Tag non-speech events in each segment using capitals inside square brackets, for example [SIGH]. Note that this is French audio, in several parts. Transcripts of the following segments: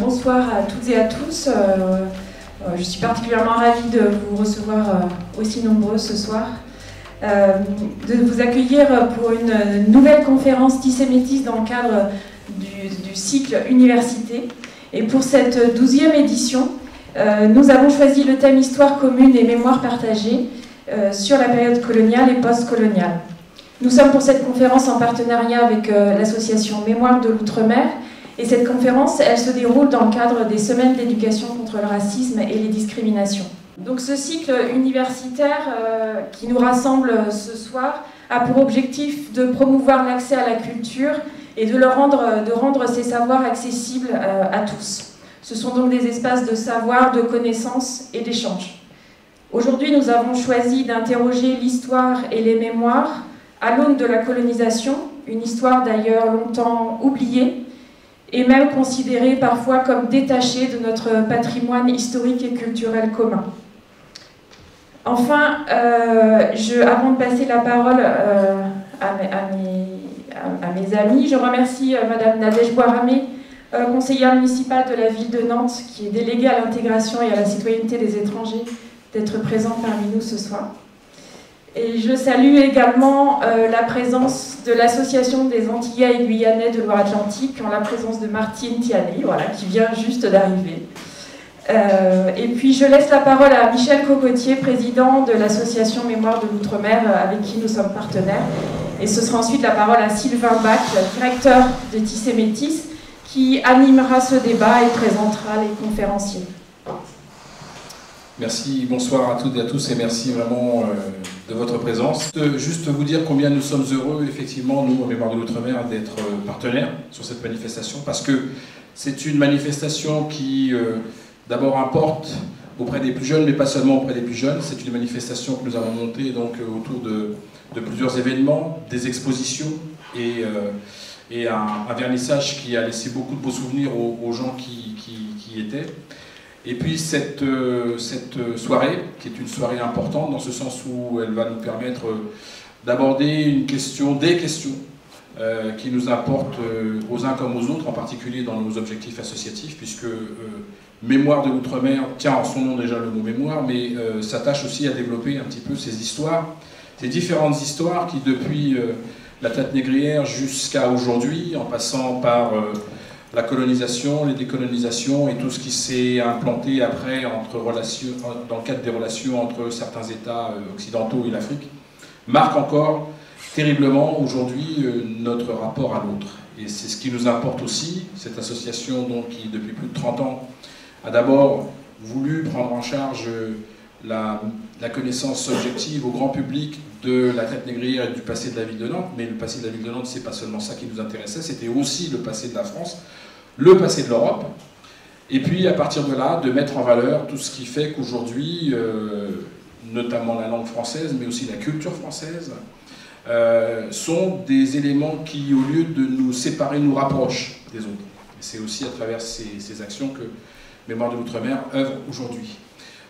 Bonsoir à toutes et à tous. je suis particulièrement ravie de vous recevoir aussi nombreux ce soir. de vous accueillir pour une nouvelle conférence antisémitisme dans le cadre du, du cycle Université. Et pour cette douzième édition, euh, nous avons choisi le thème Histoire commune et mémoire partagée euh, sur la période coloniale et post-coloniale. Nous sommes pour cette conférence en partenariat avec euh, l'association Mémoire de l'Outre-mer. Et cette conférence, elle se déroule dans le cadre des semaines d'éducation contre le racisme et les discriminations. Donc ce cycle universitaire qui nous rassemble ce soir a pour objectif de promouvoir l'accès à la culture et de, rendre, de ces savoirs accessibles à tous. Ce sont donc des espaces de savoir, de connaissance et d'échange. Aujourd'hui, nous avons choisi d'interroger l'histoire et les mémoires à l'aune de la colonisation, une histoire d'ailleurs longtemps oubliée et même considérée parfois comme détachée de notre patrimoine historique et culturel commun. Enfin, euh, avant de passer la parole euh, à, mes, amis, je remercie euh, Madame Nadège Boiramé euh, conseillère municipale de la ville de Nantes, qui est déléguée à l'intégration et à la citoyenneté des étrangers, d'être présente parmi nous ce soir. Et je salue également euh, la présence de l'Association des Antillais et Guyanais de Loire-Atlantique, en la présence de Martine Tiani, voilà, qui vient juste d'arriver. Euh, et puis je laisse la parole à Michel Cocotier, président de l'association Mémoire de l'Outre-mer, avec qui nous sommes partenaires. Et ce sera ensuite la parole à Sylvain Bach, directeur de Tissé Métis, qui animera ce débat et présentera les conférenciers. Merci, bonsoir à toutes et à tous et merci vraiment euh, de votre présence. Juste vous dire combien nous sommes heureux, effectivement, nous, en Mémoire de l'Outre-mer, d'être euh, partenaires sur cette manifestation parce que c'est une manifestation qui, euh, d'abord, importe auprès des plus jeunes, mais pas seulement auprès des plus jeunes. C'est une manifestation que nous avons montée donc, autour de, plusieurs événements, des expositions et et un, vernissage qui a laissé beaucoup de beaux souvenirs aux, gens qui, qui, y étaient. Et puis cette, euh, cette soirée, qui est une soirée importante dans ce sens où elle va nous permettre euh, d'aborder une question, des questions euh, qui nous importent aux uns comme aux autres, en particulier dans nos objectifs associatifs, puisque Mémoire de l'Outre-mer tient en son nom déjà le mot mémoire, mais s'attache aussi à développer un petit peu ces histoires, ces différentes histoires qui depuis la tête négrière jusqu'à aujourd'hui, en passant par euh, la colonisation, les décolonisations et tout ce qui s'est implanté après dans le cadre des relations entre certains États euh, occidentaux et l'Afrique, marque encore terriblement aujourd'hui euh, notre rapport à l'autre. Et c'est ce qui nous importe aussi, cette association qui depuis plus de 30 ans a d'abord voulu prendre en charge la, la connaissance objective au grand public de la traite négrière et du passé de la ville de Nantes, mais le passé de la ville de Nantes, c'est pas seulement ça qui nous intéressait, c'était aussi le passé de la France, le passé de l'Europe, et puis à partir de là, de mettre en valeur tout ce qui fait qu'aujourd'hui, euh, notamment la langue française, mais aussi la culture française, euh, sont des éléments qui, au lieu de nous séparer, nous rapprochent des autres. C'est aussi à travers ces, ces actions que Mémoire de l'Outre-mer œuvre aujourd'hui.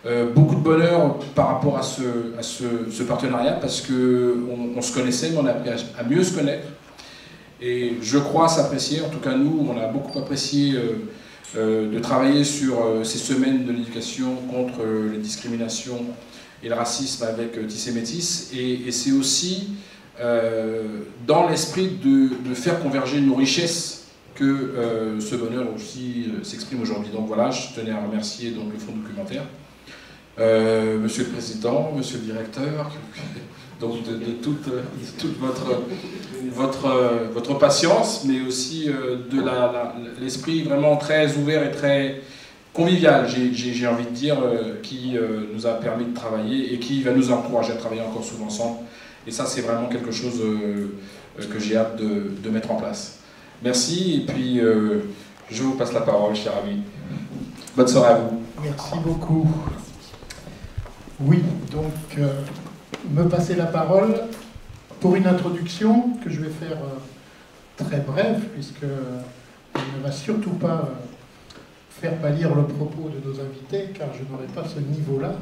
Euh, beaucoup de bonheur par rapport à ce, partenariat parce qu'on on se connaissait, mais on a appris à, mieux se connaître. Et je crois s'apprécier, en tout cas nous, on a beaucoup apprécié euh, euh, de travailler sur ces semaines de l'éducation contre les discriminations et le racisme avec Métis. Et, et c'est aussi dans l'esprit de, de, faire converger nos richesses que ce bonheur aussi s'exprime aujourd'hui. Donc voilà, je tenais à remercier donc, le fonds documentaire. Euh, monsieur le Président, Monsieur le Directeur, [LAUGHS] donc de, toute, votre, votre, votre, patience, mais aussi euh, de l'esprit vraiment très ouvert et très convivial, j'ai envie de dire, euh, qui nous a permis de travailler et qui va nous encourager à travailler encore souvent ensemble. Et ça, c'est vraiment quelque chose que j'ai hâte de, de, mettre en place. Merci, et puis je vous passe la parole, cher ami. Bonne soirée à vous. Merci beaucoup. Oui, donc euh, me passer la parole pour une introduction que je vais faire euh, très brève, puisque elle ne va surtout pas euh, faire pâlir le propos de nos invités, car je n'aurai pas ce niveau-là.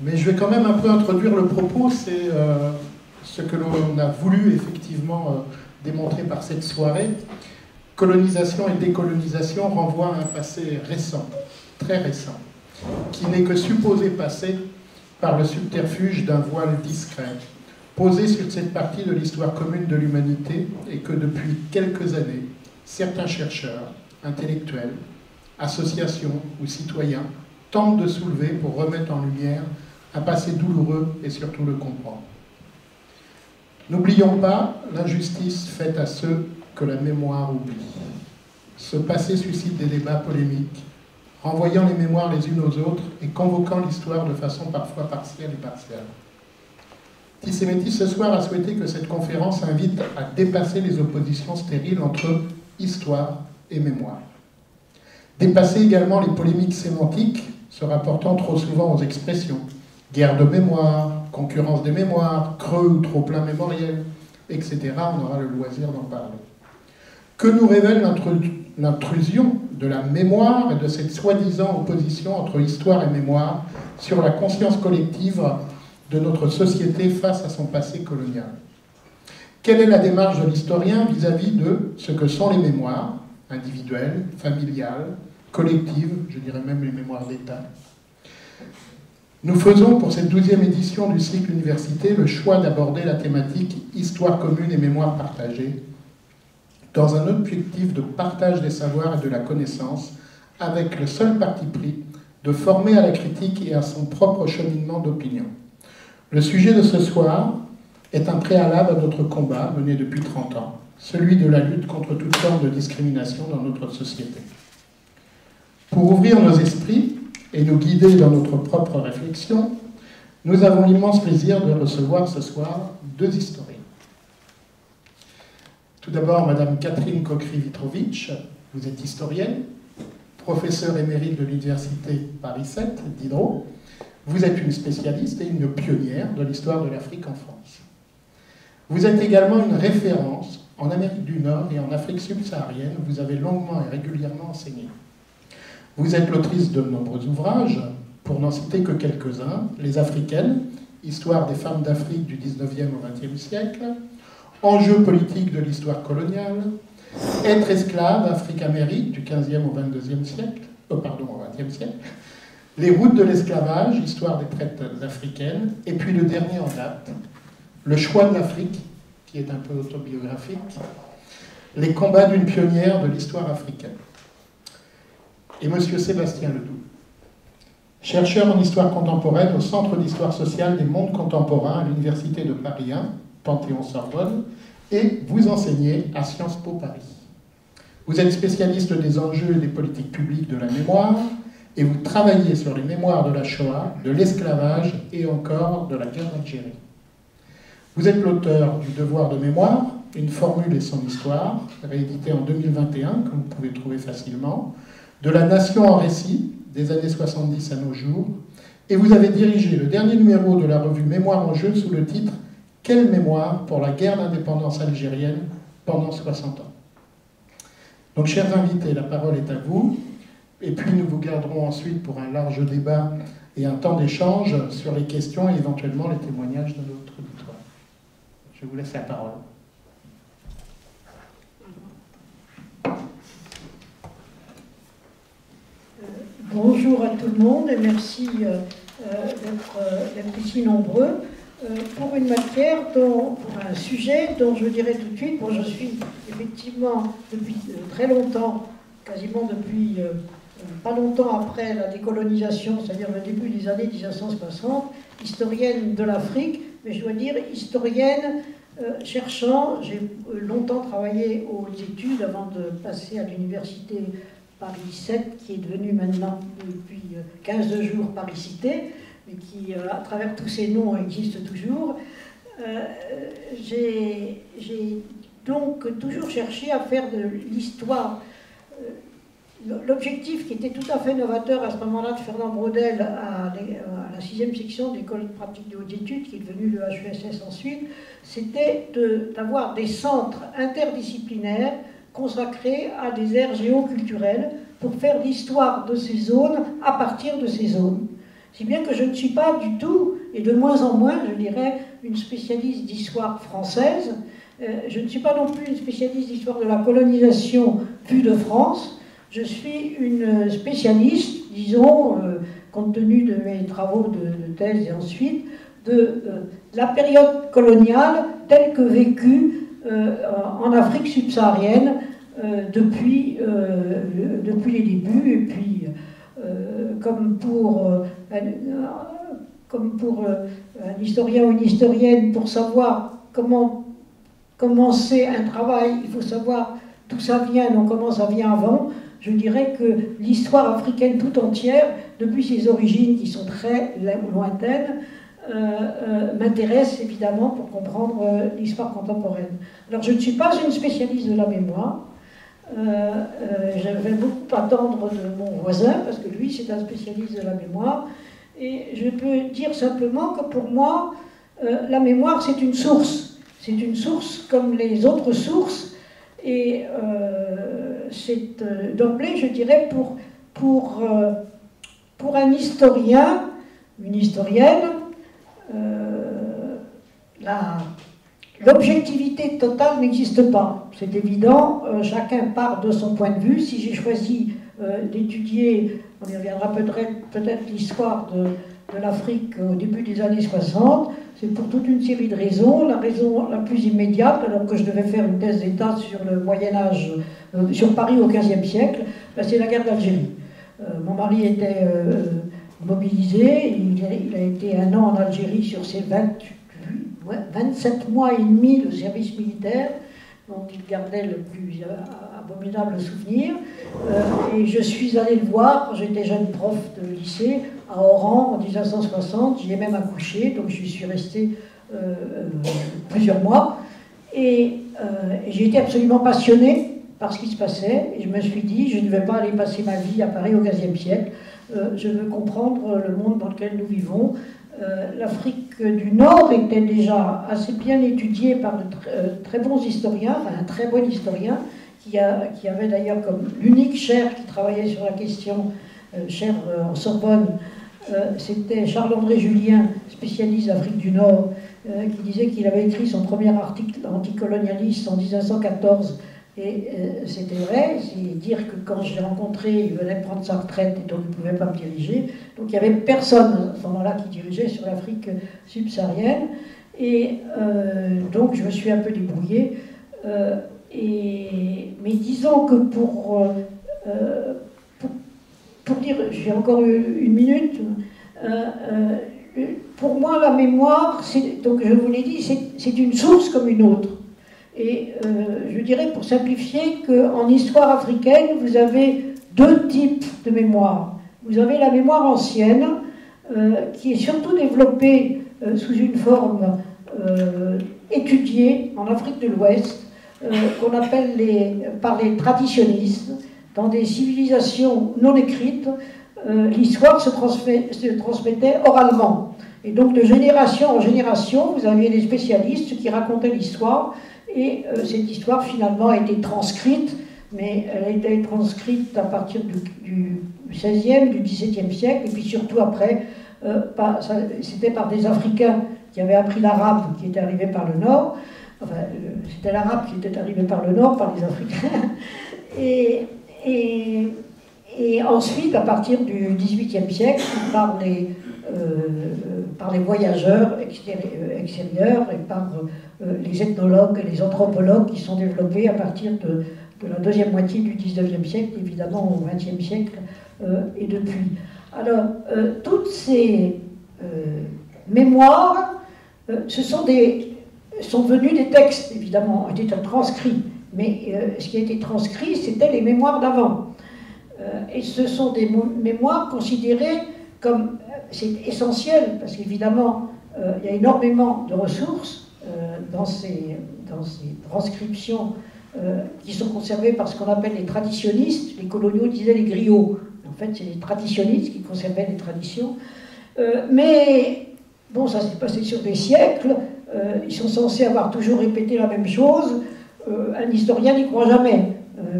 Mais je vais quand même un peu introduire le propos, c'est ce que l'on a voulu effectivement démontrer par cette soirée, Colonisation et décolonisation renvoient à un passé récent, très récent, qui n'est que supposé passer par le subterfuge d'un voile discret, posé sur cette partie de l'histoire commune de l'humanité et que depuis quelques années, certains chercheurs, intellectuels, associations ou citoyens tentent de soulever pour remettre en lumière un passé douloureux et surtout le comprendre. N'oublions pas l'injustice faite à ceux que la mémoire oublie. Ce passé suscite des débats polémiques, renvoyant les mémoires les unes aux autres et convoquant l'histoire de façon parfois partielle et partielle. Tissémétis ce soir a souhaité que cette conférence invite à dépasser les oppositions stériles entre histoire et mémoire. Dépasser également les polémiques sémantiques se rapportant trop souvent aux expressions guerre de mémoire, concurrence des mémoires, creux ou trop plein mémoriel, etc. On aura le loisir d'en parler. Que nous révèle l'intrusion de la mémoire et de cette soi-disant opposition entre histoire et mémoire sur la conscience collective de notre société face à son passé colonial. Quelle est la démarche de l'historien vis-à-vis de ce que sont les mémoires, individuelles, familiales, collectives, je dirais même les mémoires d'État? Nous faisons pour cette douzième édition du cycle université le choix d'aborder la thématique Histoire commune et mémoire partagée dans un objectif de partage des savoirs et de la connaissance avec le seul parti pris de former à la critique et à son propre cheminement d'opinion. Le sujet de ce soir est un préalable à notre combat mené depuis 30 ans, celui de la lutte contre toute forme de discrimination dans notre société. Pour ouvrir nos esprits, et nous guider dans notre propre réflexion, nous avons l'immense plaisir de recevoir ce soir deux historiens. Tout d'abord, Madame Catherine Kokri-Vitrovitch, vous êtes historienne, professeure émérite de l'Université Paris 7 Diderot. Vous êtes une spécialiste et une pionnière de l'histoire de l'Afrique en France. Vous êtes également une référence en Amérique du Nord et en Afrique subsaharienne. Vous avez longuement et régulièrement enseigné. Vous êtes l'autrice de nombreux ouvrages, pour n'en citer que quelques-uns, Les Africaines, Histoire des femmes d'Afrique du 19e au 20e siècle, Enjeux politiques de l'histoire coloniale, Être esclave, Afrique-Amérique du 15e au 22e siècle, oh, pardon, au 20e siècle, Les routes de l'esclavage, Histoire des traites africaines, et puis le dernier en date, Le choix de l'Afrique, qui est un peu autobiographique, Les combats d'une pionnière de l'histoire africaine et M. Sébastien Ledoux, chercheur en histoire contemporaine au Centre d'histoire sociale des mondes contemporains à l'Université de Paris 1, Panthéon-Sorbonne, et vous enseignez à Sciences Po Paris. Vous êtes spécialiste des enjeux et des politiques publiques de la mémoire, et vous travaillez sur les mémoires de la Shoah, de l'esclavage et encore de la guerre d'Algérie. Vous êtes l'auteur du Devoir de mémoire, une formule et son histoire, réédité en 2021, que vous pouvez trouver facilement, de la Nation en récit, des années 70 à nos jours, et vous avez dirigé le dernier numéro de la revue Mémoire en jeu sous le titre Quelle mémoire pour la guerre d'indépendance algérienne pendant 60 ans? Donc, chers invités, la parole est à vous, et puis nous vous garderons ensuite pour un large débat et un temps d'échange sur les questions et éventuellement les témoignages de notre auditoire. Je vous laisse la parole. Bonjour à tout le monde et merci euh, euh, euh, d'être ici nombreux pour une matière, dont, pour un sujet dont je dirais tout de suite, je suis effectivement depuis très longtemps, quasiment depuis pas longtemps après la décolonisation, c'est-à-dire le début des années 1960, historienne de l'Afrique, mais je dois dire historienne cherchant, j'ai longtemps travaillé aux études avant de passer à l'université Paris 7, qui est devenu maintenant depuis 15 euh, jours Paris Cité, qui, euh, à travers tous ces noms, existe toujours. Euh, j'ai donc toujours cherché à faire de l'histoire. L'objectif qui était tout à fait novateur à ce moment-là de Fernand Brodel à, la sixième section d'école pratique de hautes études, qui est devenue le HESS ensuite, c'était d'avoir des centres interdisciplinaires consacré à des aires géoculturelles pour faire l'histoire de ces zones à partir de ces zones. Si bien que je ne suis pas du tout, et de moins en moins, je dirais, une spécialiste d'histoire française, je ne suis pas non plus une spécialiste d'histoire de la colonisation vue de France. Je suis une spécialiste, disons, compte tenu de mes travaux de, thèse et ensuite, de la période coloniale telle que vécue en Afrique subsaharienne depuis, depuis les débuts et puis comme pour, comme pour un historien ou une historienne, pour savoir comment commencer un travail, il faut savoir d'où ça vient, donc comment ça vient avant. Je dirais que l'histoire africaine tout entière, depuis ses origines qui sont très lointaines, euh, euh, m'intéresse évidemment pour comprendre euh, l'histoire contemporaine. Alors je ne suis pas une spécialiste de la mémoire. je vais beaucoup attendre de mon voisin parce que lui c'est un spécialiste de la mémoire. Et je peux dire simplement que pour moi, la mémoire c'est une source c'est une source comme les autres sources, et euh, c'est euh, d'emblée, je dirais, pour, pour, euh, pour un historien, une historienne, l'objectivité totale n'existe pas. C'est évident, chacun part de son point de vue. Si j'ai choisi d'étudier, on y reviendra peut-être l'histoire de, de l'Afrique au début des années 60, c'est pour toute une série de raisons. La raison la plus immédiate, alors que je devais faire une thèse d'État sur le Moyen Âge, euh, sur Paris au XVe siècle, ben, c'est la guerre d'Algérie. Euh, mon mari était euh, mobilisé, il a, été un an en Algérie sur ses 27 mois et demi de service militaire dont il gardait le plus abominable souvenir. et je suis allée le voir quand j'étais jeune prof de lycée à Oran en 1960. J'y ai même accouché, donc je suis restée euh, euh, plusieurs mois. Et, euh, j'ai été absolument passionnée par ce qui se passait. Et je me suis dit, je ne vais pas aller passer ma vie à Paris au XVe siècle. je veux comprendre le monde dans lequel nous vivons. L'Afrique du Nord était déjà assez bien étudiée par de très, bons historiens, un très bon historien, qui, avait d'ailleurs comme l'unique chaire qui travaillait sur la question, chaire en Sorbonne, euh, c'était Charles-André Julien, spécialiste d'Afrique du Nord, euh, qui disait qu'il avait écrit son premier article anticolonialiste en 1914. Et euh, c'était vrai, c'est dire que quand je l'ai rencontré, il venait prendre sa retraite et donc il ne pouvait pas me diriger. Donc il n'y avait personne à ce moment-là qui dirigeait sur l'Afrique subsaharienne. Et donc je me suis un peu débrouillée. Et, mais disons que pour pour dire, j'ai encore une minute, euh, euh, pour moi la mémoire, donc je vous l'ai dit, c'est une source comme une autre. Et euh, je dirais pour simplifier qu'en histoire africaine, vous avez deux types de mémoire. Vous avez la mémoire ancienne, qui est surtout développée sous une forme étudiée en Afrique de l'Ouest, qu'on appelle par les traditionnistes, dans des civilisations non écrites, euh, l'histoire se, transmettait oralement. Et donc de génération en génération, vous aviez des spécialistes qui racontaient l'histoire, et euh, cette histoire finalement a été transcrite, mais elle a été transcrite à partir du, XVIe, du XVIIe siècle, et puis surtout après, euh, c'était par des Africains qui avaient appris l'arabe, qui étaient arrivés par le nord, enfin c'était l'arabe qui était arrivé par le nord, par les Africains, et ensuite, à partir du XVIIIe siècle, par les, euh, par les voyageurs extérieurs et par euh, les ethnologues et les anthropologues qui sont développés à partir de, la deuxième moitié du XIXe siècle, évidemment au XXe siècle euh, et depuis. Alors, toutes ces mémoires, ce sont, des, sont devenus des textes, évidemment, été transcrits mais euh, ce qui a été transcrit, c'était les mémoires d'avant. Euh, et ce sont des mémoires considérées comme, euh, c'est essentiel, parce qu'évidemment, il y a énormément de ressources dans ces, dans, ces, transcriptions qui sont conservées par ce qu'on appelle les traditionnistes. Les coloniaux disaient les griots. En fait, c'est les traditionnistes qui conservaient les traditions. mais bon, ça s'est passé sur des siècles. Ils sont censés avoir toujours répété la même chose. Euh, un historien n'y croit jamais.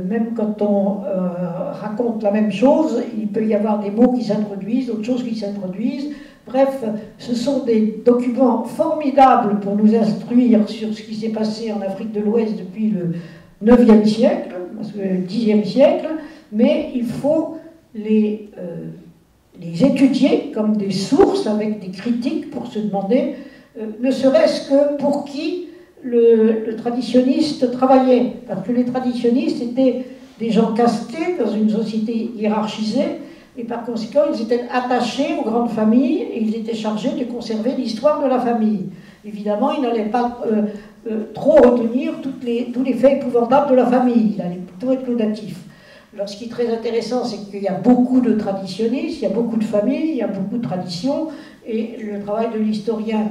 même quand on raconte la même chose, il peut y avoir des mots qui s'introduisent, d'autres choses qui s'introduisent. Bref, ce sont des documents formidables pour nous instruire sur ce qui s'est passé en Afrique de l'Ouest depuis le 9e siècle, parce que le 10e siècle, mais il faut les, euh, étudier comme des sources avec des critiques pour se demander, euh, ne serait-ce que pour qui le, traditionniste travaillait. Parce que les traditionnistes étaient des gens castés dans une société hiérarchisée, et par conséquent, ils étaient attachés aux grandes familles et ils étaient chargés de conserver l'histoire de la famille. Évidemment, ils n'allaient pas euh, trop retenir les, tous les faits épouvantables de la famille, il allait plutôt être laudatif. Alors, ce qui est très intéressant, c'est qu'il y a beaucoup de traditionnistes, il y a beaucoup de familles, il y a beaucoup de traditions, et le travail de l'historien euh,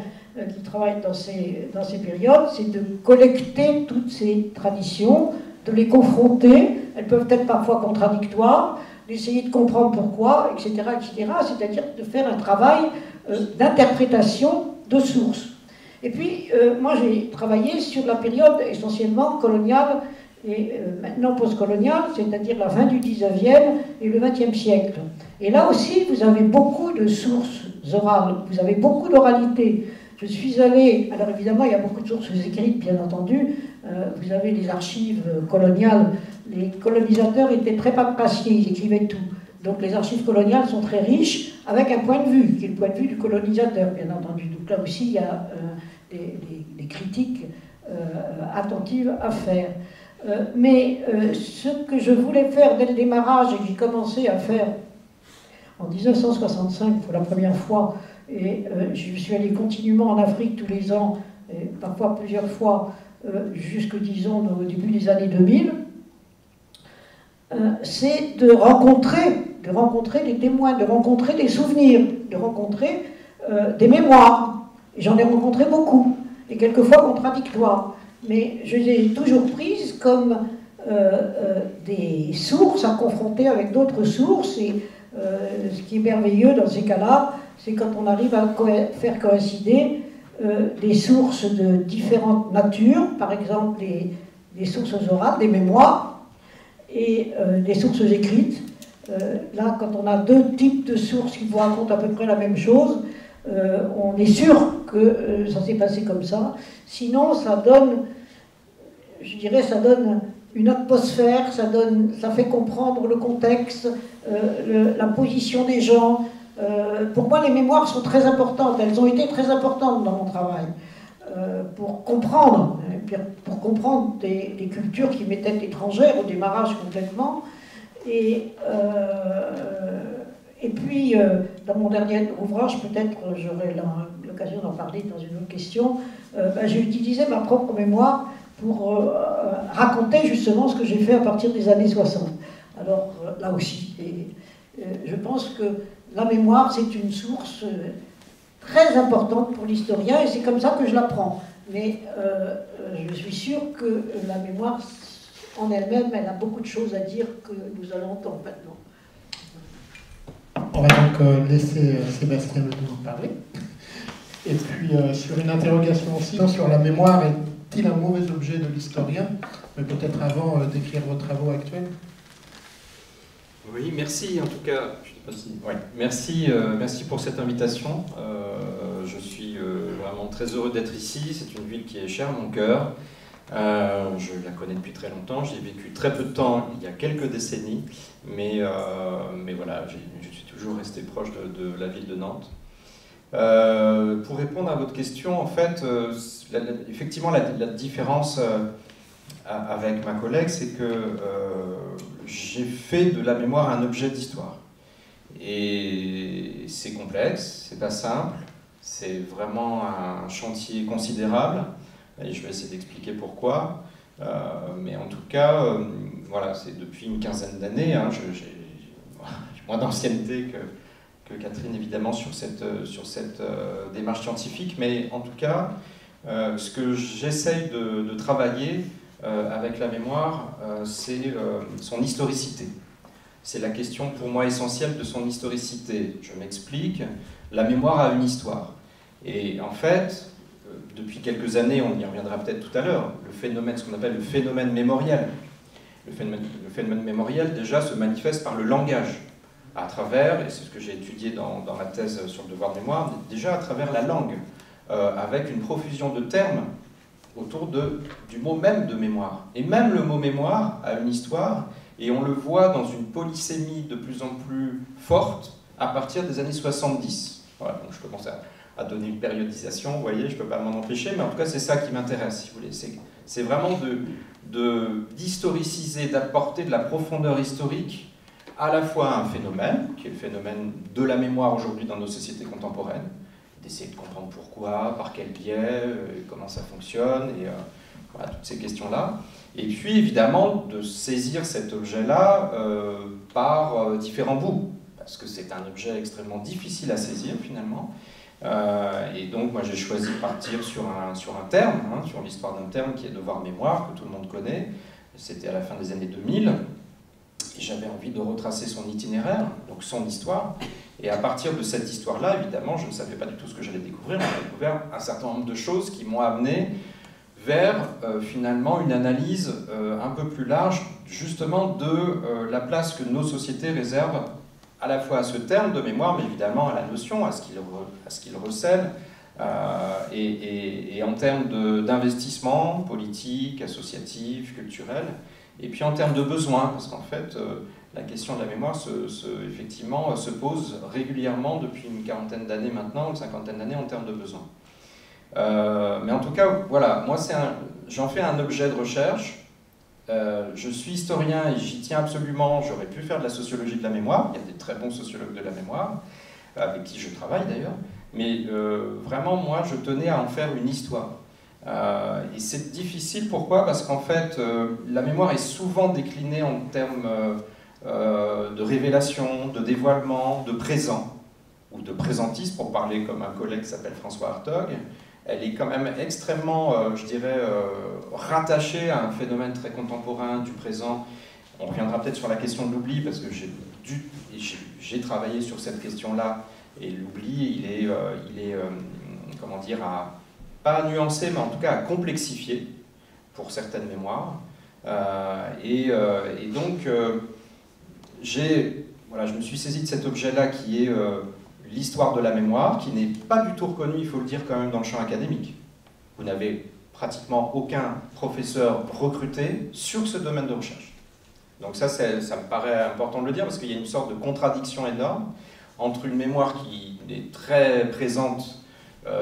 qui travaille dans ces, dans ces périodes, c'est de collecter toutes ces traditions, de les confronter, elles peuvent être parfois contradictoires, d'essayer de comprendre pourquoi, etc., etc., c'est-à-dire de faire un travail euh, d'interprétation de sources. Et puis, euh, moi, j'ai travaillé sur la période essentiellement coloniale et euh, maintenant postcoloniale, c'est-à-dire la fin du 19e et le 20e siècle. Et là aussi, vous avez beaucoup de sources orales, vous avez beaucoup d'oralité. Je suis allée, alors évidemment, il y a beaucoup de sources écrites, bien entendu. Euh, vous avez les archives coloniales. Les colonisateurs étaient très papiers, ils écrivaient tout. Donc les archives coloniales sont très riches, avec un point de vue, qui est le point de vue du colonisateur, bien entendu. Donc là aussi, il y a euh, des, critiques attentives à faire. Euh, mais euh, ce que je voulais faire dès le démarrage et j'ai commencé à faire en 1965 pour la première fois, et euh, je suis allé continuellement en Afrique tous les ans, et parfois plusieurs fois, jusque disons au début des années 2000, c'est de rencontrer, de rencontrer des témoins, de rencontrer des souvenirs, de rencontrer des mémoires. J'en ai rencontré beaucoup, et quelquefois contradictoires mais je les ai toujours prises comme euh, euh, des sources à confronter avec d'autres sources. Et euh, ce qui est merveilleux dans ces cas-là, c'est quand on arrive à faire coïncider des sources de différentes natures, par exemple des, sources orales, des mémoires, et des sources écrites. là, quand on a deux types de sources qui vous racontent à peu près la même chose, on est sûr que ça s'est passé comme ça. Sinon, ça donne, je dirais, ça donne une atmosphère, ça, donne, ça fait comprendre le contexte, euh, la position des gens. Euh, pour moi, les mémoires sont très importantes. Elles ont été très importantes dans mon travail. Euh, pour comprendre, pour comprendre des, cultures qui m'étaient étrangères au démarrage complètement. Et, et puis, dans mon dernier ouvrage, peut-être j'aurai l'occasion d'en parler dans une autre question, ben, j'ai utilisé ma propre mémoire pour euh, raconter justement ce que j'ai fait à partir des années 60. Alors euh, là aussi, euh, je pense que la mémoire, c'est une source très importante pour l'historien et c'est comme ça que je la prends. Mais je suis sûre que la mémoire en elle-même, elle a beaucoup de choses à dire que nous allons entendre maintenant. On va donc laisser Sébastien Ledoux parler. Et puis sur une interrogation aussi sur la mémoire et il un mauvais objet de l'historien? Mais peut-être avant euh, d'écrire vos travaux actuels Oui, merci en tout cas. Merci, euh, merci pour cette invitation. Euh, je suis vraiment très heureux d'être ici. C'est une ville qui est chère à mon cœur. je la connais depuis très longtemps. J'ai vécu très peu de temps, il y a quelques décennies, mais, mais voilà, je suis toujours resté proche de, de la ville de Nantes. Euh, pour répondre à votre question, en fait, euh, effectivement, la, différence euh, avec ma collègue, c'est que j'ai fait de la mémoire un objet d'histoire. Et c'est complexe, c'est pas simple, c'est vraiment un chantier considérable, et je vais essayer d'expliquer pourquoi. mais en tout cas, voilà, c'est depuis une quinzaine d'années, hein, j'ai moins d'ancienneté que, que Catherine, évidemment, sur cette, euh, sur cette euh, démarche scientifique, mais en tout cas, euh, ce que j'essaye de, travailler avec la mémoire, c'est son historicité. C'est la question pour moi essentielle de son historicité. Je m'explique, la mémoire a une histoire. Et en fait, depuis quelques années, on y reviendra peut-être tout à l'heure, le phénomène, ce qu'on appelle le phénomène mémoriel, le phénomène, mémoriel déjà se manifeste par le langage, à travers, et c'est ce que j'ai étudié dans, ma thèse sur le devoir de mémoire, déjà à travers la langue, euh, avec une profusion de termes autour de, du mot même de mémoire. Et même le mot mémoire a une histoire, et on le voit dans une polysémie de plus en plus forte à partir des années 70. Voilà, donc je commence à, à donner une périodisation, vous voyez, je ne peux pas m'en empêcher, mais en tout cas c'est ça qui m'intéresse, si vous voulez. C'est vraiment d'historiciser, de, d'apporter de la profondeur historique à la fois un phénomène, qui est le phénomène de la mémoire aujourd'hui dans nos sociétés contemporaines, d'essayer de comprendre pourquoi, par quel biais, euh, comment ça fonctionne, et euh, voilà, toutes ces questions-là. Et puis évidemment de saisir cet objet-là euh, par différents bouts, parce que c'est un objet extrêmement difficile à saisir finalement. et donc moi j'ai choisi de partir sur un, sur un terme, hein, sur l'histoire d'un terme qui est devoir mémoire, que tout le monde connaît. C'était à la fin des années 2000. J'avais envie de retracer son itinéraire, donc son histoire. Et à partir de cette histoire-là, évidemment, je ne savais pas du tout ce que j'allais découvrir. J'ai découvert un certain nombre de choses qui m'ont amené vers euh, finalement une analyse euh, un peu plus large justement de euh, la place que nos sociétés réservent à la fois à ce terme de mémoire, mais évidemment à la notion, à ce qu'il recèle, et, en termes d'investissement politique, associatif, culturel. Et puis en termes de besoins, parce qu'en fait, euh, la question de la mémoire se, effectivement, se pose régulièrement depuis une quarantaine d'années maintenant, une cinquantaine d'années en termes de besoins. Euh, mais en tout cas, voilà, moi j'en fais un objet de recherche. Euh, je suis historien et j'y tiens absolument. J'aurais pu faire de la sociologie de la mémoire. Il y a des très bons sociologues de la mémoire, avec qui je travaille d'ailleurs. Mais vraiment, moi, je tenais à en faire une histoire. Euh, et c'est difficile, pourquoi? Parce qu'en fait, euh, la mémoire est souvent déclinée en termes euh, de révélation, de dévoilement, de présent, ou de présentisme, pour parler comme un collègue qui s'appelle François Hartog. Elle est quand même extrêmement, je dirais, rattachée à un phénomène très contemporain du présent. On reviendra peut-être sur la question de l'oubli, parce que j'ai travaillé sur cette question-là, et l'oubli, il est, il est comment dire, à pas à nuancer, mais en tout cas à complexifier pour certaines mémoires. Euh, euh, et, donc, euh, voilà, je me suis saisi de cet objet-là qui est l'histoire de la mémoire, qui n'est pas du tout reconnu, il faut le dire quand même, dans le champ académique. Vous n'avez pratiquement aucun professeur recruté sur ce domaine de recherche. Donc ça, ça me paraît important de le dire, parce qu'il y a une sorte de contradiction énorme entre une mémoire qui est très présente euh,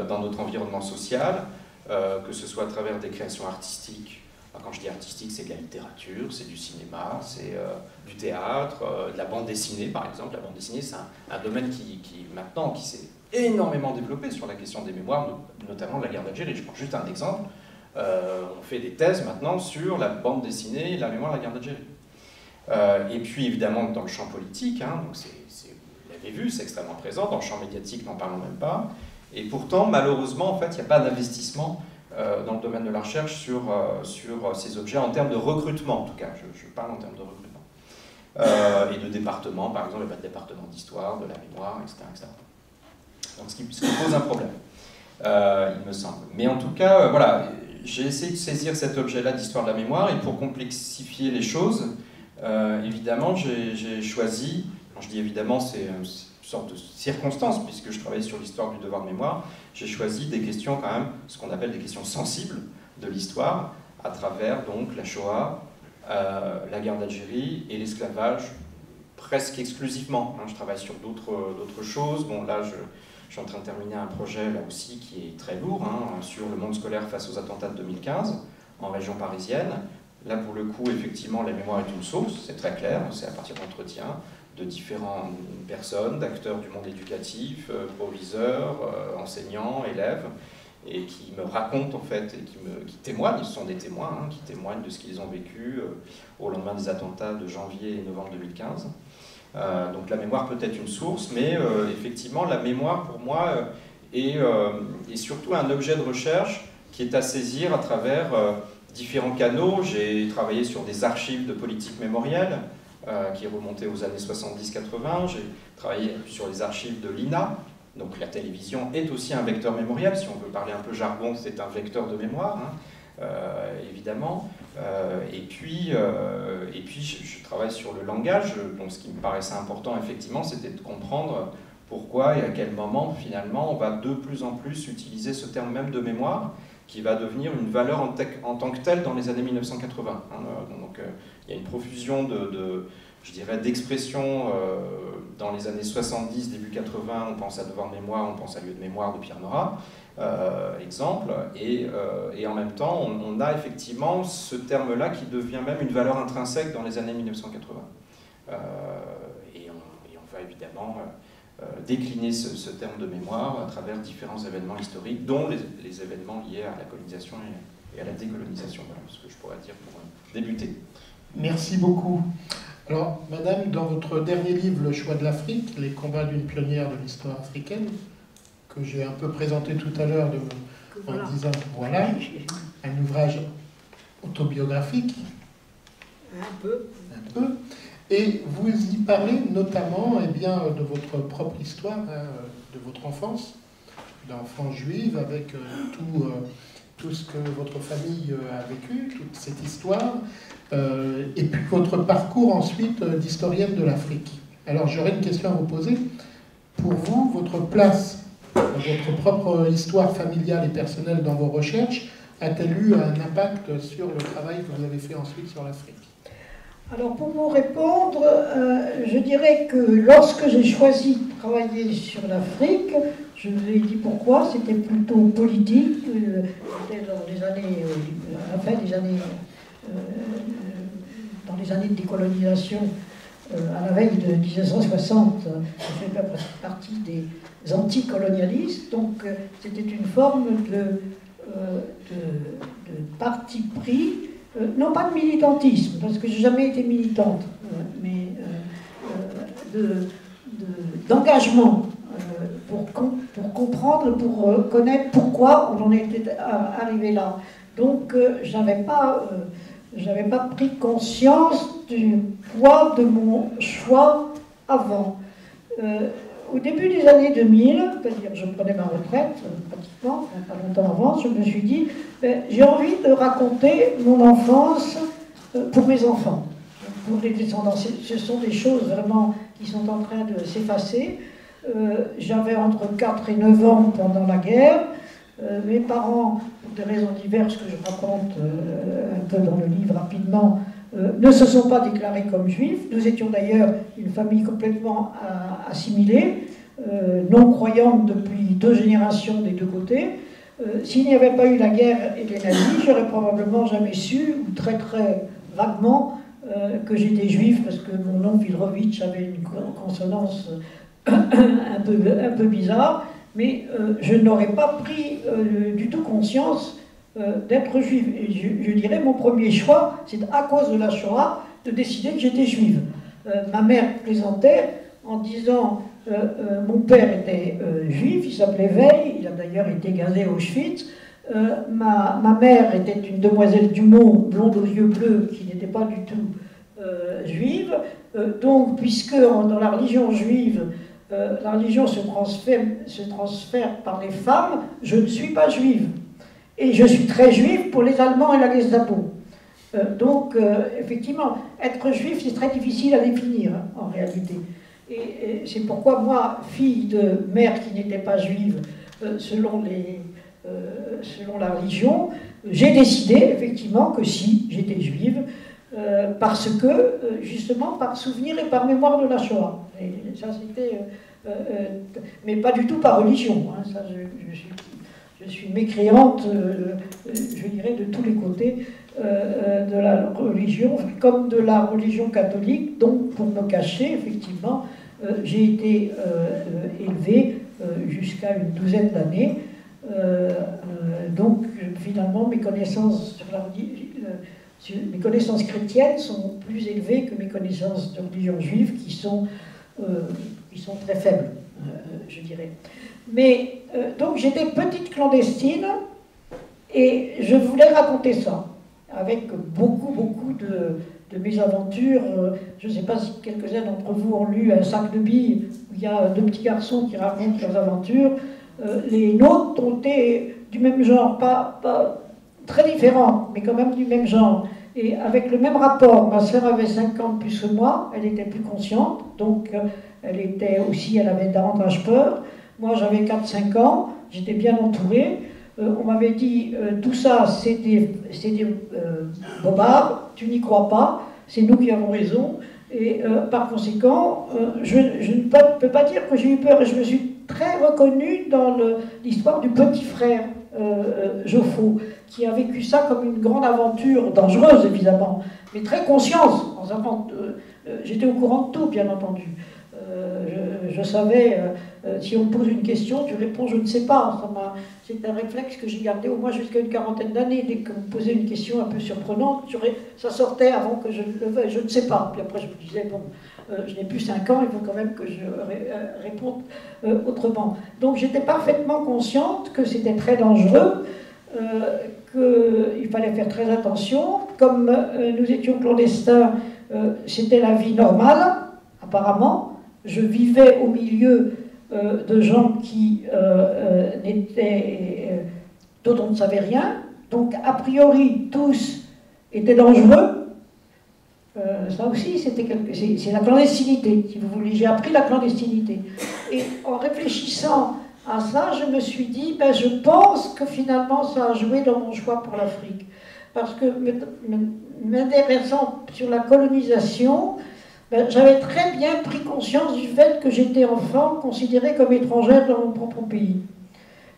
dans notre environnement social, euh, que ce soit à travers des créations artistiques. quand je dis artistique, c'est de la littérature, c'est du cinéma, c'est euh, du théâtre, de la bande dessinée par exemple. La bande dessinée, c'est un, domaine qui, qui maintenant qui s'est énormément développé sur la question des mémoires, notamment de la guerre d'Algérie. Je prends juste un exemple. on fait des thèses maintenant sur la bande dessinée et la mémoire de la guerre d'Algérie. et puis évidemment dans le champ politique, hein, donc vous l'avez vu, c'est extrêmement présent, dans le champ médiatique, n'en parlons même pas. Et pourtant, malheureusement, en fait, il n'y a pas d'investissement euh, dans le domaine de la recherche sur, euh, sur ces objets, en termes de recrutement en tout cas, je, parle en termes de recrutement. Euh, et de département, par exemple, il n'y a pas de département d'histoire, de la mémoire, etc. Donc ce qui, pose un problème, il me semble. Mais en tout cas, voilà, j'ai essayé de saisir cet objet-là d'histoire de la mémoire, et pour complexifier les choses, évidemment, j'ai choisi, quand je dis évidemment, c'est sorte de circonstance, puisque je travaillais sur l'histoire du devoir de mémoire, j'ai choisi des questions quand même, ce qu'on appelle des questions sensibles de l'histoire, à travers donc la Shoah, euh, la guerre d'Algérie et l'esclavage, presque exclusivement. Hein. je travaille sur d'autres choses. Bon, là, je, je, suis en train de terminer un projet là aussi qui est très lourd, hein, sur le monde scolaire face aux attentats de 2015 en région parisienne. Là, pour le coup, effectivement, la mémoire est une source, c'est très clair, c'est à partir d'entretiens de différentes personnes, d'acteurs du monde éducatif, euh, proviseurs, euh, enseignants, élèves, et qui me racontent en fait, et qui, témoignent, ce sont des témoins, hein, qui témoignent de ce qu'ils ont vécu euh, au lendemain des attentats de janvier et novembre 2015. donc la mémoire peut être une source, mais effectivement la mémoire pour moi est, est, surtout un objet de recherche qui est à saisir à travers différents canaux. J'ai travaillé sur des archives de politique mémorielle, euh, qui est remonté aux années 70-80. J'ai travaillé sur les archives de l'INA. Donc la télévision est aussi un vecteur mémoriel. Si on veut parler un peu jargon, c'est un vecteur de mémoire. Hein. évidemment. et puis, et puis je, travaille sur le langage. Donc, ce qui me paraissait important, effectivement, c'était de comprendre pourquoi et à quel moment, finalement, on va de plus en plus utiliser ce terme même de mémoire qui va devenir une valeur en, tant que telle dans les années 1980. Hein. donc, il y a une profusion de je dirais, d'expression euh, dans les années 70, début 80, on pense à Devoir mémoire, on pense à Lieu de mémoire de Pierre Nora, euh, exemple, et, euh, et, en même temps, on, a effectivement ce terme-là qui devient même une valeur intrinsèque dans les années 1980. Et on, va évidemment décliner ce, terme de mémoire à travers différents événements historiques, dont les, événements liés à la colonisation et, et à la décolonisation. Voilà ce que je pourrais dire pour débuter. Merci beaucoup. Alors, Madame, dans votre dernier livre, Le choix de l'Afrique, les combats d'une pionnière de l'histoire africaine, que j'ai un peu présenté tout à l'heure en disant, voilà, un ouvrage autobiographique. Un peu. Un peu. Et vous y parlez notamment eh bien, de votre propre histoire, hein, de votre enfance, d'enfant juive, avec euh, tout, euh, tout ce que votre famille euh, a vécu, toute cette histoire, euh, et puis votre parcours ensuite euh, d'historienne de l'Afrique. Alors j'aurais une question à vous poser. Pour vous, votre place votre propre histoire familiale et personnelle dans vos recherches a-t-elle eu un impact sur le travail que vous avez fait ensuite sur l'Afrique? Alors pour vous répondre, je dirais que lorsque j'ai choisi de travailler sur l'Afrique, je vous ai dit pourquoi, c'était plutôt politique, c'était dans les années, enfin des années dans les années de décolonisation, euh, à la veille de 1960, je fais partie des anticolonialistes, donc euh, c'était une forme de, euh, de, parti pris, non pas de militantisme, parce que j'ai jamais été militante, mais d'engagement pour, comprendre, pour connaître pourquoi on en était arrivé là. Donc, je n'avais pas je n'avais pas pris conscience du poids de mon choix avant. Euh, au début des années 2000, c'est-à-dire je prenais ma retraite pratiquement, pas longtemps avant, je me suis dit, ben, j'ai envie de raconter mon enfance euh, pour mes enfants, pour les descendants. Ce sont des choses vraiment qui sont en train de s'effacer. Euh, j'avais entre 4 et 9 ans pendant la guerre. mes parents des raisons diverses que je raconte euh, un peu dans le livre rapidement, euh, ne se sont pas déclarés comme juifs. Nous étions d'ailleurs une famille complètement assimilée, euh, non croyante depuis deux générations des deux côtés. S'il n'y avait pas eu la guerre et les nazis, j'aurais probablement jamais su, ou très très vaguement, que j'étais juif parce que mon nom Vilrovitch avait une consonance un peu, un peu bizarre mais euh, je n'aurais pas pris euh, du tout conscience euh, d'être juive. Je, dirais, mon premier choix, c'est à cause de la Shoah, de décider que j'étais juive. ma mère plaisantait en disant, mon père était juif, il s'appelait Veil, il a d'ailleurs été gazé à Auschwitz. Ma, ma, mère était une demoiselle du blonde aux yeux bleus, qui n'était pas du tout juive. donc, puisque dans la religion juive, euh, la religion se transfère, par les femmes, je ne suis pas juive. Et je suis très juive pour les Allemands et la Gestapo. Euh, donc, euh, effectivement, être juif, c'est très difficile à définir, hein, en réalité. Et, c'est pourquoi moi, fille de mère qui n'était pas juive, selon, les, selon la religion, j'ai décidé, effectivement, que si, j'étais juive, parce que, justement, par souvenir et par mémoire de la Shoah. Ça. Euh, euh, mais pas du tout par religion. Hein, ça, je, suis, je, suis, mécréante, euh, je dirais, de tous les côtés de la religion, comme de la religion catholique. Donc, pour me cacher, effectivement, j'ai été élevée jusqu'à une douzaine d'années. donc, finalement, mes connaissances sur la mes connaissances chrétiennes sont plus élevées que mes connaissances de religion juive, qui sont euh, ils sont très faibles, euh, je dirais. Mais euh, donc j'étais petite clandestine et je voulais raconter ça avec beaucoup, beaucoup de, de mes aventures. Je ne sais pas si quelques-uns d'entre vous ont lu Un sac de billes, où il y a deux petits garçons qui racontent leurs aventures. Les nôtres ont été du même genre, pas, pas très différentes, mais quand même du même genre. Et avec le même rapport, ma soeur avait 5 ans de plus que moi, elle était plus consciente, donc euh, elle était aussi, elle avait davantage peur. Moi j'avais 4-5 ans, j'étais bien entourée. Euh, on m'avait dit, euh, tout ça c'est des, bobards, tu n'y crois pas, c'est nous qui avons raison. Et par conséquent, je, ne peux, pas dire que j'ai eu peur, je me suis très reconnue dans l'histoire du petit frère Joffo qui a vécu ça comme une grande aventure, dangereuse évidemment, mais très conscience. Euh, euh, j'étais au courant de tout, bien entendu. Euh, je, savais, si on me pose une question, tu réponds je ne sais pas. C'est un réflexe que j'ai gardé au moins jusqu'à une quarantaine d'années. Dès qu'on me posait une question un peu surprenante, ça sortait avant que je le veuille, je ne sais pas. Puis après, je me disais, bon, je n'ai plus 5 ans, il faut quand même que je réponde autrement. Donc j'étais parfaitement consciente que c'était très dangereux, qu'il fallait faire très attention. Comme euh, nous étions clandestins, euh, c'était la vie normale, apparemment. Je vivais au milieu euh, de gens qui n'étaient, dont on ne savait rien. Donc, a priori, tous étaient dangereux. ça aussi, c'était quelque... c'est la clandestinité, si vous voulez. J'ai appris la clandestinité. Et en réfléchissant à ça, je me suis dit, ben, je pense que finalement ça a joué dans mon choix pour l'Afrique. Parce que m'intéressant sur la colonisation, ben, j'avais très bien pris conscience du fait que j'étais enfant considérée comme étrangère dans mon propre pays.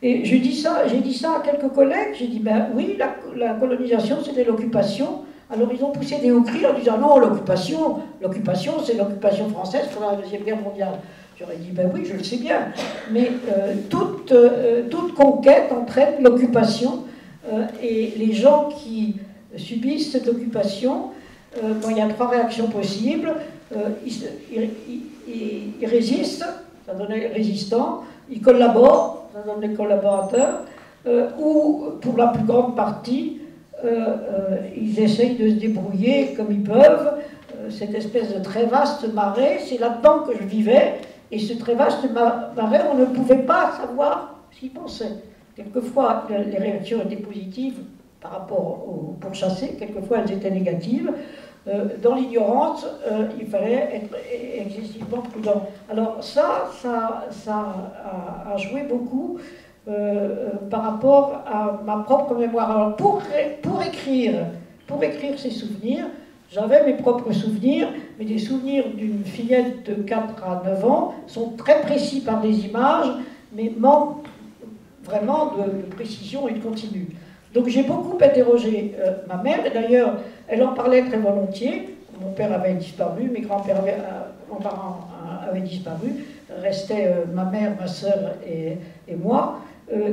Et j'ai dit ça, j'ai dit ça à quelques collègues, j'ai dit, ben oui, la, colonisation c'était l'occupation. Alors ils ont poussé des hauts cris en disant non, l'occupation, l'occupation c'est l'occupation française pendant la Deuxième Guerre mondiale. J'aurais dit, ben oui, je le sais bien. Mais euh, toute, euh, toute, conquête entraîne l'occupation. Euh, et les gens qui subissent cette occupation, bon, il y a trois réactions possibles. Ils, ils, résistent, ça donne les résistants. Ils collaborent, ça donne les collaborateurs. ou, pour la plus grande partie, ils essayent de se débrouiller comme ils peuvent. cette espèce de très vaste marée, c'est là-dedans que je vivais. Et ce très vaste marais, on ne pouvait pas savoir ce qu'il pensait. Quelquefois, les réactions étaient positives par rapport aux pourchassés, quelquefois elles étaient négatives. Euh, dans l'ignorance, euh, il fallait être excessivement prudent. Alors ça, ça, ça a, joué beaucoup euh, par rapport à ma propre mémoire. Alors pour, pour écrire, pour écrire ces souvenirs, j'avais mes propres souvenirs, mais des souvenirs d'une fillette de 4 à 9 ans sont très précis par des images, mais manquent vraiment de, précision et de continu. Donc j'ai beaucoup interrogé ma mère, et d'ailleurs, elle en parlait très volontiers. Mon père avait disparu, mes grands-pères avaient, euh, euh, avaient disparu, restait ma mère, ma soeur et, moi,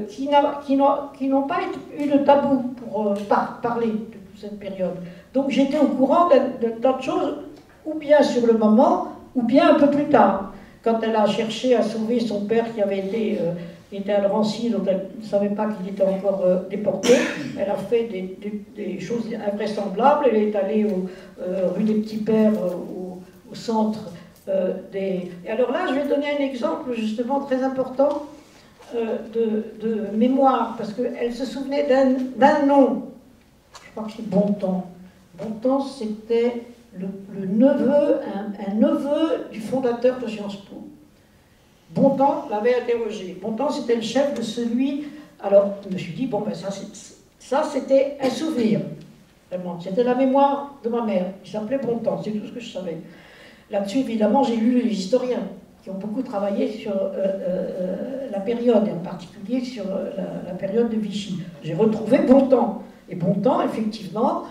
qui n'ont pas eu de tabou pour parler de toute cette période. Donc j'étais au courant de, tant de choses, ou bien sur le moment, ou bien un peu plus tard, quand elle a cherché à sauver son père qui avait été, euh, était à Drancy, donc elle ne savait pas qu'il était encore euh, déporté. Elle a fait des, choses invraisemblables. Elle est allée au, euh, rue des Petits Pères, au, centre des... Et alors là, je vais donner un exemple justement très important de, de, mémoire, parce qu'elle se souvenait d'un nom. Je crois que c'est Bontemps. Bontemps, c'était le, neveu, un, neveu du fondateur de Sciences Po. Bontemps l'avait interrogé. Bontemps, c'était le chef de celui. Alors, je me suis dit, bon, ben ça, c'était un souvenir. Vraiment, c'était la mémoire de ma mère. Il s'appelait Bontemps, c'est tout ce que je savais. Là-dessus, évidemment, j'ai lu les historiens qui ont beaucoup travaillé sur euh, euh, euh, la période, et en particulier sur la, période de Vichy. J'ai retrouvé Bontemps. Et Bontemps, effectivement,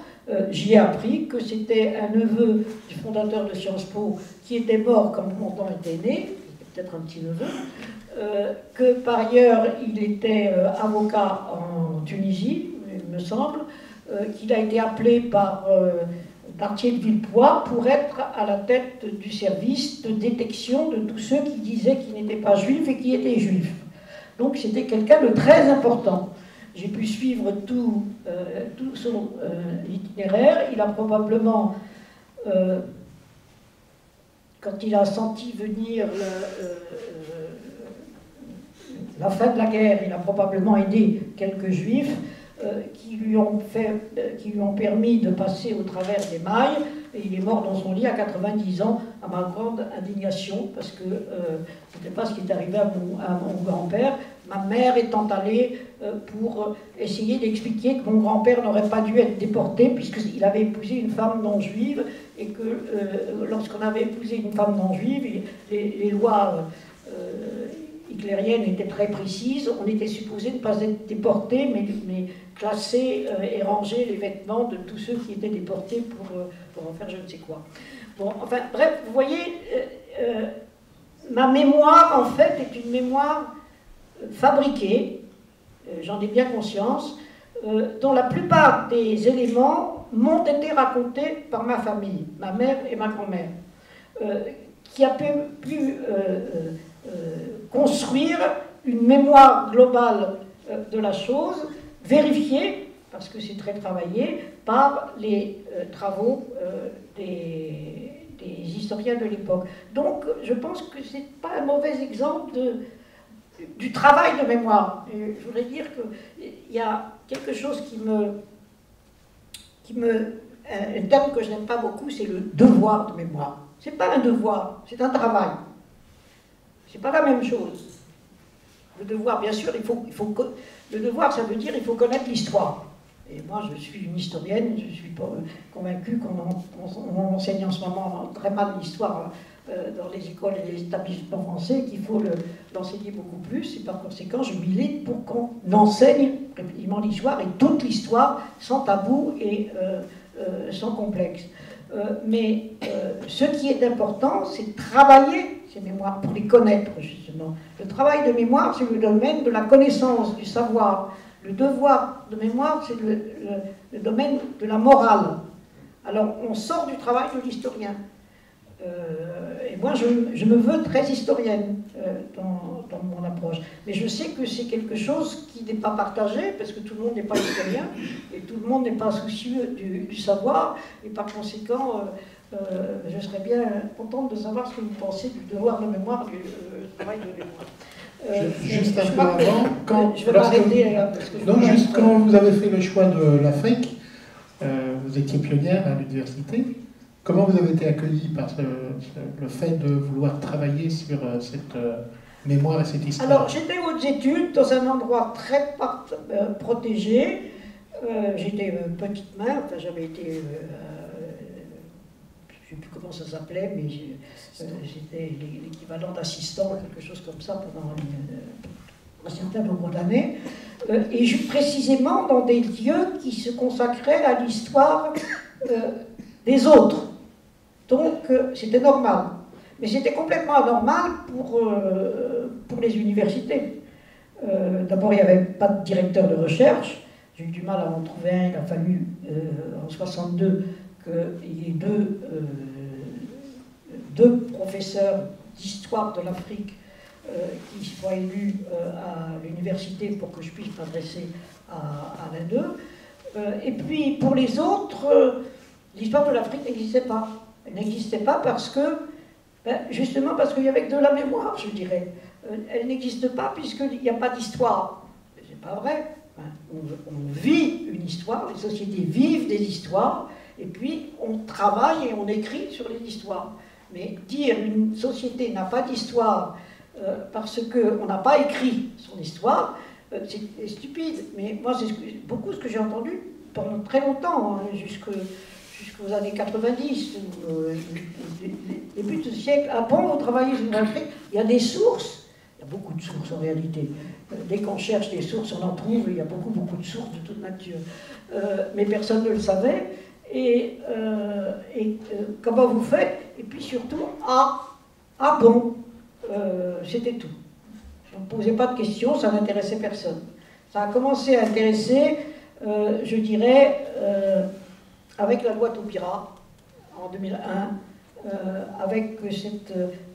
j'y ai appris que c'était un neveu du fondateur de Sciences Po qui était mort quand Montand était né, peut-être un petit neveu, euh, que par ailleurs il était euh, avocat en Tunisie, il me semble, qu'il a été appelé par Dartier de Villepoix pour être à la tête du service de détection de tous ceux qui disaient qu'ils n'étaient pas juifs et qui étaient juifs. Donc c'était quelqu'un de très important j'ai pu suivre tout, euh, tout son euh, itinéraire. Il a probablement, euh, quand il a senti venir la fin de la guerre, il a probablement aidé quelques juifs. qui, lui ont fait, qui lui ont permis de passer au travers des mailles. Et il est mort dans son lit à 90 ans, à ma grande indignation, parce que ce n'était pas ce qui est arrivé à mon grand-père ma mère étant allée euh, pour essayer d'expliquer que mon grand-père n'aurait pas dû être déporté puisqu'il avait épousé une femme non juive et que euh, lorsqu'on avait épousé une femme non juive, les, lois euh, hitlériennes étaient très précises, on était supposé ne pas être déporté mais, classer et ranger les vêtements de tous ceux qui étaient déportés pour, pour en faire je ne sais quoi. Bon, enfin bref, vous voyez, ma mémoire en fait est une mémoire fabriqués, euh, j'en ai bien conscience, euh, dont la plupart des éléments m'ont été racontés par ma famille, ma mère et ma grand-mère, euh, qui a pu, pu construire une mémoire globale de la chose, vérifiée, parce que c'est très travaillé, par les travaux des, des, historiens de l'époque. Donc je pense que ce n'est pas un mauvais exemple de, du travail de mémoire. je voudrais dire qu'il y a quelque chose qui me... Qui me un terme que je n'aime pas beaucoup, c'est le devoir de mémoire. Ce n'est pas un devoir, c'est un travail. C'est pas la même chose. Le devoir, bien sûr, il faut, il faut, le devoir, ça veut dire il faut connaître l'histoire. Et moi, je suis une historienne, je suis convaincue qu'on enseigne en ce moment très mal l'histoire euh, dans les écoles et les établissements français qu'il faut l'enseigner beaucoup plus. Et par conséquent, je milite pour qu'on enseigne effectivement l'histoire et toute l'histoire sans tabou et euh, euh, sans complexe. mais ce qui est important, c'est travailler ces mémoires pour les connaître, justement. Le travail de mémoire, c'est le domaine de la connaissance, du savoir. Le devoir de mémoire, c'est le, domaine de la morale. Alors, on sort du travail de l'historien. Euh, et moi, je, me veux très historienne euh, dans, mon approche. Mais je sais que c'est quelque chose qui n'est pas partagé, parce que tout le monde n'est pas historien, et tout le monde n'est pas soucieux du, savoir, et par conséquent, euh, je serais bien contente de savoir ce que vous pensez du devoir de mémoire, du travail de mémoire. juste un peu avant, quand, je vais m'arrêter non, juste quand vous avez fait le choix de l'Afrique, vous étiez pionnière à l'université. Comment vous avez été accueilli par le fait de vouloir travailler sur euh, cette euh, mémoire et cette histoire? Alors, j'étais aux études dans un endroit très euh, protégé. j'étais petite main, enfin, j'avais été. je ne sais plus comment ça s'appelait, mais j'étais l'équivalent d'assistant, quelque chose comme ça, pendant un certain nombre d'années. et précisément dans des lieux qui se consacraient à l'histoire des autres. Donc euh, c'était normal. Mais c'était complètement anormal pour, euh, les universités. Euh, d'abord, il n'y avait pas de directeur de recherche. J'ai eu du mal à en trouver un. Il a fallu en 62 qu'il y ait deux, professeurs d'histoire de l'Afrique qui soient élus à l'université pour que je puisse m'adresser à l'un d'eux. et puis pour les autres, l'histoire de l'Afrique n'existait pas. Elle n'existait pas parce que, ben, justement parce qu'il y avait que de la mémoire, je dirais. Euh, elle n'existe pas puisqu'il n'y a pas d'histoire. C'est pas vrai. On, on, vit une histoire, les sociétés vivent des histoires, et puis on travaille et on écrit sur les histoires. Mais dire une société n'a pas d'histoire euh, parce qu'on n'a pas écrit son histoire, euh, c'est stupide. Mais moi, c'est beaucoup ce que j'ai entendu pendant très longtemps, hein, jusque jusqu'aux années 90, ou, euh, début du siècle. Bon, vous travaillez sur l'Afrique Il y a des sources. Il y a beaucoup de sources en réalité. Euh, dès qu'on cherche des sources, on en trouve. Il y a beaucoup, beaucoup de sources de toute nature. Euh, mais personne ne le savait. Et, et comment vous faites? Et puis surtout, ah, ah bon, c'était tout. Je ne posais pas de questions, ça n'intéressait personne. Ça a commencé à intéresser, je dirais, avec la loi Taubira en 2001, euh, avec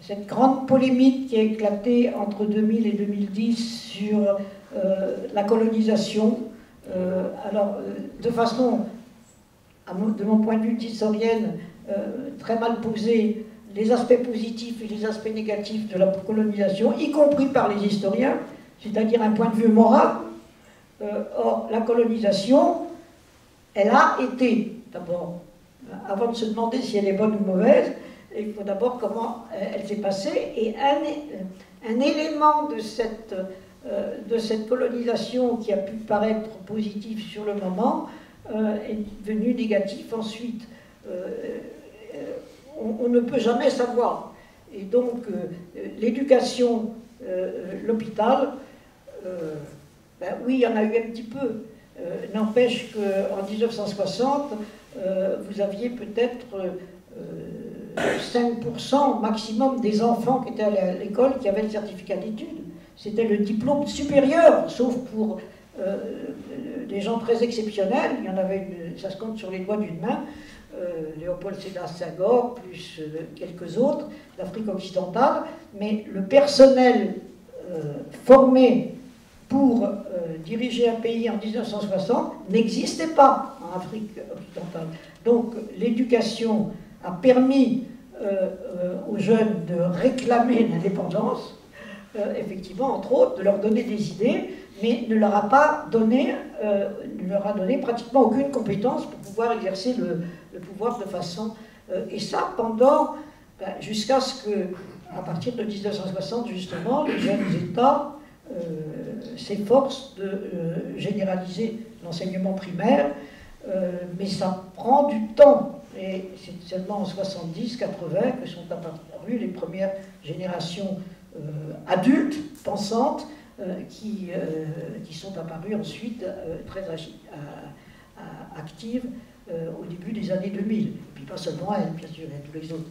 cette, grande polémique qui a éclaté entre 2000 et 2010 sur euh, la colonisation. Euh, alors, de façon, de mon point de vue d'historienne, très mal posée, les aspects positifs et les aspects négatifs de la colonisation, y compris par les historiens, c'est-à-dire un point de vue moral, or, la colonisation, elle a été, d'abord, avant de se demander si elle est bonne ou mauvaise, il faut d'abord comment elle s'est passée. Et un, un élément de cette, de cette colonisation qui a pu paraître positif sur le moment est devenu négatif ensuite. On, ne peut jamais savoir. Et donc, l'éducation, l'hôpital, ben oui, il y en a eu un petit peu. Euh, n'empêche qu'en 1960, euh, vous aviez peut-être 5% euh, maximum des enfants qui étaient à l'école qui avaient le certificat d'études. C'était le diplôme supérieur, sauf pour des gens très exceptionnels. Il y en avait, ça se compte sur les doigts d'une main. Léopold Sédar Senghor, plus quelques autres d'Afrique occidentale. Mais le personnel formé pour euh, diriger un pays en 1960 n'existait pas en Afrique occidentale. Donc l'éducation a permis euh, euh, aux jeunes de réclamer [LAUGHS] l'indépendance, effectivement, entre autres, de leur donner des idées, mais ne leur a pas donné, ne leur a donné pratiquement aucune compétence pour pouvoir exercer le, pouvoir de façon... et ça pendant, ben, jusqu'à ce que, à partir de 1960, justement, les jeunes États s'efforce de euh, généraliser l'enseignement primaire, euh, mais ça prend du temps. Et c'est seulement en 70-80 que sont apparues les premières générations adultes, pensantes, qui, qui sont apparues ensuite très actives au début des années 2000. Et puis pas seulement elles, bien sûr, et tous les autres.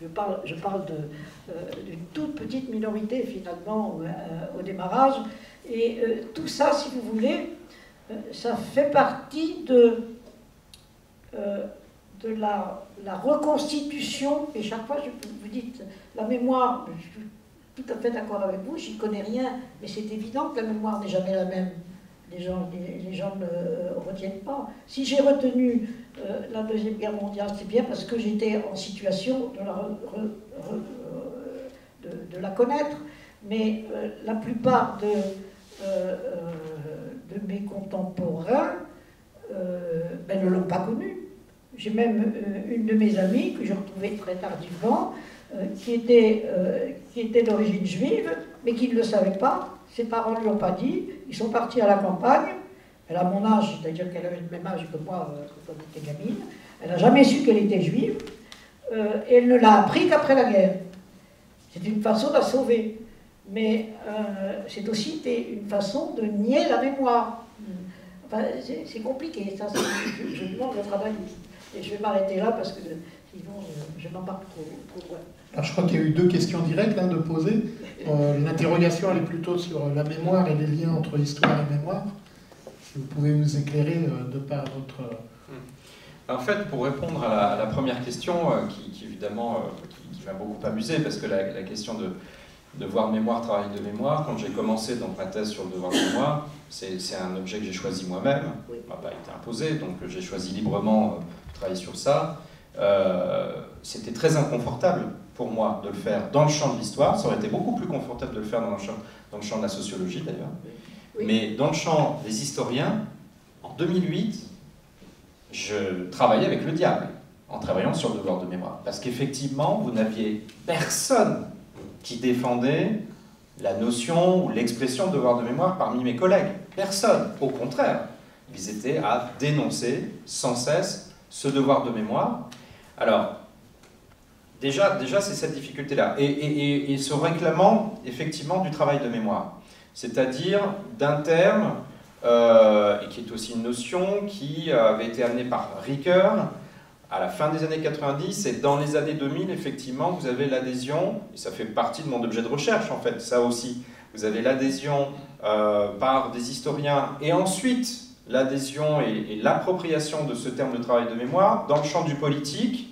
Je parle, je parle euh, d'une toute petite minorité finalement euh, au démarrage. Et euh, tout ça, si vous voulez, ça fait partie de, de la, reconstitution. Et chaque fois, vous dites, la mémoire, je suis tout à fait d'accord avec vous, j'y connais rien, mais c'est évident que la mémoire n'est jamais la même les gens, les, gens ne retiennent pas. Si j'ai retenu euh, la Deuxième Guerre mondiale, c'est bien parce que j'étais en situation de la, la connaître. Mais euh, la plupart de, euh, de mes contemporains ben, ne l'ont pas connue. J'ai même une de mes amies que j'ai retrouvée très tardivement, qui était, qui était d'origine juive, mais qui ne le savait pas ses parents ne lui ont pas dit. Ils sont partis à la campagne. Elle a mon âge, c'est-à-dire qu'elle avait le même âge que moi euh, quand on était gamine. Elle n'a jamais su qu'elle était juive. Euh, et elle ne l'a appris qu'après la guerre. C'est une façon de la sauver. Mais euh, c'est aussi une façon de nier la mémoire. Enfin, c'est compliqué. Ça, je, demande votre analyse. Et je vais m'arrêter là parce que sinon je, m'embarque trop, trop loin. Alors, je crois qu'il y a eu deux questions directes hein, de poser. Euh, l'interrogation, elle est plutôt sur la mémoire et les liens entre histoire et mémoire. Si vous pouvez nous éclairer euh, de par votre... Hmm. En fait, pour répondre à la, première question, euh, qui, évidemment qui, m'a beaucoup amusé, parce que la, question de devoir mémoire, travail de mémoire, quand j'ai commencé donc ma thèse sur le devoir de mémoire, c'est un objet que j'ai choisi moi-même, il ne m'a pas été imposé, donc j'ai choisi librement de travailler sur ça. C'était très inconfortable pour moi de le faire dans le champ de l'histoire. Ça aurait été beaucoup plus confortable de le faire dans le champ, dans le champ de la sociologie d'ailleurs. Mais dans le champ des historiens, en 2008, je travaillais avec le diable en travaillant sur le devoir de mémoire. Parce qu'effectivement, vous n'aviez personne qui défendait la notion ou l'expression de devoir de mémoire parmi mes collègues. Personne. Au contraire, ils étaient à dénoncer sans cesse ce devoir de mémoire. Alors, Déjà, déjà c'est cette difficulté-là. Et, et, réclamant effectivement du travail de mémoire. C'est-à-dire d'un terme, euh, et qui est aussi une notion qui avait été amenée par Ricoeur à la fin des années 90 et dans les années 2000, effectivement, vous avez l'adhésion, et ça fait partie de mon objet de recherche en fait, ça aussi, vous avez l'adhésion euh, par des historiens et ensuite l'adhésion et l'appropriation de ce terme de travail de mémoire dans le champ du politique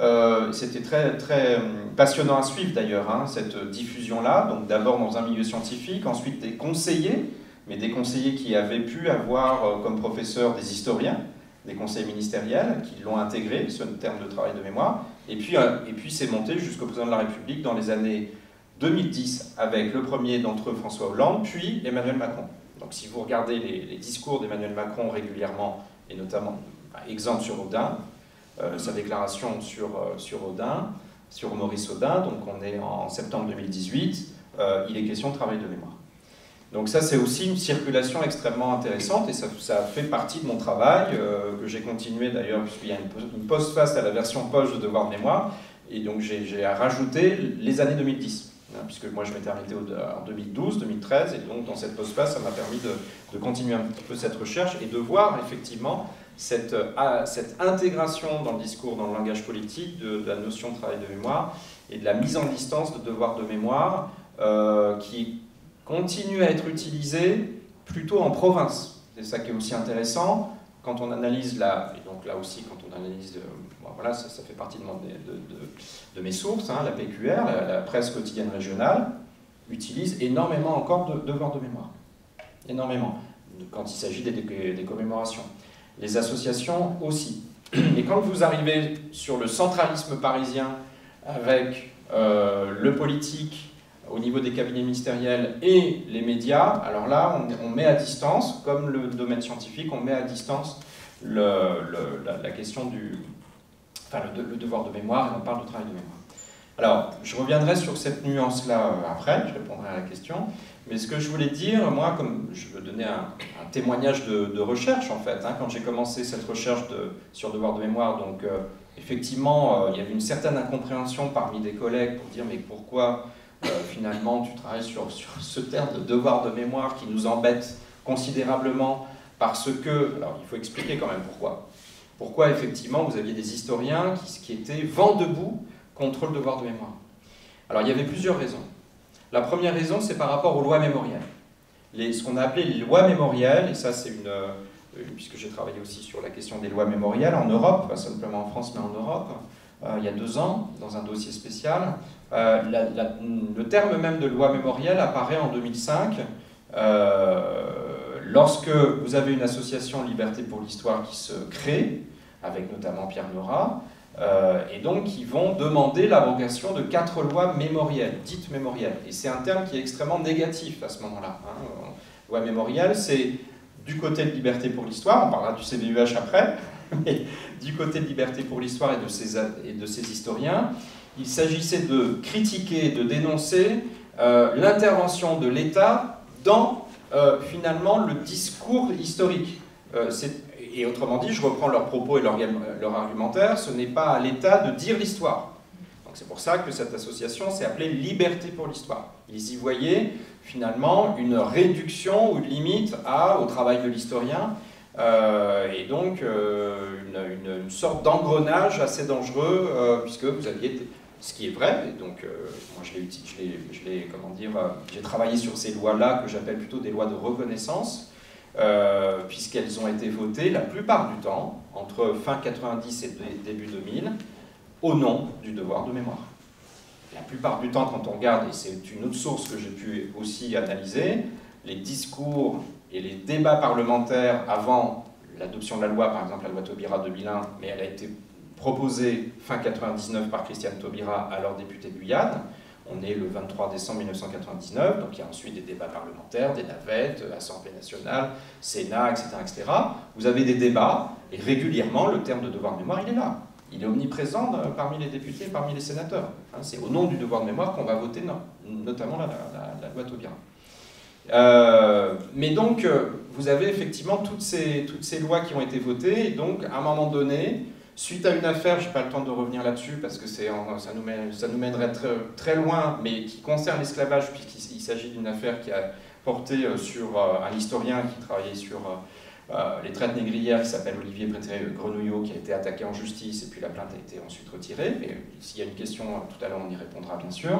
euh, c'était très, très euh, passionnant à suivre d'ailleurs, hein, cette diffusion-là. Donc d'abord dans un milieu scientifique, ensuite des conseillers, mais des conseillers qui avaient pu avoir euh, comme professeurs des historiens, des conseillers ministériels, qui l'ont intégré, ce terme de travail de mémoire. Et puis, et puis c'est monté jusqu'au président de la République dans les années 2010, avec le premier d'entre eux, François Hollande, puis Emmanuel Macron. Donc si vous regardez les, discours d'Emmanuel Macron régulièrement, et notamment, exemple sur Audin, sa déclaration sur, sur Audin, sur Maurice Audin, donc on est en septembre 2018, il est question de travail de mémoire. Donc ça, c'est aussi une circulation extrêmement intéressante et ça, fait partie de mon travail euh, que j'ai continué d'ailleurs, puisqu'il y a une, post-face à la version poche de devoir de mémoire. Et donc j'ai rajouté les années 2010, hein, puisque moi je m'étais arrêté en 2012, 2013, et donc dans cette post-face, ça m'a permis de, continuer un petit peu cette recherche et de voir effectivement cette, euh, cette intégration dans le discours, dans le langage politique de, la notion de travail de mémoire et de la mise en distance de devoir de mémoire euh, qui continue à être utilisé plutôt en province. C'est ça qui est aussi intéressant quand on analyse la, et donc là aussi quand on analyse, euh, voilà, ça, fait partie de, de, mes sources, hein, la PQR, la, presse quotidienne régionale, utilise énormément encore de devoirs de mémoire. Énormément, quand il s'agit des, des, commémorations. Les associations aussi. Et quand vous arrivez sur le centralisme parisien avec euh, le politique au niveau des cabinets ministériels et les médias, alors là, on, met à distance, comme le domaine scientifique, on met à distance le, la, question du enfin, le, devoir de mémoire et on parle de travail de mémoire. Alors, je reviendrai sur cette nuance-là euh, après, je répondrai à la question, mais ce que je voulais dire, moi, comme je veux donner un, témoignage de, recherche, en fait, hein, quand j'ai commencé cette recherche de, sur devoir de mémoire, donc euh, effectivement, euh, il y avait une certaine incompréhension parmi des collègues pour dire, mais pourquoi euh, finalement, tu travailles sur, sur, ce terme de devoir de mémoire qui nous embête considérablement parce que, alors il faut expliquer quand même pourquoi. Pourquoi effectivement vous aviez des historiens qui, qui étaient vent debout contre le devoir de mémoire Alors il y avait plusieurs raisons. La première raison, c'est par rapport aux lois mémorielles. Les, ce qu'on a appelé les lois mémorielles, et ça c'est une, puisque j'ai travaillé aussi sur la question des lois mémorielles en Europe, pas simplement en France mais en Europe, euh, il y a deux ans, dans un dossier spécial. Euh, le terme même de loi mémorielle apparaît en 2005 euh, lorsque vous avez une association Liberté pour l'Histoire qui se crée, avec notamment Pierre Nora, et donc qui vont demander l'abrogation de quatre lois mémorielles, dites mémorielles. Et c'est un terme qui est extrêmement négatif à ce moment-là. Hein. Loi mémorielle, c'est du côté de Liberté pour l'Histoire, on parlera du CVUH après, [LAUGHS] mais du côté de Liberté pour l'Histoire et, de ses, et de ses historiens, il s'agissait de critiquer, de dénoncer euh, l'intervention de l'État dans euh, finalement le discours historique. Euh, et autrement dit, je reprends leurs propos et leur, leur argumentaire, ce n'est pas à l'État de dire l'histoire. Donc c'est pour ça que cette association s'est appelée Liberté pour l'Histoire. Ils y voyaient finalement une réduction ou une limite au travail de l'historien euh, et donc euh, une, sorte d'engrenage assez dangereux, euh, puisque vous aviez, ce qui est vrai, et donc moi je l'ai, comment dire, j'ai travaillé sur ces lois-là que j'appelle plutôt des lois de reconnaissance, puisqu'elles ont été votées la plupart du temps, entre fin 90 et début 2000, au nom du devoir de mémoire. La plupart du temps, quand on regarde, et c'est une autre source que j'ai pu aussi analyser, les discours et les débats parlementaires avant l'adoption de la loi, par exemple la loi Taubira 2001, mais elle a été proposée fin 99 par Christiane Taubira, alors députée de Guyane. On est le 23 décembre 1999, donc il y a ensuite des débats parlementaires, des navettes, Assemblée nationale, Sénat, etc., etc. Vous avez des débats, et régulièrement, le terme de devoir de mémoire, il est là. Il est omniprésent parmi les députés et parmi les sénateurs. Hein, c'est au nom du devoir de mémoire qu'on va voter notamment la, loi Taubira. Euh, mais donc, euh, vous avez effectivement toutes ces, toutes ces lois qui ont été votées, et donc, à un moment donné, suite à une affaire, je n'ai pas le temps de revenir là-dessus, parce que ça nous, mène, ça nous mènerait très, loin, mais qui concerne l'esclavage, puisqu'il s'agit d'une affaire qui a porté euh, sur un historien qui travaillait sur les traites négrières, qui s'appelle Olivier Prété-Grenouillot, qui a été attaqué en justice, et puis la plainte a été ensuite retirée. Mais s'il y a une question, tout à l'heure, on y répondra, bien sûr.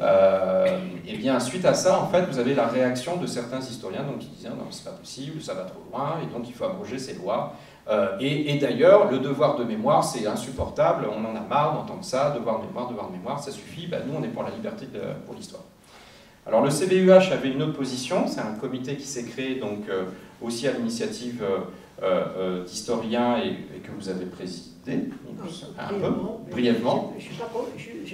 Euh, et bien, suite à ça, en fait, vous avez la réaction de certains historiens donc, qui disaient non, c'est pas possible, ça va trop loin, et donc il faut abroger ces lois. Euh, et, d'ailleurs, le devoir de mémoire, c'est insupportable, on en a marre d'entendre ça, devoir de mémoire, devoir de mémoire, ça suffit, ben, nous on est pour la liberté, de, pour l'histoire. Alors le CBUH avait une autre position, c'est un comité qui s'est créé donc euh, aussi à l'initiative d'historiens et, et, que vous avez présidé un peu, brièvement. Je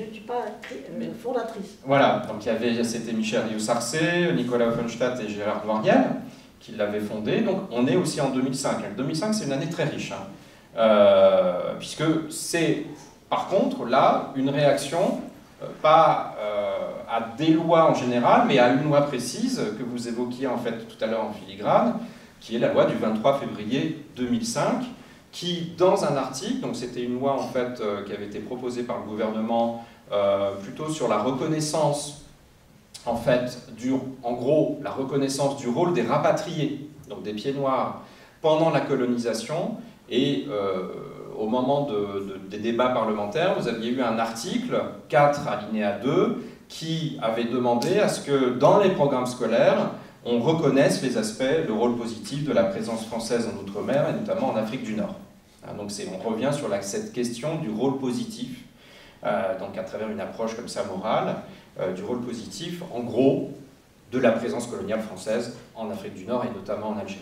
ne suis pas, euh, fondatrice. Voilà, donc il y avait, c'était Michel Rio-Sarcé, Nicolas Offenstadt et Gérard Noiriel. Qui l'avait fondé. Donc on est aussi en 2005. 2005, c'est une année très riche, hein. euh, puisque c'est par contre là une réaction euh, pas à des lois en général, mais à une loi précise que vous évoquiez en fait tout à l'heure en filigrane, qui est la loi du 23 février 2005, qui, dans un article, donc c'était une loi en fait qui avait été proposée par le gouvernement plutôt sur la reconnaissance en fait, en gros, la reconnaissance du rôle des rapatriés, donc des pieds noirs, pendant la colonisation. Et euh, au moment des débats parlementaires, vous aviez eu un article, 4 alinéa 2, qui avait demandé à ce que dans les programmes scolaires, on reconnaisse les aspects, le rôle positif de la présence française en Outre-mer, et notamment en Afrique du Nord. Hein, donc on revient sur cette question du rôle positif, euh, donc à travers une approche comme ça morale. Euh, du rôle positif, en gros, de la présence coloniale française en Afrique du Nord et notamment en Algérie.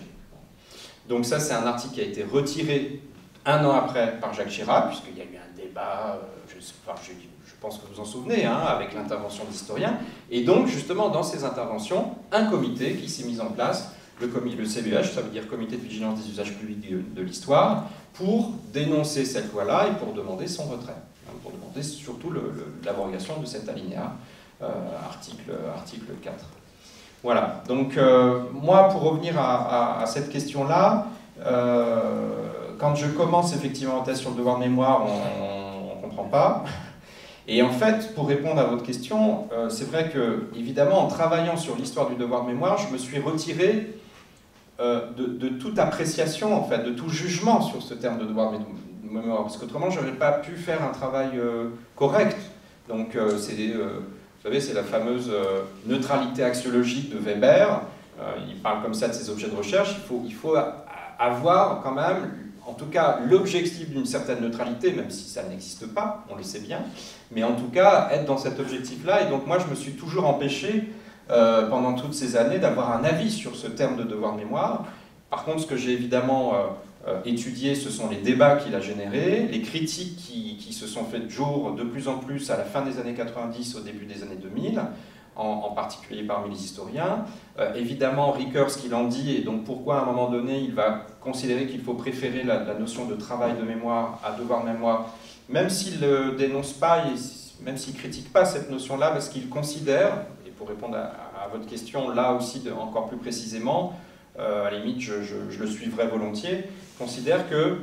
Donc ça, c'est un article qui a été retiré un an après par Jacques Chirac, puisqu'il y a eu un débat, euh, je, pense que vous en souvenez, hein, avec l'intervention d'historiens. Et donc, justement, dans ces interventions, un comité qui s'est mis en place, le, le CVH, ça veut dire Comité de vigilance des usages publics de l'histoire, pour dénoncer cette loi-là et pour demander son retrait, hein, pour demander surtout l'abrogation de cet alinéa article, article 4. Voilà, donc euh, moi, pour revenir à, cette question-là, euh, quand je commence effectivement à test sur le devoir de mémoire, on ne comprend pas. Et en fait, pour répondre à votre question, c'est vrai que, évidemment, en travaillant sur l'histoire du devoir de mémoire, je me suis retiré de, toute appréciation, en fait, de tout jugement sur ce terme de devoir de mémoire, parce qu'autrement, je n'aurais pas pu faire un travail correct. Donc, c'est savez, c'est la fameuse euh, neutralité axiologique de Weber. Euh, il parle comme ça de ses objets de recherche. Il faut, il faut avoir quand même, en tout cas, l'objectif d'une certaine neutralité, même si ça n'existe pas, on le sait bien, mais en tout cas, être dans cet objectif-là. Et donc, moi, je me suis toujours empêché, euh, pendant toutes ces années, d'avoir un avis sur ce terme de devoir de mémoire. Par contre, ce que j'ai évidemment étudié, ce sont les débats qu'il a générés, les critiques qui, qui, se sont faites jour de plus en plus à la fin des années 90, au début des années 2000, en, particulier parmi les historiens. Euh, évidemment, Ricoeur, ce qu'il en dit, et donc pourquoi à un moment donné il va considérer qu'il faut préférer la, notion de travail de mémoire à devoir de mémoire, même s'il ne dénonce pas, et même s'il critique pas cette notion-là, parce qu'il considère, et pour répondre à, votre question là aussi encore plus précisément, euh, à la limite je, je, le suivrai volontiers, considère que,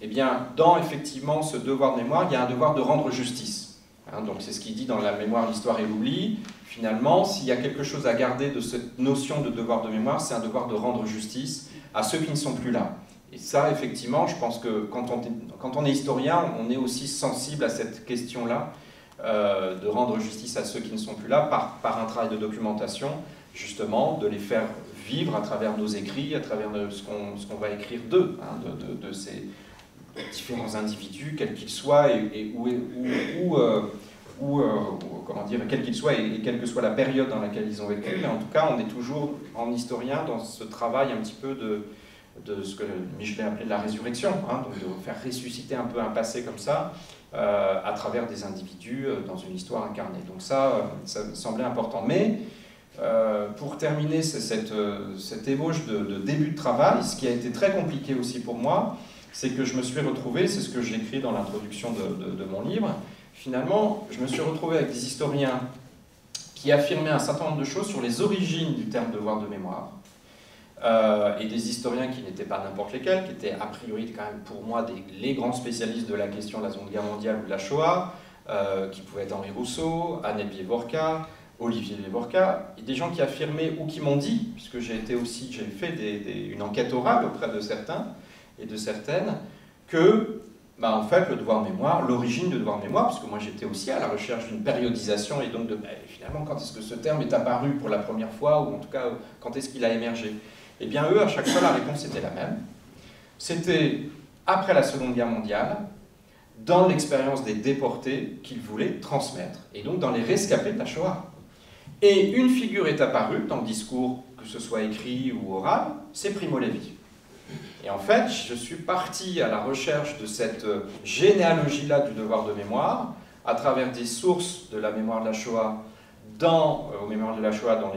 eh bien, dans effectivement ce devoir de mémoire, il y a un devoir de rendre justice. Hein, donc c'est ce qu'il dit dans la mémoire, l'histoire et l'oubli. Finalement, s'il y a quelque chose à garder de cette notion de devoir de mémoire, c'est un devoir de rendre justice à ceux qui ne sont plus là. Et ça, effectivement, je pense que quand on est, quand on est historien, on est aussi sensible à cette question-là, euh, de rendre justice à ceux qui ne sont plus là par, par un travail de documentation, justement, de les faire vivre à travers nos écrits, à travers ce qu'on va écrire d'eux, hein, de, ces différents individus, quels qu'ils soient, et, où, où, euh, euh, comment dire, quels qu'ils soient, et, quelle que soit la période dans laquelle ils ont vécu. Mais en tout cas, on est toujours en historien dans ce travail un petit peu de, de ce que Michelet appelait la résurrection, hein, de faire ressusciter un peu un passé comme ça, euh, à travers des individus dans une histoire incarnée. Donc ça, ça me semblait important. Mais euh, pour terminer cette, euh, cette ébauche de, début de travail, ce qui a été très compliqué aussi pour moi, c'est que je me suis retrouvé, c'est ce que j'écris dans l'introduction de, mon livre, finalement, je me suis retrouvé avec des historiens qui affirmaient un certain nombre de choses sur les origines du terme devoir de mémoire, euh, et des historiens qui n'étaient pas n'importe lesquels, qui étaient a priori quand même pour moi les grands spécialistes de la question de la Seconde Guerre mondiale ou de la Shoah, qui pouvaient être Henri Rousseau, Annette Bievorka, Olivier Levorka, des gens qui affirmaient ou qui m'ont dit, puisque j'ai été aussi, j'ai fait une enquête orale auprès de certains et de certaines, que bah, en fait, le devoir de mémoire, l'origine du devoir de mémoire, puisque moi j'étais aussi à la recherche d'une périodisation et donc de bah, finalement quand est-ce que ce terme est apparu pour la première fois, ou en tout cas quand est-ce qu'il a émergé? Eh bien, eux, à chaque fois, la réponse était la même. C'était après la Seconde Guerre mondiale, dans l'expérience des déportés qu'ils voulaient transmettre, et donc dans les rescapés de la Shoah. Et une figure est apparue dans le discours, que ce soit écrit ou oral, c'est Primo Levi. Et en fait, je suis parti à la recherche de cette généalogie-là du devoir de mémoire, à travers des sources de la mémoire de la Shoah dans, au Mémorial de la Shoah, dans,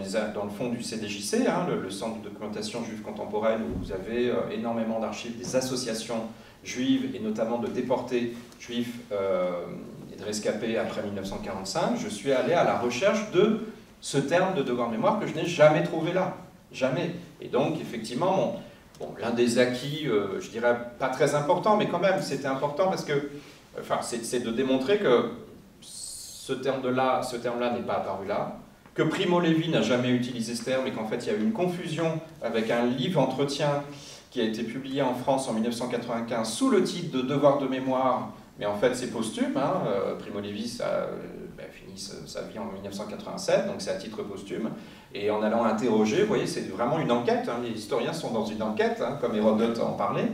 le fond du CDJC, hein, le, Centre de documentation juive contemporaine, où vous avez énormément d'archives des associations juives et notamment de déportés juifs et de rescapés après 1945, je suis allé à la recherche de ce terme de devoir de mémoire que je n'ai jamais trouvé là. Jamais. Et donc, effectivement, bon, l'un des acquis, euh, je dirais pas très important, mais quand même, c'était important parce que, enfin, c'est de démontrer que ce terme-là terme n'est pas apparu là, que Primo Levi n'a jamais utilisé ce terme et qu'en fait, il y a eu une confusion avec un livre entretien qui a été publié en France en 1995 sous le titre de Devoir de mémoire, mais en fait, c'est posthume. Hein, euh, Primo Levi, ça ben, finit sa vie en 1987, donc c'est à titre posthume. Et en allant interroger, vous voyez, c'est vraiment une enquête. Hein, les historiens sont dans une enquête, hein, comme Hérodote en parlait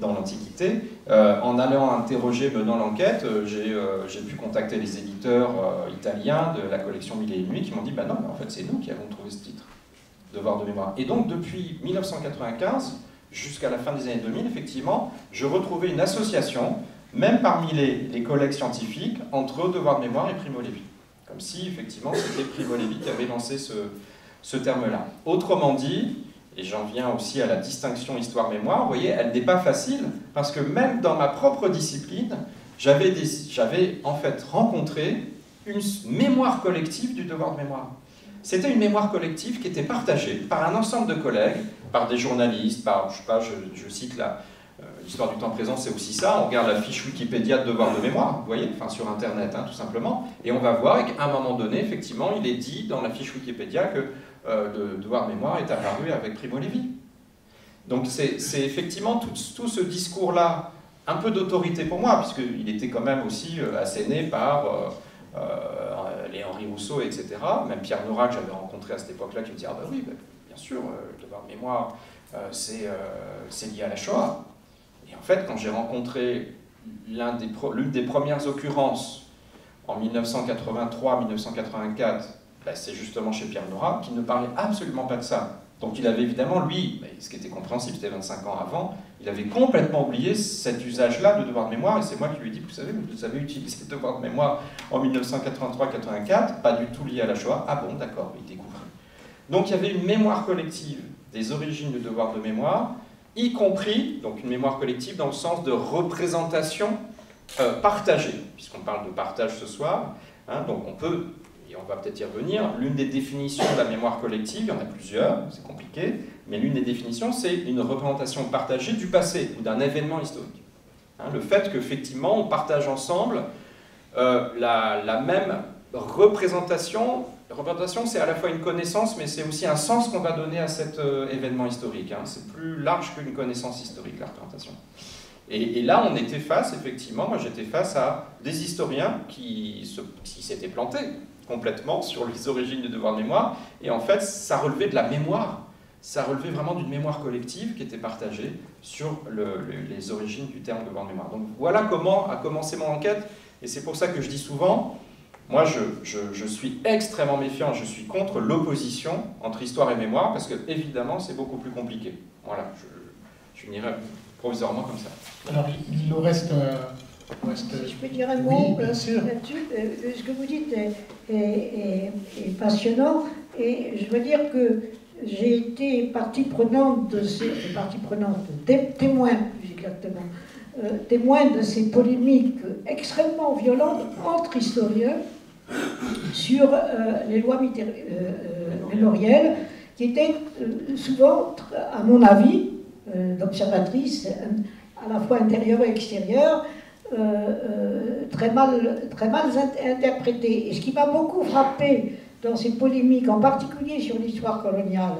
dans l'Antiquité. Euh, en allant interroger, menant l'enquête, euh, euh, j'ai pu contacter les éditeurs italiens de la collection Mille et une nuits qui m'ont dit bah non, en fait, c'est nous qui avons trouvé ce titre, Devoir de mémoire. Et donc, depuis 1995 jusqu'à la fin des années 2000, effectivement, je retrouvais une association même parmi les, collègues scientifiques, entre Devoir de mémoire et Primo Levi. Comme si, effectivement, c'était Primo Levi qui avait lancé ce, terme-là. Autrement dit, et j'en viens aussi à la distinction histoire-mémoire, vous voyez, elle n'est pas facile, parce que même dans ma propre discipline, j'avais en fait rencontré une mémoire collective du devoir de mémoire. C'était une mémoire collective qui était partagée par un ensemble de collègues, par des journalistes, par, je sais pas, je, cite euh, l'histoire du temps présent, c'est aussi ça. On regarde la fiche Wikipédia de devoir de mémoire, vous voyez, enfin sur Internet, hein, tout simplement, et on va voir qu'à un moment donné, effectivement, il est dit dans la fiche Wikipédia que euh, le devoir de mémoire est apparu avec Primo Levi. Donc c'est effectivement tout, ce discours-là, un peu d'autorité pour moi, puisqu'il était quand même aussi euh, asséné par les Henri Rousseau, etc. Même Pierre Nora, que j'avais rencontré à cette époque-là, qui me dit Ah ben oui, ben, bien sûr, le devoir de mémoire, c'est lié à la Shoah. Et en fait, quand j'ai rencontré l'une des, premières occurrences en 1983-1984, ben, c'est justement chez Pierre Nora, qui ne parlait absolument pas de ça. Donc il avait évidemment, lui, ben, ce qui était compréhensible, c'était 25 ans avant, il avait complètement oublié cet usage-là de devoir de mémoire, et c'est moi qui lui ai dit, vous savez, vous avez utilisé le devoir de mémoire en 1983-84, pas du tout lié à la Shoah. Ah bon, d'accord, il découvre. Donc il y avait une mémoire collective des origines du devoir de mémoire, y compris donc une mémoire collective dans le sens de représentation euh, partagée, puisqu'on parle de partage ce soir. Hein, donc on peut, et on va peut-être y revenir, l'une des définitions de la mémoire collective, il y en a plusieurs, c'est compliqué, mais l'une des définitions, c'est une représentation partagée du passé ou d'un événement historique. Hein, le fait qu'effectivement on partage ensemble euh, la, la même représentation la représentation, c'est à la fois une connaissance, mais c'est aussi un sens qu'on va donner à cet euh, événement historique. Hein. C'est plus large qu'une connaissance historique, la représentation. Et, là, on était face, effectivement, moi j'étais face à des historiens qui s'étaient plantés complètement sur les origines du devoir de mémoire, et en fait, ça relevait de la mémoire. Ça relevait vraiment d'une mémoire collective qui était partagée sur les origines du terme devoir de mémoire. Donc voilà comment a commencé mon enquête, et c'est pour ça que je dis souvent, moi, je, suis extrêmement méfiant, je suis contre l'opposition entre histoire et mémoire, parce que, évidemment, c'est beaucoup plus compliqué. Voilà, je, je finirai provisoirement comme ça. Alors, il nous reste... Euh, je peux dire un mot euh, là-dessus, euh, ce que vous dites est, passionnant, et je veux dire que j'ai été partie prenante de ces... partie prenante, témoin, plus exactement, témoin de ces polémiques extrêmement violentes entre historiens sur euh, les lois mémorielles, euh, euh, qui étaient souvent, à mon avis, d'observatrice, à la fois intérieure et extérieure, très mal, très mal interprétées. Et ce qui m'a beaucoup frappé dans ces polémiques, en particulier sur l'histoire coloniale,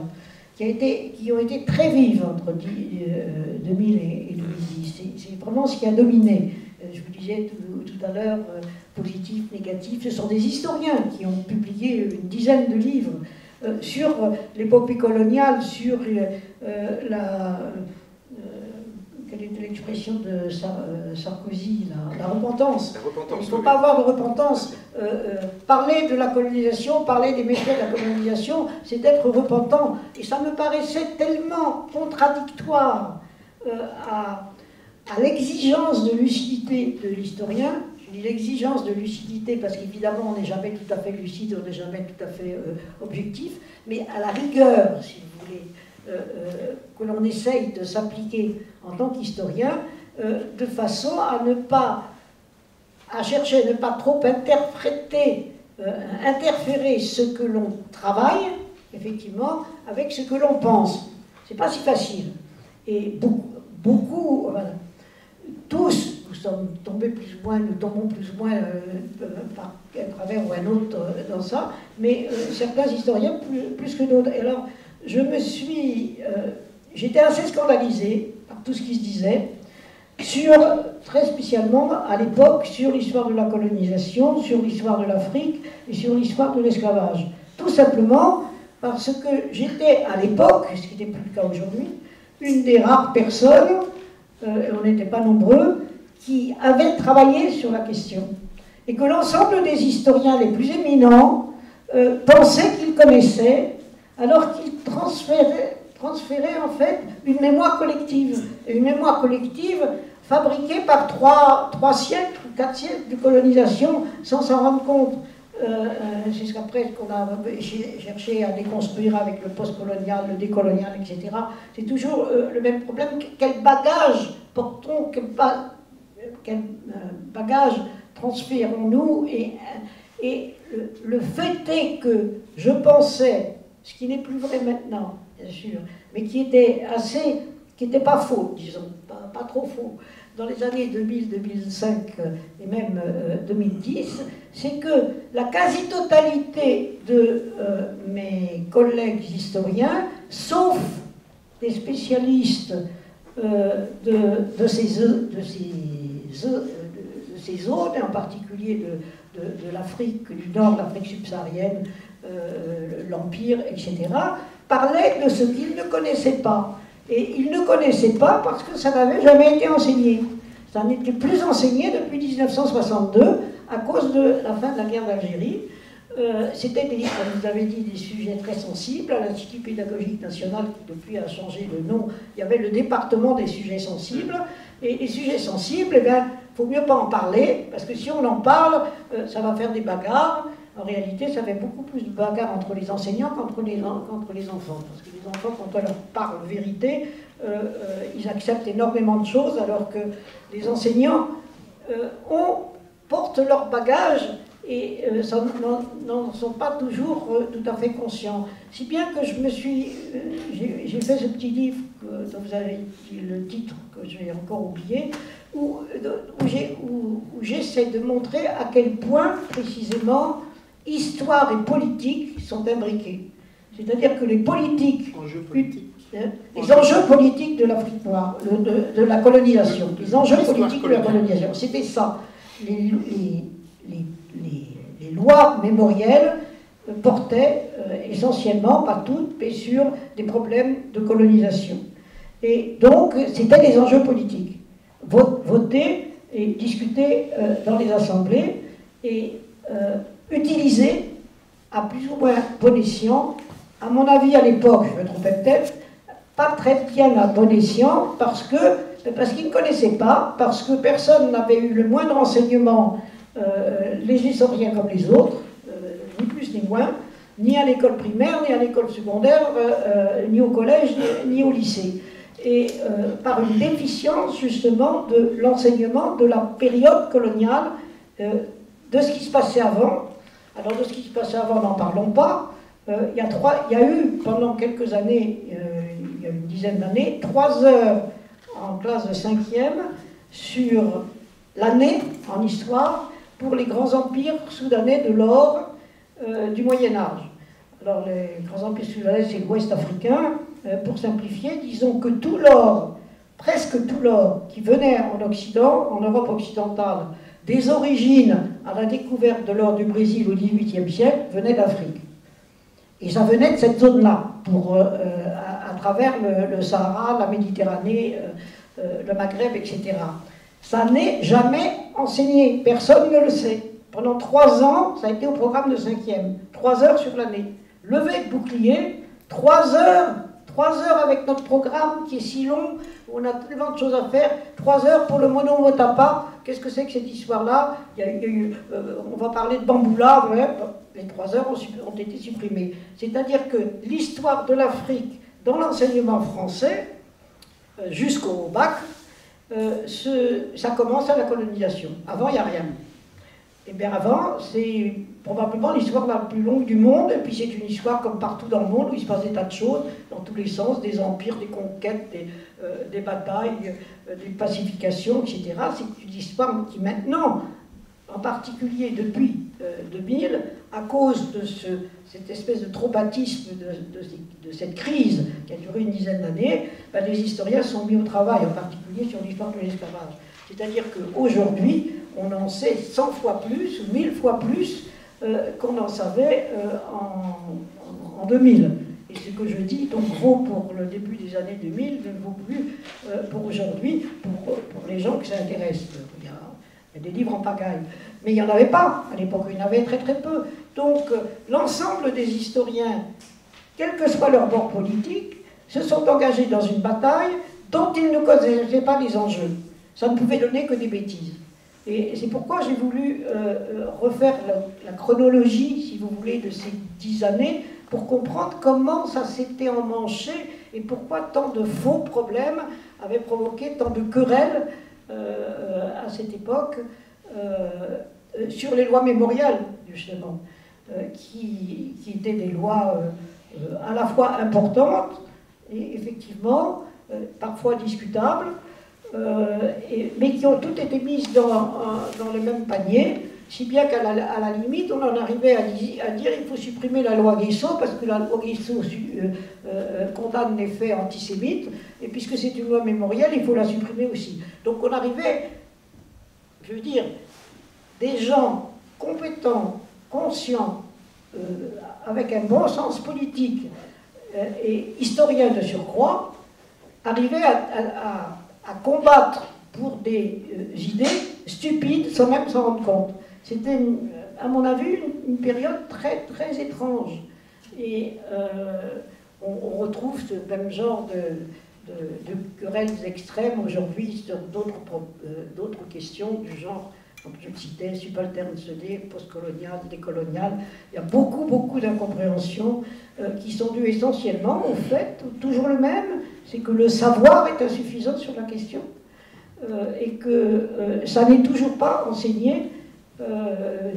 qui, qui, ont été très vives entre 2000 et 2010, c'est vraiment ce qui a dominé. Je vous disais tout à l'heure, positifs, négatifs. Ce sont des historiens qui ont publié une dizaine de livres euh, sur l'épopée coloniale, sur euh, la. Euh, quelle était l'expression de Sarkozy la, repentance. Il ne faut pas avoir de repentance. parler de la colonisation, parler des méfaits de la colonisation, c'est être repentant. Et ça me paraissait tellement contradictoire à, à l'exigence de lucidité de l'historien une exigence de lucidité, parce qu'évidemment, on n'est jamais tout à fait lucide, on n'est jamais tout à fait euh, objectif, mais à la rigueur, si vous voulez, euh, euh, que l'on essaye de s'appliquer en tant qu'historien, de façon à ne pas, à chercher à ne pas trop interpréter, interférer ce que l'on travaille, effectivement, avec ce que l'on pense. C'est pas si facile. Et beaucoup tous sommes tombés plus ou moins, nous tombons plus ou moins euh, euh, par un travers ou un autre euh, dans ça, mais certains historiens plus, que d'autres. Et alors, je me suis. J'étais assez scandalisée par tout ce qui se disait, sur, très spécialement à l'époque, sur l'histoire de la colonisation, sur l'histoire de l'Afrique et sur l'histoire de l'esclavage. Tout simplement parce que j'étais à l'époque, ce qui n'est plus le cas aujourd'hui, une des rares personnes, on n'était pas nombreux, qui avaient travaillé sur la question et que l'ensemble des historiens les plus éminents euh, pensaient qu'ils connaissaient alors qu'ils transféraient, en fait une mémoire collective. Une mémoire collective fabriquée par trois, trois siècles, quatre siècles de colonisation sans s'en rendre compte. Euh, euh, ce qu'après qu'on a cherché à déconstruire avec le postcolonial, le décolonial, etc. C'est toujours le même problème. Quel bagage portons, quel, quel euh, bagage transférons-nous et, et le, fait est que je pensais, ce qui n'est plus vrai maintenant, bien sûr, mais qui était assez, qui n'était pas faux, disons, pas, trop faux, dans les années 2000, 2005 et même 2010, euh, c'est que la quasi-totalité de euh, mes collègues historiens, sauf des spécialistes de, ces, zones, en particulier de, l'Afrique du Nord, l'Afrique subsaharienne, euh, l'Empire, etc., parlaient de ce qu'ils ne connaissaient pas. Et ils ne connaissaient pas parce que ça n'avait jamais été enseigné. Ça n'était plus enseigné depuis 1962 à cause de la fin de la guerre d'Algérie. Euh, c'était, comme vous avez dit, des sujets très sensibles. À l'Institut pédagogique national, qui depuis a changé de nom, il y avait le département des sujets sensibles. Et les sujets sensibles, il eh faut mieux pas en parler, parce que si on en parle, euh, ça va faire des bagarres. En réalité, ça fait beaucoup plus de bagarres entre les enseignants qu'entre les, enfants. Parce que les enfants, quand on leur parle vérité, euh, euh, ils acceptent énormément de choses, alors que les enseignants ont, portent leur bagage et n'en sont pas toujours tout à fait conscients. Si bien que je me suis. j'ai fait ce petit livre dont vous avez dit le titre que j'ai encore oublié, où j'essaie de montrer à quel point, précisément, histoire et politique sont imbriqués. C'est-à-dire que les politiques, hein, les enjeux politiques de l'Afrique noire, de, la colonisation, les enjeux politiques de la colonisation, c'était ça. Les, les, lois mémorielles portaient euh, essentiellement, pas toutes, mais sur des problèmes de colonisation. Et donc, c'était des enjeux politiques. Voter et discuter euh, dans les assemblées et euh, utiliser à plus ou moins bon escient, à mon avis à l'époque, je me trompais peut-être, pas très bien à bon escient parce que parce qu'ils ne connaissaient pas, parce que personne n'avait eu le moindre enseignement, euh, les historiens comme les autres, ni plus ni moins, ni à l'école primaire, ni à l'école secondaire, ni au collège, ni au lycée et euh, par une déficience justement de l'enseignement de la période coloniale, euh, de ce qui se passait avant. Alors de ce qui se passait avant, n'en parlons pas. Euh, il, y a eu pendant quelques années, il y a une dizaine d'années, trois heures en classe de cinquième sur l'année en histoire pour les grands empires soudanais de l'or du Moyen Âge. Alors les grands empires soudanais, c'est l'Ouest africain, euh, pour simplifier, disons que tout l'or, presque tout l'or qui venait en Occident, en Europe occidentale, des origines à la découverte de l'or du Brésil au XVIIIe siècle, venait d'Afrique. Et ça venait de cette zone-là, pour, euh, à, travers le, Sahara, la Méditerranée, euh, le Maghreb, etc. Ça n'est jamais enseigné, personne ne le sait. Pendant trois ans, ça a été au programme de cinquième, trois heures sur l'année. Levé de bouclier, trois heures Trois heures avec notre programme qui est si long, on a tellement de choses à faire. Trois heures pour le monomotapa. Qu'est-ce que c'est que cette histoire-là? Euh, On va parler de Bamboula, les trois heures ont, ont été supprimées. C'est-à-dire que l'histoire de l'Afrique dans l'enseignement français, euh, jusqu'au bac, euh, ça commence à la colonisation. Avant, il n'y a rien. Eh bien avant, c'est probablement l'histoire la plus longue du monde, et puis c'est une histoire comme partout dans le monde où il se passe des tas de choses, dans tous les sens, des empires, des conquêtes, des, euh, batailles, des pacifications, etc. C'est une histoire qui maintenant, en particulier depuis 2000, à cause de ce, cette espèce de traumatisme de, de, cette crise qui a duré une dizaine d'années, ben, les historiens sont mis au travail, en particulier sur l'histoire de l'esclavage. C'est-à-dire qu'aujourd'hui, on en sait 100 fois plus ou 1000 fois plus euh, qu'on en savait euh, en, en, 2000. Et ce que je dis donc vaut pour le début des années 2000, ne vaut plus euh, pour aujourd'hui, pour, pour, les gens qui s'intéressent. Il, il y a des livres en pagaille. Mais il n'y en avait pas à l'époque, il y en avait très très peu. Donc l'ensemble des historiens, quel que soit leur bord politique, se sont engagés dans une bataille dont ils ne connaissaient pas les enjeux. Ça ne pouvait donner que des bêtises. Et c'est pourquoi j'ai voulu euh, euh, refaire la, chronologie, si vous voulez, de ces dix années, pour comprendre comment ça s'était emmanché et pourquoi tant de faux problèmes avaient provoqué tant de querelles euh, à cette époque sur les lois mémoriales, justement. Euh, qui, étaient des lois à la fois importantes et effectivement parfois discutables, mais qui ont toutes été mises dans, dans le même panier, si bien qu'à la, limite, on en arrivait à, dire qu'il faut supprimer la loi Guesso, parce que la loi Guesso condamne les faits antisémites, et puisque c'est une loi mémorielle, il faut la supprimer aussi. Donc on arrivait, je veux dire, des gens compétents, conscient, euh, avec un bon sens politique euh, et historien de surcroît, arriver à, combattre pour des euh, idées stupides sans même s'en rendre compte. C'était, à mon avis, une, période très, très étrange. Et on, retrouve ce même genre de, de querelles extrêmes aujourd'hui sur d'autres questions du genre je le citais, subalterne CD, postcolonial, décolonial. Il y a beaucoup, beaucoup d'incompréhensions euh, qui sont dues essentiellement au fait, toujours le même, c'est que le savoir est insuffisant sur la question euh, et que euh, ça n'est toujours pas enseigné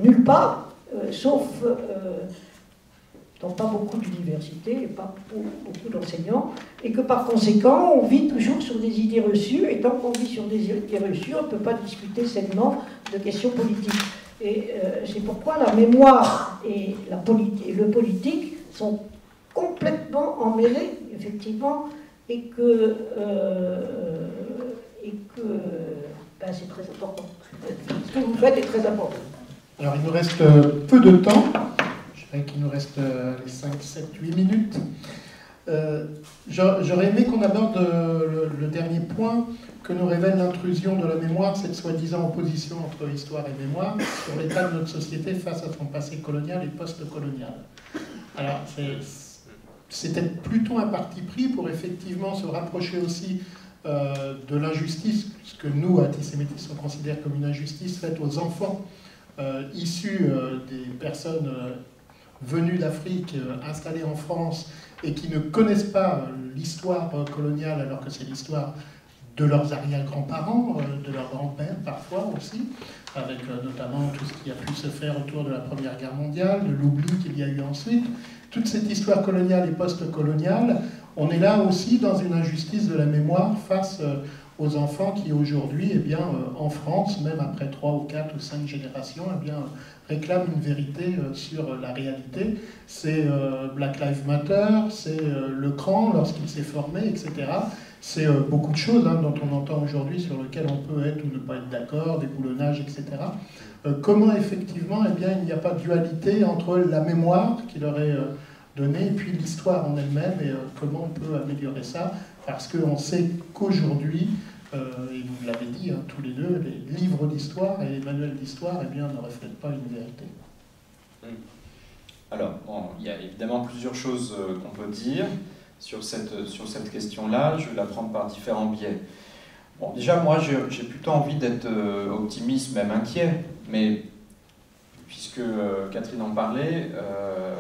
nulle part, sauf dans pas beaucoup d'universités et pas beaucoup d'enseignants, et que par conséquent, on vit toujours sur des idées reçues, et tant qu'on vit sur des idées reçues, on ne peut pas discuter sainement de questions politiques. Et euh, c'est pourquoi la mémoire et le politique sont complètement emmêlés, effectivement, et que, euh, et que ben, c'est très important. Ce que vous faites est très important. Alors, il nous reste euh, peu de temps qu'il nous reste euh, les 5, 7, 8 minutes. Euh, j'aurais aimé qu'on aborde euh, le, dernier point que nous révèle l'intrusion de la mémoire, cette soi-disant opposition entre histoire et mémoire, sur l'état de notre société face à son passé colonial et post-colonial. Alors, c'était plutôt un parti pris pour effectivement se rapprocher aussi de l'injustice, ce que nous, antisémitisme, on considère comme une injustice faite aux enfants issus des personnes venus d'Afrique, euh, installés en France, et qui ne connaissent pas euh, l'histoire euh, coloniale alors que c'est l'histoire de leurs arrière-grands-parents, de leurs grands-pères parfois aussi, avec notamment tout ce qui a pu se faire autour de la Première Guerre mondiale, de l'oubli qu'il y a eu ensuite. Toute cette histoire coloniale et post-coloniale, on est là aussi dans une injustice de la mémoire face aux enfants qui aujourd'hui, eh bien, en France, même après trois ou quatre ou cinq générations, eh bien, réclame une vérité euh, sur la réalité. C'est euh, Black Lives Matter, c'est euh, le cran lorsqu'il s'est formé, etc. C'est beaucoup de choses hein, dont on entend aujourd'hui sur lesquelles on peut être ou ne pas être d'accord, des boulonnages, etc. comment effectivement eh bien, il n'y a pas de dualité entre la mémoire qui leur est donnée et puis l'histoire en elle-même et comment on peut améliorer ça? Parce qu'on sait qu'aujourd'hui, et vous l'avez dit hein, tous les deux, les livres d'histoire et les manuels d'histoire eh bien, ne reflètent pas une vérité. Hmm. Alors, il y a évidemment plusieurs choses euh, qu'on peut dire. sur cette, sur cette question-là. Je vais la prendre par différents biais. Bon, déjà, moi, j'ai plutôt envie d'être euh, optimiste, même inquiet, mais puisque euh, Catherine en parlait, euh,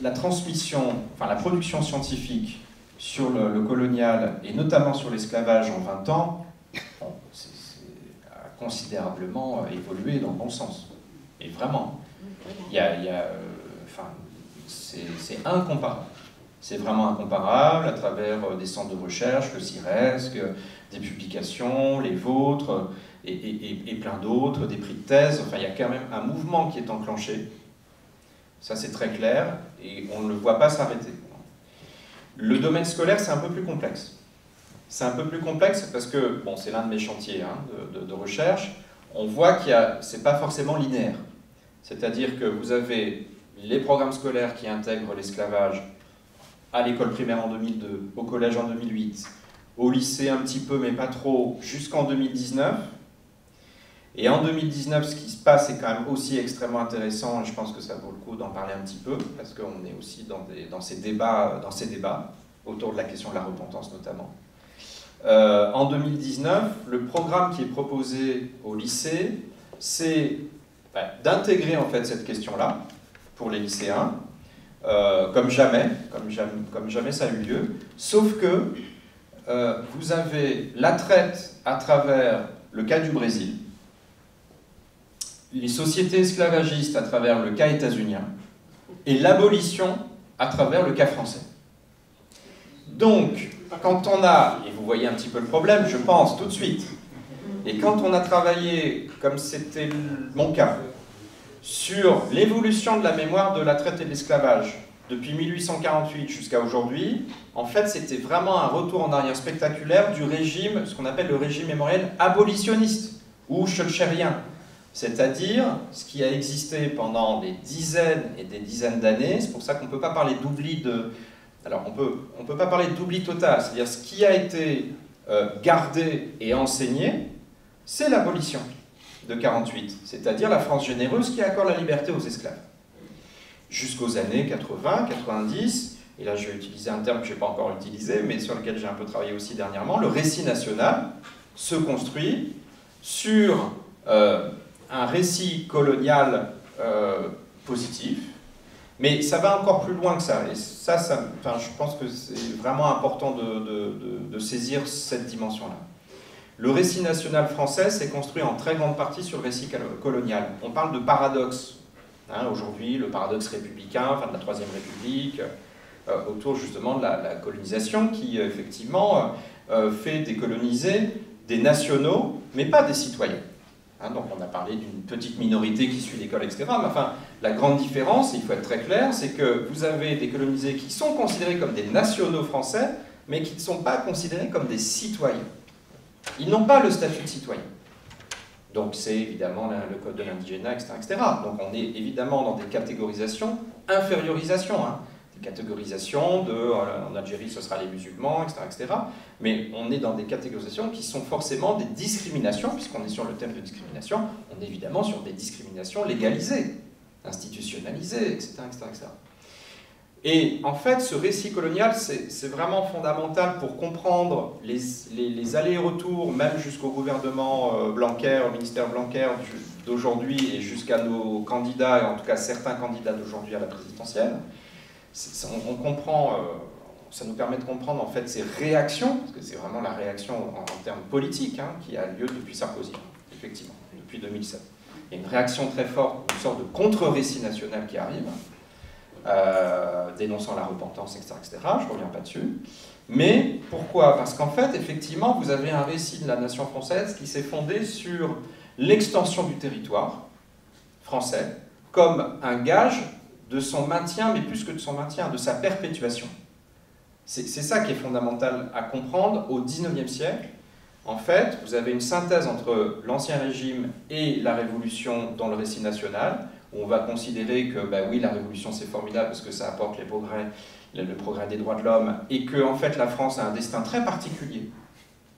la, transmission, enfin la production scientifique sur le, colonial et notamment sur l'esclavage en 20 ans, a considérablement évolué dans le bon sens. Et vraiment, enfin, c'est incomparable. C'est vraiment incomparable à travers euh, des centres de recherche, le CIRESC, des publications, les vôtres, et, plein d'autres, des prix de thèse. Enfin, il y a quand même un mouvement qui est enclenché. Ça, c'est très clair, et on ne le voit pas s'arrêter. Le domaine scolaire, c'est un peu plus complexe. C'est un peu plus complexe parce que, bon, c'est l'un de mes chantiers hein, de, recherche, on voit qu'il ce n'est pas forcément linéaire. C'est-à-dire que vous avez les programmes scolaires qui intègrent l'esclavage à l'école primaire en 2002, au collège en 2008, au lycée un petit peu mais pas trop, jusqu'en 2019. Et en 2019, ce qui se passe est quand même aussi extrêmement intéressant, et je pense que ça vaut le coup d'en parler un petit peu, parce qu'on est aussi dans, ces débats, dans ces débats, autour de la question de la repentance notamment. Euh, en 2019, le programme qui est proposé au lycée, c'est bah, d'intégrer en fait cette question-là pour les lycéens, euh, comme jamais, comme jamais, ça a eu lieu, sauf que euh, vous avez la traite à travers le cas du Brésil, les sociétés esclavagistes à travers le cas états-unien, et l'abolition à travers le cas français. Donc, quand on a, et vous voyez un petit peu le problème, je pense tout de suite, et quand on a travaillé, comme c'était mon cas, sur l'évolution de la mémoire de la traite et de l'esclavage depuis 1848 jusqu'à aujourd'hui, en fait, c'était vraiment un retour en arrière spectaculaire du régime, ce qu'on appelle le régime mémoriel abolitionniste ou churchérien, c'est-à-dire ce qui a existé pendant des dizaines et des dizaines d'années. C'est pour ça qu'on ne peut pas parler d'oubli de. Alors, on peut, on peut pas parler d'oubli total, c'est-à-dire ce qui a été euh, gardé et enseigné, c'est l'abolition de 48, c'est-à-dire la France généreuse qui accorde la liberté aux esclaves. Jusqu'aux années 80, 90, et là je vais utiliser un terme que je n'ai pas encore utilisé, mais sur lequel j'ai un peu travaillé aussi dernièrement, le récit national se construit sur euh, un récit colonial euh, positif, mais ça va encore plus loin que ça. Et ça, je pense que c'est vraiment important de, saisir cette dimension-là. Le récit national français s'est construit en très grande partie sur le récit colonial. On parle de paradoxe. Hein, aujourd'hui, le paradoxe républicain, enfin de la Troisième République, euh, autour justement de la, colonisation qui, effectivement, euh, fait décoloniser des nationaux, mais pas des citoyens. Hein, donc on a parlé d'une petite minorité qui suit l'école, etc. Mais enfin, la grande différence, il faut être très clair, c'est que vous avez des colonisés qui sont considérés comme des nationaux français, mais qui ne sont pas considérés comme des citoyens. Ils n'ont pas le statut de citoyen. Donc c'est évidemment le code de l'indigénat, etc., etc., Donc on est évidemment dans des catégorisations, infériorisation, hein. Des catégorisations de, euh, en Algérie ce sera les musulmans, etc., etc., mais on est dans des catégorisations qui sont forcément des discriminations, puisqu'on est sur le thème de discrimination, on est évidemment sur des discriminations légalisées, institutionnalisées, etc., etc., etc. Et en fait, ce récit colonial, c'est vraiment fondamental pour comprendre les, les, allers-retours, même jusqu'au gouvernement euh, Blanquer, au ministère Blanquer d'aujourd'hui et jusqu'à nos candidats, et en tout cas certains candidats d'aujourd'hui à la présidentielle. On, comprend, euh, ça nous permet de comprendre en fait ces réactions, parce que c'est vraiment la réaction en, termes politiques hein, qui a lieu depuis Sarkozy, effectivement, depuis 2007. Il y a une réaction très forte, une sorte de contre-récit national qui arrive. Euh, dénonçant la repentance, etc., etc. Je ne reviens pas dessus. Mais pourquoi? Parce qu'en fait, effectivement, vous avez un récit de la nation française qui s'est fondé sur l'extension du territoire français comme un gage de son maintien, mais plus que de son maintien, de sa perpétuation. C'est ça qui est fondamental à comprendre au XIXe siècle. En fait, vous avez une synthèse entre l'Ancien Régime et la Révolution dans le récit national, on va considérer que, bah oui, la révolution c'est formidable parce que ça apporte les progrès, le, progrès des droits de l'homme, et que, en fait, la France a un destin très particulier,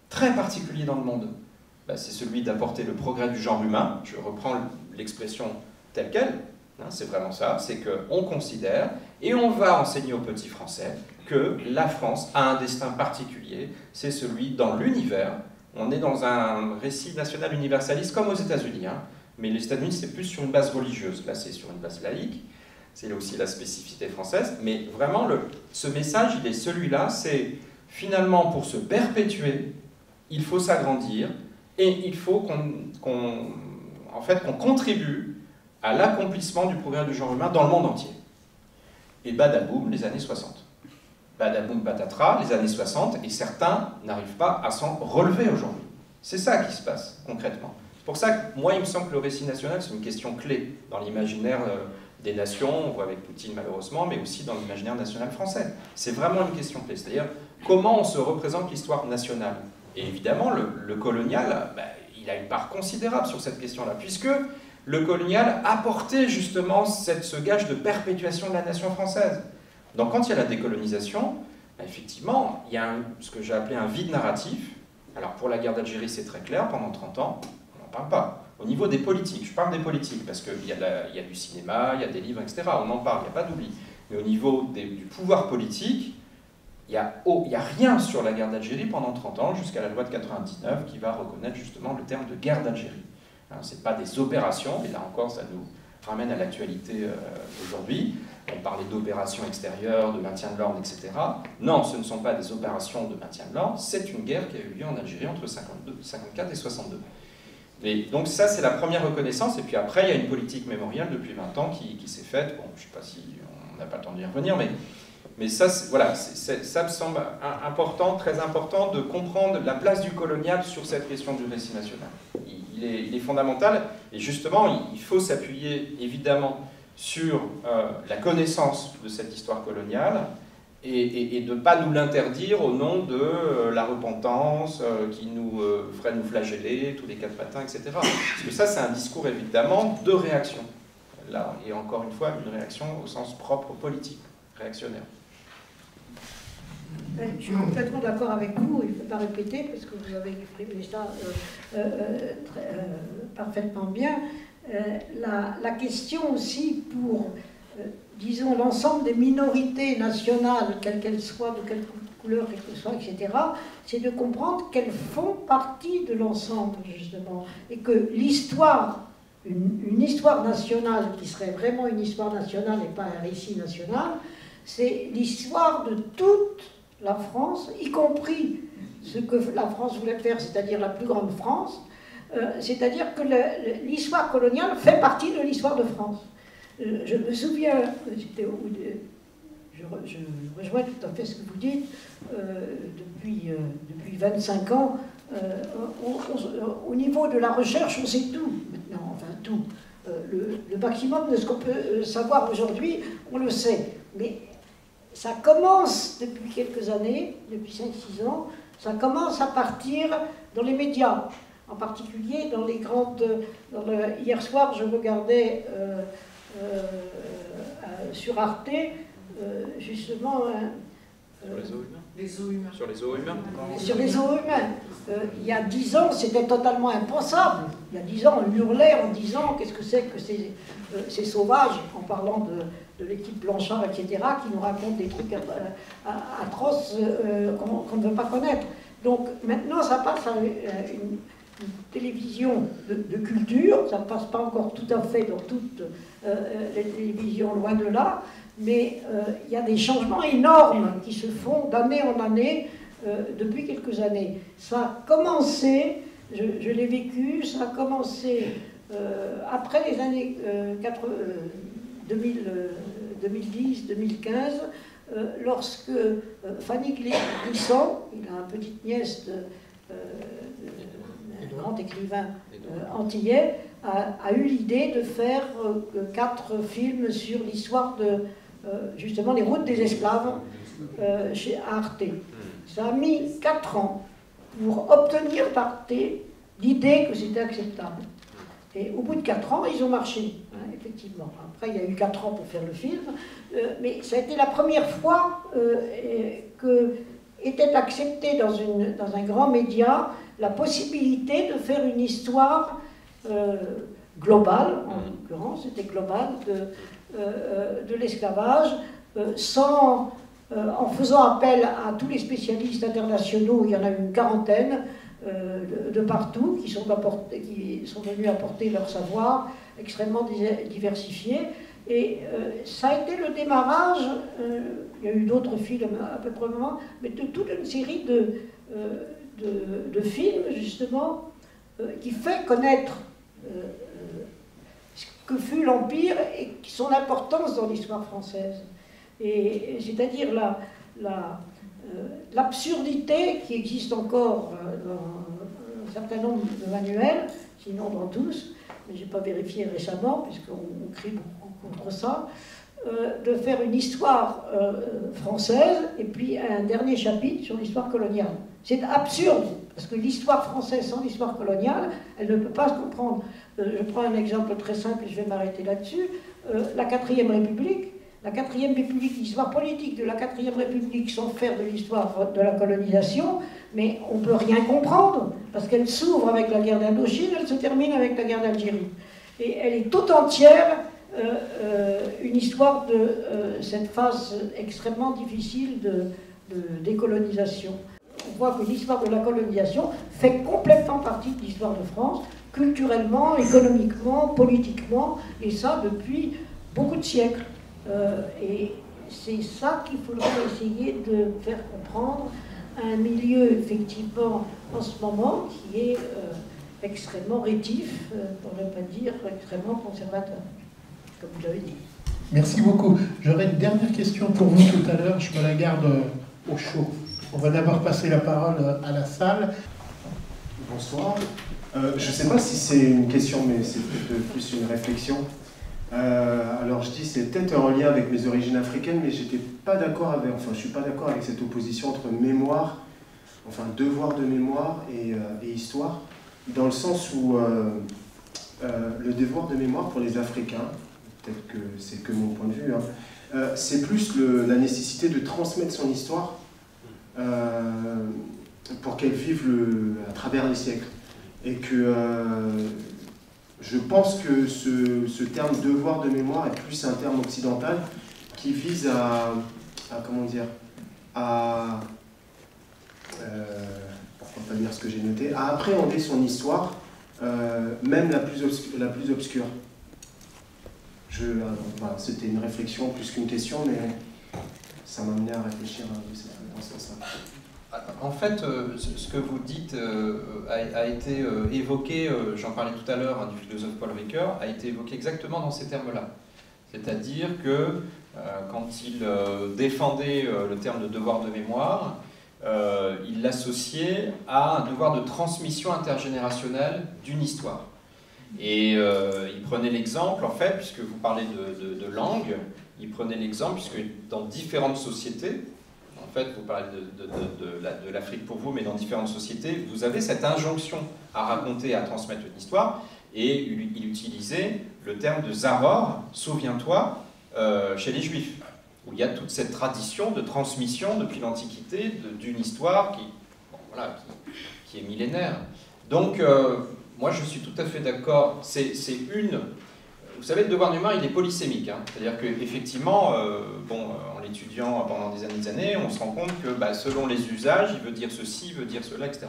très particulier dans le monde. Bah, c'est celui d'apporter le progrès du genre humain, je reprends l'expression telle qu'elle, Hein, c'est vraiment ça, c'est qu'on considère, et on va enseigner aux petits Français, que la France a un destin particulier, c'est celui dans l'univers. On est dans un récit national universaliste comme aux États-Unis, hein. mais les États-Unis c'est plus sur une base religieuse, là c'est sur une base laïque, c'est aussi la spécificité française, mais vraiment ce message, il est celui-là, c'est finalement pour se perpétuer, il faut s'agrandir et il faut qu'on contribue à l'accomplissement du progrès du genre humain dans le monde entier. Et badaboum, les années 60. Badaboum, patatras, les années 60, et certains n'arrivent pas à s'en relever aujourd'hui. C'est ça qui se passe concrètement. C'est pour ça que moi, il me semble que le récit national, c'est une question clé dans l'imaginaire euh, des nations, on voit avec Poutine malheureusement, mais aussi dans l'imaginaire national français. C'est vraiment une question clé, c'est-à-dire comment on se représente l'histoire nationale? Et évidemment, le, colonial, bah, il a une part considérable sur cette question-là, puisque le colonial apportait justement cette, ce gage de perpétuation de la nation française. Donc quand il y a la décolonisation, bah, effectivement, il y a ce que j'ai appelé un vide narratif. Alors pour la guerre d'Algérie, c'est très clair, pendant 30 ans, on n'en parle pas. Au niveau des politiques, je parle des politiques, parce qu'il y, y, a du cinéma, il y a des livres, etc. On en parle, il n'y a pas d'oubli. Mais au niveau du pouvoir politique, il n'y a, a, rien sur la guerre d'Algérie pendant 30 ans, jusqu'à la loi de 99, qui va reconnaître justement le terme de guerre d'Algérie. Ce n'est pas des opérations, mais là encore, ça nous ramène à l'actualité euh, aujourd'hui. On parlait d'opérations extérieures, de maintien de l'ordre, etc. Non, ce ne sont pas des opérations de maintien de l'ordre, c'est une guerre qui a eu lieu en Algérie entre 52, 54 et 62. Et donc ça, c'est la première reconnaissance. Et puis après, il y a une politique mémoriale depuis 20 ans qui, s'est faite. Bon, je ne sais pas si on n'a pas le temps d'y revenir, mais, mais ça, voilà, ça me semble important, très important, de comprendre la place du colonial sur cette question du récit national il est, fondamental. Et justement, il, faut s'appuyer évidemment sur euh, la connaissance de cette histoire coloniale et, de ne pas nous l'interdire au nom de euh, la repentance euh, qui nous ferait nous flageller tous les quatre matins, etc. Parce que ça, c'est un discours évidemment de réaction. Là, et encore une fois, une réaction au sens propre politique, réactionnaire. Je suis complètement d'accord avec vous, il ne faut pas répéter, parce que vous avez exprimé ça euh, euh, très, euh, parfaitement bien. La, la, question aussi pour, disons, l'ensemble des minorités nationales, quelles qu'elles soient, de quelle couleur qu'elles soient, etc., c'est de comprendre qu'elles font partie de l'ensemble, justement, et que l'histoire une, une, histoire nationale qui serait vraiment une histoire nationale et pas un récit national, c'est l'histoire de toute la France, y compris ce que la France voulait faire, c'est-à-dire la plus grande France, euh, c'est-à-dire que l'histoire coloniale fait partie de l'histoire de France. Euh, je me souviens, je, je, rejoins tout à fait ce que vous dites, euh, depuis, depuis 25 ans, au niveau de la recherche, on sait tout maintenant, enfin tout. Le, le, maximum de ce qu'on peut savoir aujourd'hui, on le sait. Mais ça commence depuis quelques années, depuis 5-6 ans, ça commence à partir dans les médias, en particulier dans les grandes... hier soir, je regardais euh, euh, euh, sur Arte, justement... sur les eaux humains. Sur les eaux humains Sur les eaux humains. il y a dix ans, c'était totalement impensable. Il y a dix ans, on hurlait en disant qu'est-ce que c'est que ces, ces sauvages, en parlant de, de l'équipe Blanchard, etc., qui nous racontent des trucs euh, atroces euh, qu'on ne veut pas connaître. Donc maintenant, ça passe à une, télévision de, culture, ça ne passe pas encore tout à fait dans toutes euh, les télévisions, loin de là, mais il y a des changements énormes qui se font d'année en année depuis quelques années. Ça a commencé, je, l'ai vécu, ça a commencé après les années 80. 2010-2015, euh, lorsque euh, Fanny Glisson, il a une petite nièce de, euh, grand écrivain antillais, a, eu l'idée de faire quatre films sur l'histoire de justement les routes des esclaves chez Arte. Ça a mis quatre ans pour obtenir d'Arte l'idée que c'était acceptable. Et au bout de quatre ans, ils ont marché, hein, effectivement. Après, il y a eu quatre ans pour faire le film, euh, mais ça a été la première fois euh, que était acceptée dans, une, dans un grand média la possibilité de faire une histoire euh, globale, en l'occurrence, c'était globale, de, de l'esclavage, sans, en faisant appel à tous les spécialistes internationaux, il y en a une quarantaine, de, partout, qui sont, venus apporter leur savoir extrêmement diversifié. Et euh, ça a été le démarrage, euh, il y a eu d'autres films à peu près moment, mais de toute une série de, euh, de, films, justement, qui fait connaître ce que fut l'Empire et son importance dans l'histoire française. C'est-à-dire la, la, l'absurdité qui existe encore dans un certain nombre de manuels, sinon dans tous, mais je n'ai pas vérifié récemment, puisqu'on crie contre ça, euh, de faire une histoire euh, française et puis un dernier chapitre sur l'histoire coloniale. C'est absurde, parce que l'histoire française sans l'histoire coloniale, elle ne peut pas se comprendre. Euh, je prends un exemple très simple et je vais m'arrêter là-dessus. la quatrième République, la quatrième République, l'histoire politique de la quatrième République sans faire de l'histoire de la colonisation, mais on ne peut rien comprendre, parce qu'elle s'ouvre avec la guerre d'Indochine, elle se termine avec la guerre d'Algérie. Et elle est tout entière euh, euh, une histoire de euh, cette phase extrêmement difficile de, décolonisation. On voit que l'histoire de la colonisation fait complètement partie de l'histoire de France, culturellement, économiquement, politiquement, et ça depuis beaucoup de siècles. Et c'est ça qu'il faudrait essayer de faire comprendre un milieu, effectivement, en ce moment, qui est euh, extrêmement rétif, euh, pour ne pas dire extrêmement conservateur, comme vous l'avez dit. Merci beaucoup. J'aurais une dernière question pour vous tout à l'heure, je me la garde au chaud. On va d'abord passer la parole à la salle. Bonsoir. Euh, je ne sais pas si c'est une question, mais c'est peut-être plus une réflexion. Euh, alors je dis c'est peut-être en lien avec mes origines africaines, mais j'étais pas d'accord avec, enfin je suis pas d'accord avec cette opposition entre mémoire, enfin devoir de mémoire et, euh, histoire, dans le sens où euh, le devoir de mémoire pour les Africains, peut-être que c'est que mon point de vue, hein, c'est plus la nécessité de transmettre son histoire pour qu'elle vive à travers les siècles, et que je pense que ce, terme devoir de mémoire est plus un terme occidental qui vise à, comment dire, à, euh, pourquoi pas dire ce que j'ai noté, à appréhender son histoire, euh, même la plus, la plus obscure. Euh, c'était une réflexion plus qu'une question, mais ça m'a amené à réfléchir dans ce sens-là. En fait, euh, ce que vous dites euh, a, été euh, évoqué, j'en parlais tout à l'heure, hein, du philosophe Paul Ricoeur, a été évoqué exactement dans ces termes-là. C'est-à-dire que quand il défendait le terme de devoir de mémoire, il l'associait à un devoir de transmission intergénérationnelle d'une histoire. Et il prenait l'exemple, en fait, puisque vous parlez de langue, il prenait l'exemple, puisque dans différentes sociétés, en fait, vous parlez de, l'Afrique pour vous, mais dans différentes sociétés, vous avez cette injonction à raconter, à transmettre une histoire, et il, utilisait le terme de Zaror, souviens-toi, euh, chez les Juifs, où il y a toute cette tradition de transmission depuis l'Antiquité d'une histoire qui, qui, est millénaire. Donc, euh, moi, je suis tout à fait d'accord. C'est une vous savez, le devoir mémoire, il est polysémique. Hein. C'est-à-dire qu'effectivement, euh, bon, euh, en l'étudiant pendant des années et des années, on se rend compte que bah, selon les usages, il veut dire ceci, il veut dire cela, etc.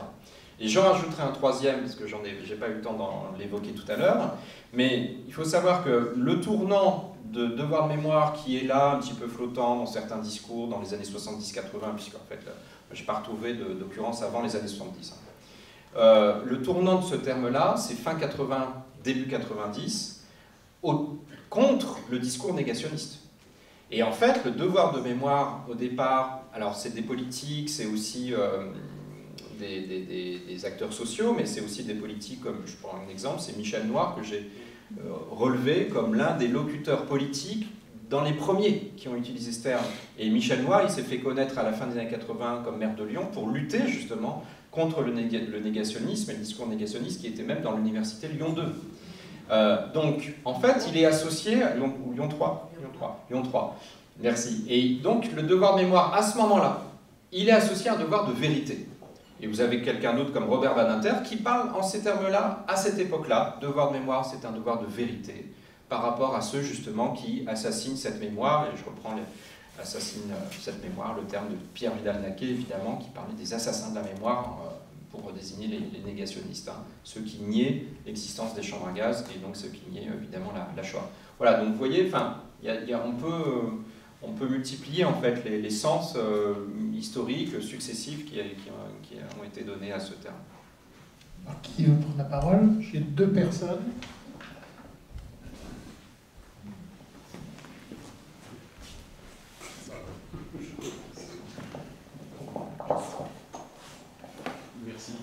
Et j'en rajouterai un troisième, parce que j'en ai, pas eu le temps de l'évoquer tout à l'heure, mais il faut savoir que le tournant de devoir de mémoire qui est là, un petit peu flottant dans certains discours, dans les années 70-80, puisque en fait, j'ai pas retrouvé d'occurrence avant les années 70. Hein. Euh, le tournant de ce terme-là, c'est fin 80, début 90, contre le discours négationniste. Et en fait, le devoir de mémoire, au départ, alors c'est des politiques, c'est aussi euh, des, acteurs sociaux, mais c'est aussi des politiques, comme je prends un exemple, c'est Michel Noir que j'ai euh, relevé comme l'un des locuteurs politiques dans les premiers qui ont utilisé ce terme. Et Michel Noir, il s'est fait connaître à la fin des années 80 comme maire de Lyon pour lutter justement contre le, négationnisme et le discours négationniste qui était même dans l'université Lyon 2. Euh, donc, en fait, il est associé à Lyon, 3. Lyon 3. Lyon 3. Merci. Et donc, le devoir de mémoire, à ce moment-là, il est associé à un devoir de vérité. Et vous avez quelqu'un d'autre comme Robert Badinter qui parle en ces termes-là à cette époque-là. Devoir de mémoire, c'est un devoir de vérité par rapport à ceux justement qui assassinent cette mémoire. Et je reprends assassinent euh, cette mémoire, le terme de Pierre Vidal-Naquet évidemment, qui parlait des assassins de la mémoire euh, pour désigner les, négationnistes, hein. ceux qui niaient l'existence des chambres à gaz et donc ceux qui niaient évidemment la, Shoah. Voilà, donc vous voyez, enfin, on peut on peut multiplier en fait les, sens euh, historiques successifs qui, ont été donnés à ce terme. qui veut prendre la parole? J'ai deux personnes. Merci.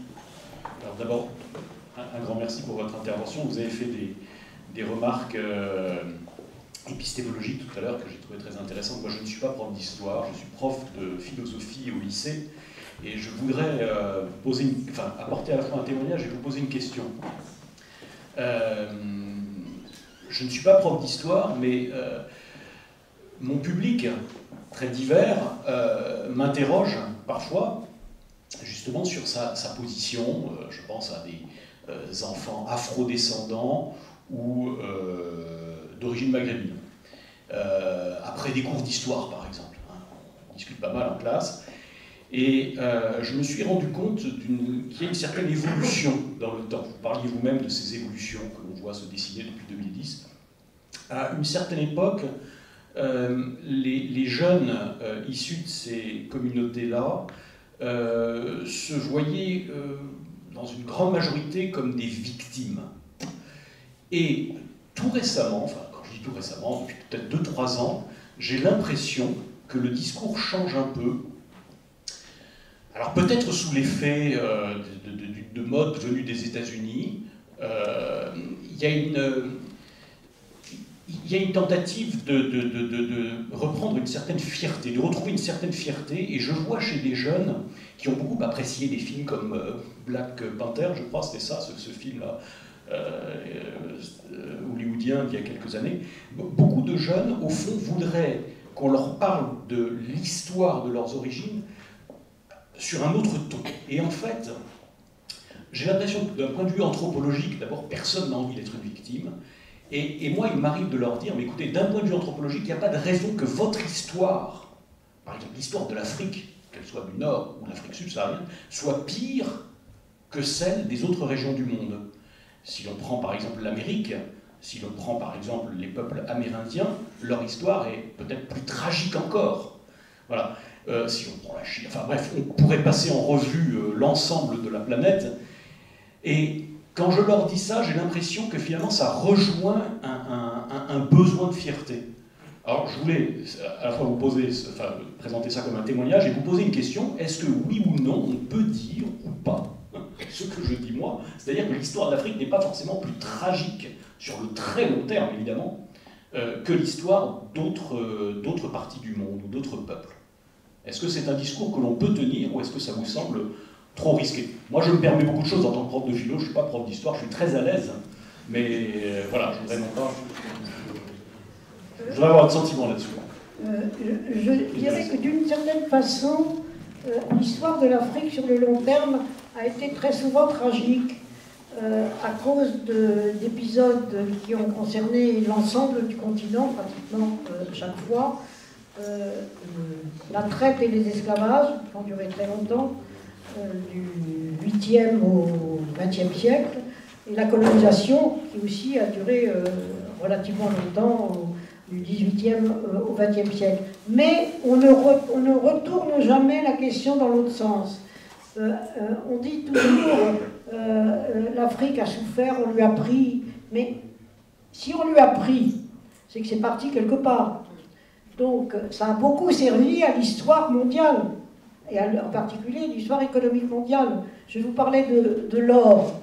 Alors d'abord, un, grand merci pour votre intervention. Vous avez fait des, remarques. Euh, épistémologique tout à l'heure que j'ai trouvé très intéressante. Moi, je ne suis pas prof d'histoire, je suis prof de philosophie au lycée, et je voudrais euh, apporter à la fois un témoignage et vous poser une question. Euh, je ne suis pas prof d'histoire, mais mon public, très divers, m'interroge parfois justement sur sa, sa position. je pense à des enfants afro-descendants ou d'origine maghrébine. Euh, après des cours d'histoire, par exemple. Hein. On discute pas mal en classe. Et euh, je me suis rendu compte qu'il y a une certaine évolution dans le temps. Vous parliez vous-même de ces évolutions que l'on voit se dessiner depuis 2010. À une certaine époque, euh, les, jeunes issus de ces communautés-là se voyaient dans une grande majorité comme des victimes. Et tout récemment, enfin tout récemment, depuis peut-être 2-3 ans, j'ai l'impression que le discours change un peu. Alors peut-être sous l'effet euh, de, mode venu des États-Unis, euh, il y a une... Il y a une tentative de, reprendre une certaine fierté, de retrouver une certaine fierté, et je vois chez des jeunes qui ont beaucoup apprécié des films comme euh, Black Panther, je crois, c'était ça, ce film-là, euh, euh, hollywoodien d'il y a quelques années, beaucoup de jeunes, au fond, voudraient qu'on leur parle de l'histoire de leurs origines sur un autre ton. Et en fait, j'ai l'impression que d'un point de vue anthropologique, d'abord, personne n'a envie d'être une victime. Et, moi, il m'arrive de leur dire, mais écoutez, d'un point de vue anthropologique, il n'y a pas de raison que votre histoire, par exemple l'histoire de l'Afrique, qu'elle soit du Nord ou de l'Afrique subsaharienne, soit pire que celle des autres régions du monde. Si l'on prend par exemple l'Amérique, si l'on prend par exemple les peuples amérindiens, leur histoire est peut-être plus tragique encore. Voilà. Euh, si on prend la Chine, enfin bref, on pourrait passer en revue euh, l'ensemble de la planète. Et quand je leur dis ça, j'ai l'impression que finalement ça rejoint un, besoin de fierté. Alors je voulais à la fois vous poser, enfin, présenter ça comme un témoignage et vous poser une question est-ce que oui ou non on peut dire ou pas ce que je dis moi, c'est-à-dire que l'histoire d'Afrique n'est pas forcément plus tragique sur le très long terme, évidemment, euh, que l'histoire euh, d'autres parties du monde ou d'autres peuples. Est-ce que c'est un discours que l'on peut tenir ou est-ce que ça vous semble trop risqué Moi, je me permets beaucoup de choses en tant que prof de philo, je ne suis pas prof d'histoire, je suis très à l'aise, mais euh, voilà, je voudrais pas. Je voudrais avoir un sentiment là-dessus. je dirais que d'une certaine façon, l'histoire de l'Afrique sur le long terme a été très souvent tragique euh, à cause d'épisodes qui ont concerné l'ensemble du continent, pratiquement euh, chaque fois. Euh, la traite et les esclavages, ont duré très longtemps, du 8e au 20e siècle, et la colonisation, qui aussi a duré relativement longtemps, du 18e au 20e siècle. Mais on ne, retourne jamais la question dans l'autre sens. Euh, euh, on dit toujours euh, l'Afrique a souffert, on lui a pris, mais si on lui a pris, c'est que c'est parti quelque part. Donc ça a beaucoup servi à l'histoire mondiale, et en particulier l'histoire économique mondiale. Je vous parlais de, l'or.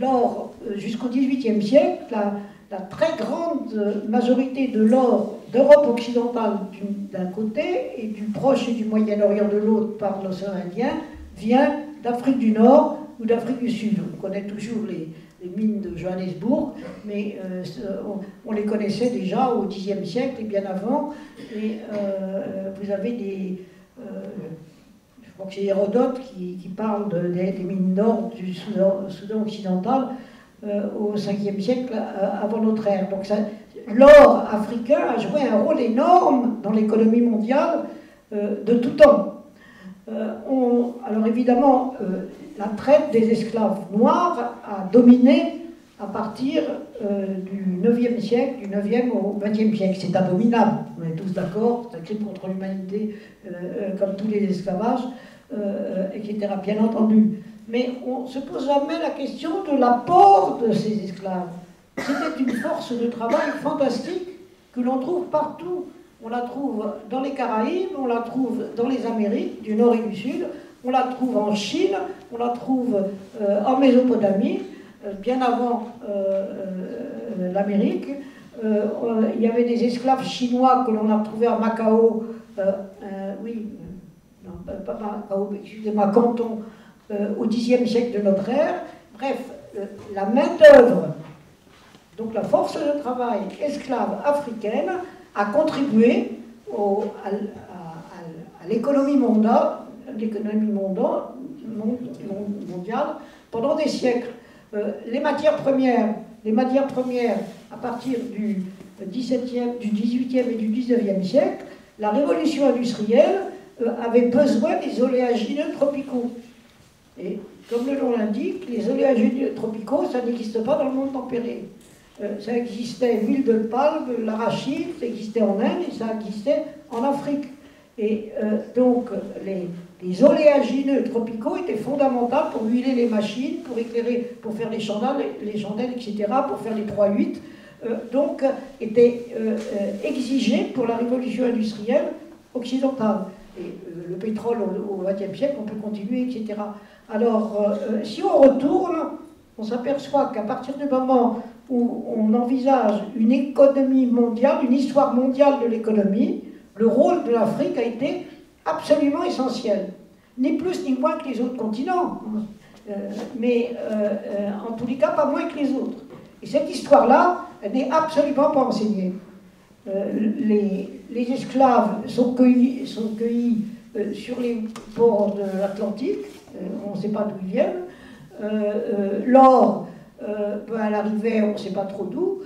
L'or, jusqu'au XVIIIe siècle, la, très grande majorité de l'or d'Europe occidentale d'un côté et du Proche et du Moyen-Orient de l'autre par l'océan Indien vient d'Afrique du Nord ou d'Afrique du Sud. On connaît toujours les, mines de Johannesburg, mais euh, on, les connaissait déjà au Xe siècle et bien avant. Et euh, vous avez des. Euh, Donc c'est Hérodote qui, parle des, mines d'or du Soudan, occidental au 5e siècle avant notre ère. Donc l'or africain a joué un rôle énorme dans l'économie mondiale de tout temps. alors évidemment, la traite des esclaves noirs a dominé à partir euh, du 9e siècle, du 9e au 20e siècle. C'est abominable, on est tous d'accord, c'est un crime contre l'humanité, euh, euh, comme tous les esclavages, etc. Bien entendu. Mais on ne se pose jamais la question de l'apport de ces esclaves. C'était une force de travail fantastique que l'on trouve partout. On la trouve dans les Caraïbes, on la trouve dans les Amériques du Nord et du Sud, on la trouve en Chine, on la trouve en Mésopotamie, bien avant euh, euh, l'Amérique. il y avait des esclaves chinois que l'on a retrouvés à Macao, oui, non, pas Macao, excusez-moi, Canton, au Xe siècle de notre ère. Bref, la main-d'œuvre, donc la force de travail esclave africaine, a contribué à, l'économie mondiale, mondiale pendant des siècles. Euh, les matières premières, les matières premières à partir du, 17e, du 18e et du 19e siècle, la révolution industrielle euh, avait besoin des oléagineux tropicaux. Et comme le nom l'indique, les oléagineux tropicaux, ça n'existe pas dans le monde tempéré. Euh, ça existait l'huile de palme, l'arachide, ça existait en Inde et ça existait en Afrique. Et donc les, les oléagineux tropicaux étaient fondamentaux pour huiler les machines, pour éclairer, pour faire les chandelles, les chandelles etc., pour faire les 3-8. Euh, donc, étaient euh, euh, exigés pour la révolution industrielle occidentale. Et le pétrole au XXe siècle, on peut continuer, etc. Alors, si on retourne, on s'aperçoit qu'à partir du moment où on envisage une économie mondiale, une histoire mondiale de l'économie, le rôle de l'Afrique a été absolument essentiel. Ni plus ni moins que les autres continents, euh, mais euh, euh, en tous les cas pas moins que les autres. Et cette histoire-là, elle n'est absolument pas enseignée. Les, esclaves sont cueillis, sur les ports de l'Atlantique, on ne sait pas d'où ils viennent. L'or, ben, à l'arrivée, on ne sait pas trop d'où,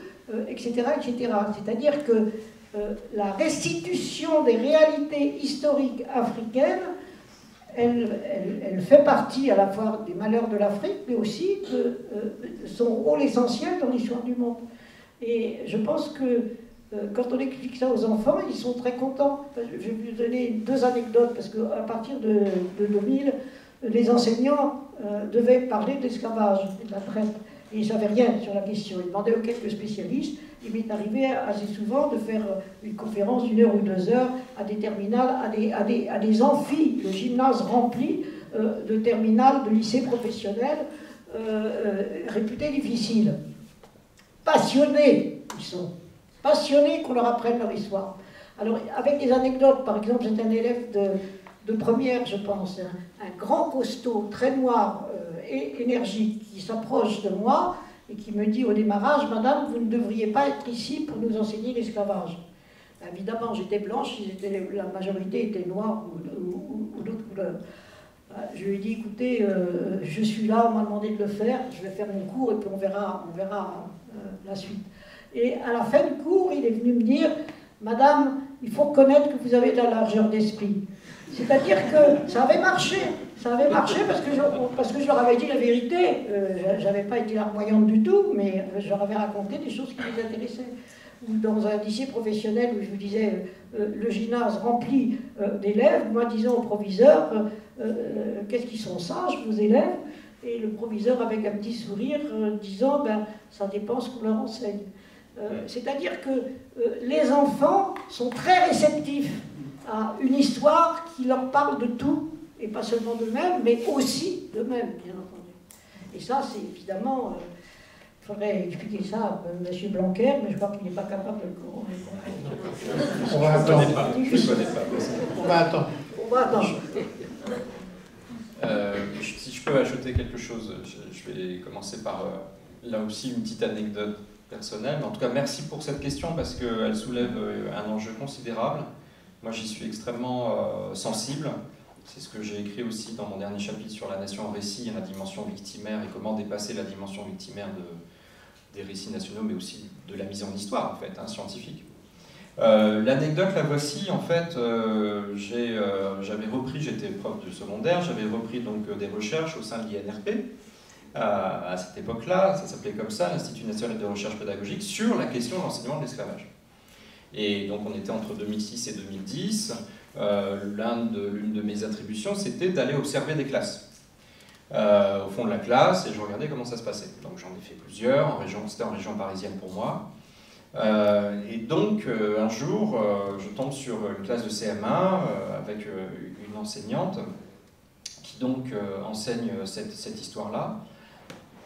etc. etc. C'est-à-dire que euh, la restitution des réalités historiques africaines, elle, fait partie à la fois des malheurs de l'Afrique, mais aussi de, euh, son rôle essentiel dans l'histoire du monde. Et je pense que euh, quand on explique ça aux enfants, ils sont très contents. Je vais vous donner deux anecdotes, parce qu'à partir de, 2000, les enseignants devaient parler d'esclavage, de la traite. Et ils ne savaient rien sur la question. Ils demandaient aux quelques spécialistes il m'est arrivé assez souvent de faire une conférence d'une heure ou deux heures à des terminales, à des, à amphis, le gymnase rempli euh, de terminales, de lycées professionnels, euh, euh, réputés difficiles. Passionnés, ils sont. Passionnés qu'on leur apprenne leur histoire. Alors, avec des anecdotes, par exemple, c'est un élève de, de, première, je pense, un, grand costaud, très noir énergique, qui s'approche de moi et qui me dit au démarrage, Madame, vous ne devriez pas être ici pour nous enseigner l'esclavage. Évidemment, j'étais blanche, la majorité était noire ou, d'autres couleurs. Euh, je lui ai dit, écoutez, euh, je suis là, on m'a demandé de le faire, je vais faire mon cours et puis on verra, on verra euh, la suite. Et à la fin du cours, il est venu me dire, Madame, il faut reconnaître que vous avez de la largeur d'esprit. C'est-à-dire que ça avait marché. Ça avait marché parce que je, parce que je leur avais dit la vérité. Euh, j'avais pas été larmoyante du tout, mais je leur avais raconté des choses qui les intéressaient. Ou dans un lycée professionnel où je vous disais euh, le gymnase rempli euh, d'élèves, moi disant au proviseur qu'est-ce qu'ils sont sages, vos élèves? Et le proviseur avec un petit sourire disant ben, ça dépend ce qu'on leur enseigne. C'est-à-dire que les enfants sont très réceptifs à une histoire qui leur parle de tout et pas seulement d'eux-mêmes, mais aussi d'eux-mêmes, bien entendu. Et ça, c'est évidemment, il euh, faudrait expliquer ça à M. Blanquer, mais je crois qu'il n'est pas capable de le comprendre. On va attendre. On va attendre. On va attendre. Euh, si je peux ajouter quelque chose, je, vais commencer par euh, là aussi une petite anecdote personnelle. En tout cas, merci pour cette question parce qu'elle soulève un enjeu considérable. Moi, j'y suis extrêmement sensible C'est ce que j'ai écrit aussi dans mon dernier chapitre sur la nation en récit, la dimension victimaire et comment dépasser la dimension victimaire de, des récits nationaux, mais aussi de la mise en histoire, en fait, hein, scientifique. Euh, l'anecdote, la voici, en fait, euh, euh, j'avais repris, j'étais prof de secondaire, j'avais repris donc des recherches au sein de l'INRP, à cette époque-là, ça s'appelait comme ça, l'Institut national de recherche pédagogique, sur la question de l'enseignement de l'esclavage. Et donc on était entre 2006 et 2010, l'une de, mes attributions, c'était d'aller observer des classes. au fond de la classe, et je regardais comment ça se passait. Donc j'en ai fait plusieurs, c'était en région parisienne pour moi. Euh, et donc, euh, un jour, euh, je tombe sur une classe de CM1 avec une enseignante qui donc enseigne cette, cette histoire-là,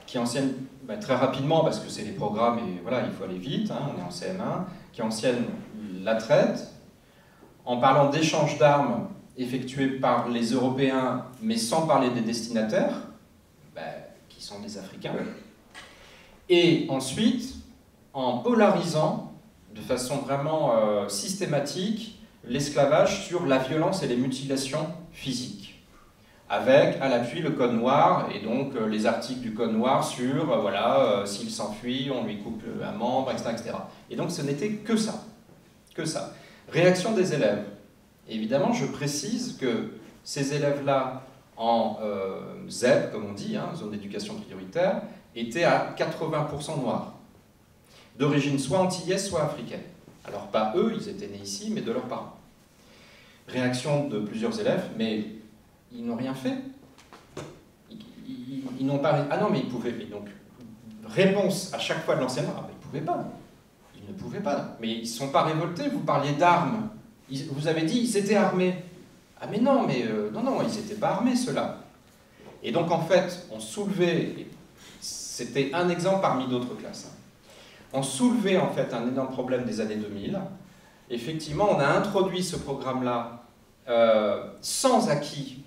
qui enseigne bah, très rapidement, parce que c'est les programmes et voilà, il faut aller vite, hein, on est en CM1, qui enseigne la traite, en parlant d'échanges d'armes effectués par les Européens, mais sans parler des destinataires, bah, qui sont des Africains. Et ensuite, en polarisant de façon vraiment euh, systématique l'esclavage sur la violence et les mutilations physiques, avec à l'appui le code noir et donc euh, les articles du code noir sur, euh, voilà, s'il s'enfuit, on lui coupe un membre, etc., etc. Et donc ce n'était que ça, que ça. Réaction des élèves. évidemment, je précise que ces élèves-là, en ZEP, comme on dit, hein, zone d'éducation prioritaire, étaient à 80% noirs d'origine soit antillaise, soit africaine. Alors pas eux, ils étaient nés ici, mais de leurs parents. Réaction de plusieurs élèves, mais ils n'ont rien fait. Ils, n'ont pas... Ah non, mais ils pouvaient... donc, réponse à chaque fois de l'enseignant, ah, ils ne pouvaient pas. Ils ne pouvaient pas. Mais ils ne sont pas révoltés, vous parliez d'armes. Vous avez dit, ils étaient armés. Ah mais non, mais euh, non, non, ils n'étaient pas armés, ceux-là. Et donc en fait, on soulevait, c'était un exemple parmi d'autres classes. Hein ont soulevé en fait un énorme problème des années 2000. Effectivement, on a introduit ce programme-là euh, sans acquis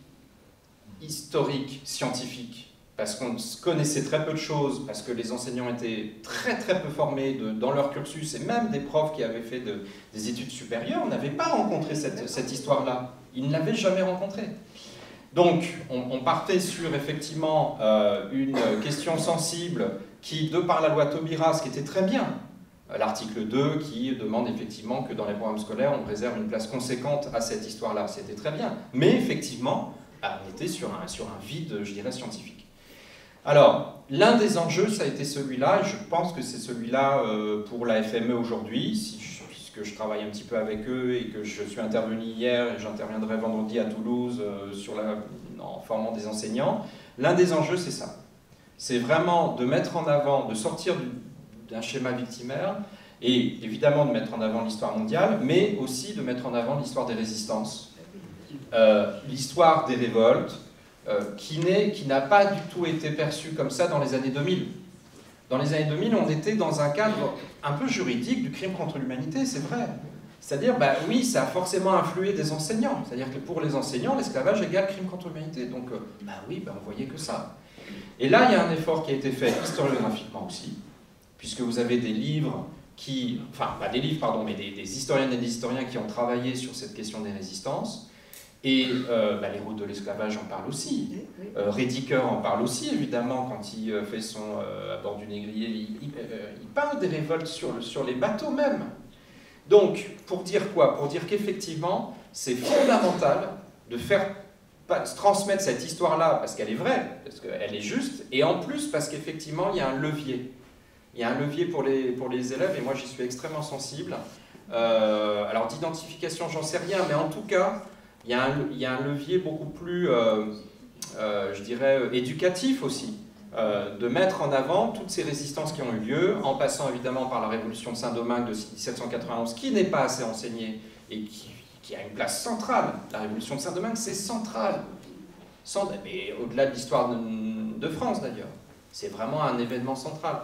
historique, scientifique, parce qu'on connaissait très peu de choses, parce que les enseignants étaient très très peu formés dans leur cursus, et même des profs qui avaient fait des études supérieures n'avaient pas rencontré cette, histoire-là. Ils ne l'avaient jamais rencontrée. Donc, on, partait sur effectivement euh, une question sensible qui, de par la loi Taubira, ce qui était très bien, euh, l'article 2 qui demande effectivement que dans les programmes scolaires, on réserve une place conséquente à cette histoire-là, c'était très bien. Mais effectivement, on était sur un, sur un vide, je dirais, scientifique. Alors, l'un des enjeux, ça a été celui-là, et je pense que c'est celui-là euh, pour la FME aujourd'hui, puisque je travaille un petit peu avec eux et que je suis intervenu hier et j'interviendrai vendredi à Toulouse euh, sur la, en formant des enseignants. L'un des enjeux, c'est ça c'est vraiment de mettre en avant, de sortir d'un schéma victimaire, et évidemment de mettre en avant l'histoire mondiale, mais aussi de mettre en avant l'histoire des résistances, euh, l'histoire des révoltes, qui n'a pas du tout été perçue comme ça dans les années 2000. Dans les années 2000, on était dans un cadre un peu juridique du crime contre l'humanité, c'est vrai. C'est-à-dire, bah, oui, ça a forcément influé des enseignants. C'est-à-dire que pour les enseignants, l'esclavage égale crime contre l'humanité. Donc, euh, bah oui, bah, on voyait que ça. Et là, il y a un effort qui a été fait historiographiquement aussi, puisque vous avez des livres qui, enfin, pas des livres, pardon, mais des, historiennes et des historiens qui ont travaillé sur cette question des résistances. Et euh, bah, les routes de l'esclavage en parlent aussi. Euh, en parle aussi, évidemment, quand il euh, fait son euh, à bord du négrier. Il, parle des révoltes sur, sur les bateaux même. Donc, pour dire quoi? Pour dire qu'effectivement, c'est fondamental de faire transmettre cette histoire-là parce qu'elle est vraie, parce qu'elle est juste, et en plus parce qu'effectivement, il y a un levier. Il y a un levier pour les, pour les élèves, et moi j'y suis extrêmement sensible. Euh, alors d'identification, j'en sais rien, mais en tout cas, il y a un, levier beaucoup plus, euh, euh, je dirais, éducatif aussi, de mettre en avant toutes ces résistances qui ont eu lieu, en passant évidemment par la révolution de Saint-Domingue de 1791, qui n'est pas assez enseignée et qui a une place centrale. La Révolution de Saint-Domingue, c'est central. Mais au-delà de l'histoire de, France, d'ailleurs. C'est vraiment un événement central.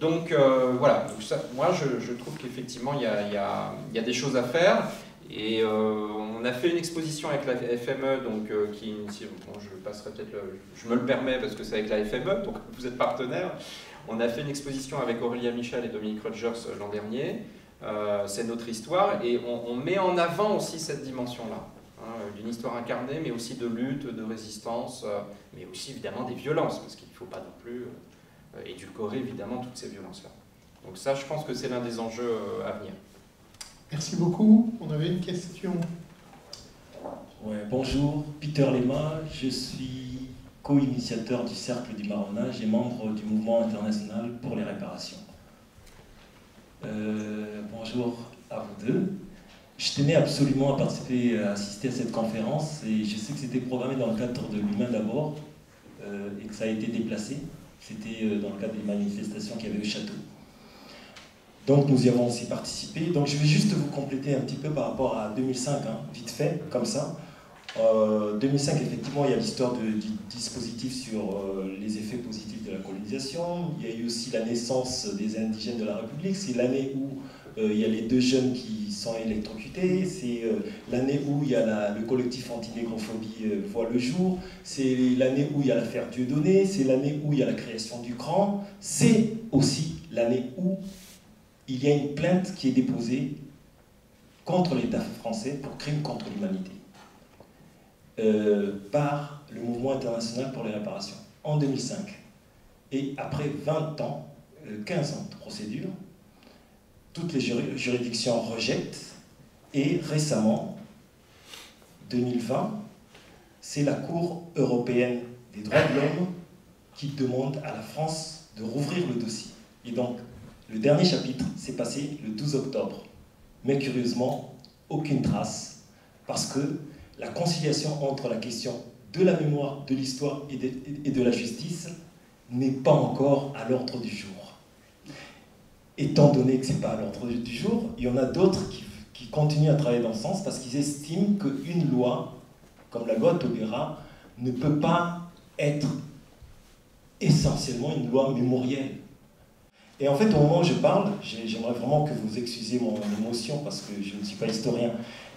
Donc euh, voilà, moi je, trouve qu'effectivement il y a, des choses à faire. Et euh, on a fait une exposition avec la FME, donc euh, qui je passerai peut-être, je me le permets parce que c'est avec la FME, donc vous êtes partenaire. On a fait une exposition avec Aurélia Michel et Dominique Rogers l'an dernier. Euh, c'est notre histoire, et on, met en avant aussi cette dimension-là. Hein, d'une histoire incarnée, mais aussi de lutte, de résistance, mais aussi évidemment des violences, parce qu'il ne faut pas non plus édulcorer évidemment toutes ces violences-là. Donc ça, je pense que c'est l'un des enjeux à venir. Merci beaucoup. On avait une question. bonjour, Peter Lema, je suis co-initiateur du Cercle du Marronnage et membre du Mouvement international pour les réparations. Euh, bonjour à vous deux. Je tenais absolument à participer, à assister à cette conférence et je sais que c'était programmé dans le cadre de l'humain d'abord euh, et que ça a été déplacé. C'était euh, dans le cadre des manifestations qu'il y avait au château. Donc nous y avons aussi participé. Donc je vais juste vous compléter un petit peu par rapport à 2005, hein, vite fait, comme ça. Euh, 2005, effectivement, il y a l'histoire du dispositif sur euh, les effets positifs de la colonisation. Il y a eu aussi la naissance des indigènes de la République. C'est l'année où euh, il y a les deux jeunes qui sont électrocutés. C'est euh, l'année où il y a le collectif anti-négrophobie voit le jour. C'est l'année où il y a l'affaire Dieudonné. C'est l'année où il y a la création du CRAN. C'est aussi l'année où il y a une plainte qui est déposée contre l'État français pour crime contre l'humanité euh, par le Mouvement international pour les réparations en 2005. Et après 20 ans, 15 euh, ans de procédure, toutes les juridictions rejettent et récemment, 2020, c'est la Cour européenne des droits de l'homme qui demande à la France de rouvrir le dossier. Le dernier chapitre s'est passé le 12 octobre. Mais curieusement, aucune trace, parce que la conciliation entre la question de la mémoire, de l'histoire et, de la justice n'est pas encore à l'ordre du jour. Étant donné que ce n'est pas à l'ordre du jour, il y en a d'autres qui, continuent à travailler dans ce sens parce qu'ils estiment qu'une loi, comme la loi Taubira, ne peut pas être essentiellement une loi mémorielle. Et en fait, au moment où je parle, j'aimerais vraiment que vous excusiez mon émotion parce que je ne suis pas historien.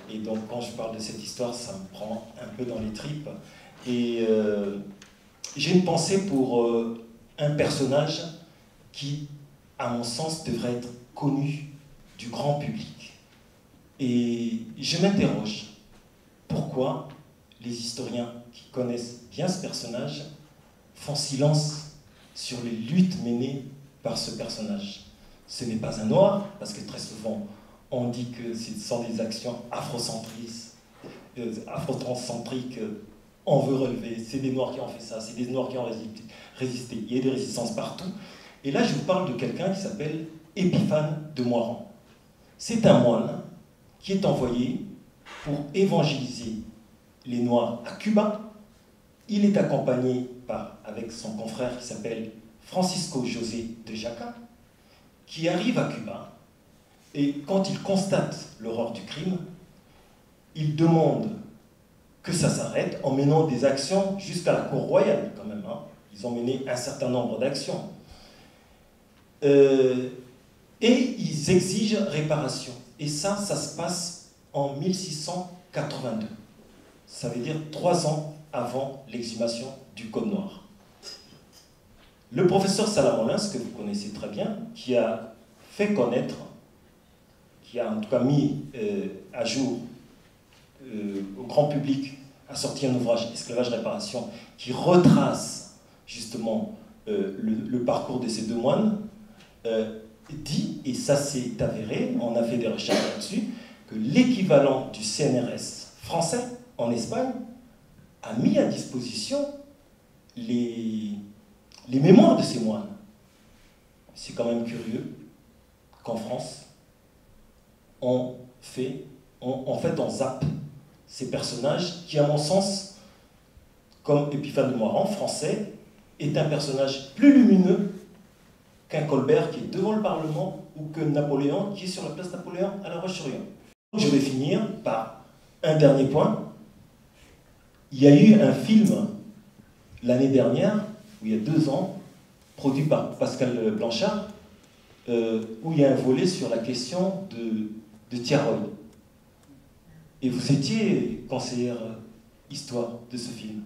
Et donc, quand je parle de cette histoire, ça me prend un peu dans les tripes. Et euh, j'ai une pensée pour euh, un personnage qui, à mon sens, devrait être connu du grand public. Et je m'interroge, pourquoi les historiens qui connaissent bien ce personnage font silence sur les luttes menées par ce personnage. Ce n'est pas un noir, parce que très souvent on dit que ce sont des actions afrocentriques, euh, afrocentriques, euh, on veut relever, c'est des noirs qui ont fait ça, c'est des noirs qui ont résisté, il y a des résistances partout. Et là, je vous parle de quelqu'un qui s'appelle Épiphane de Moiran. C'est un moine qui est envoyé pour évangéliser les Noirs à Cuba. Il est accompagné par, avec son confrère qui s'appelle Francisco José de Jaca, qui arrive à Cuba, et quand il constate l'horreur du crime, il demande que ça s'arrête en menant des actions jusqu'à la cour royale, quand même. Hein. Ils ont mené un certain nombre d'actions. Euh, et ils exigent réparation. Et ça, ça se passe en 1682. Ça veut dire trois ans avant l'exhumation du Code Noir. Le professeur Salamolins, que vous connaissez très bien, qui a fait connaître, qui a en tout cas mis euh, à jour euh, au grand public, a sorti un ouvrage, Esclavage-Réparation, qui retrace justement euh, le, parcours de ces deux moines, dit, et ça c'est avéré, on a fait des recherches là-dessus, que l'équivalent du CNRS français en Espagne a mis à disposition les les mémoires de ces moines. C'est quand même curieux qu'en France, on fait, en fait, on zappe ces personnages qui, à mon sens, comme Épiphane de Moiran, français, est un personnage plus lumineux qu'un Colbert qui est devant le Parlement ou que Napoléon qui est sur la place Napoléon à La Roche-sur-Yon. Je vais finir par un dernier point. Il y a eu un film l'année dernière où il y a deux ans, produit par Pascal Blanchard, euh, où il y a un volet sur la question de, de Et vous étiez conseillère histoire de ce film.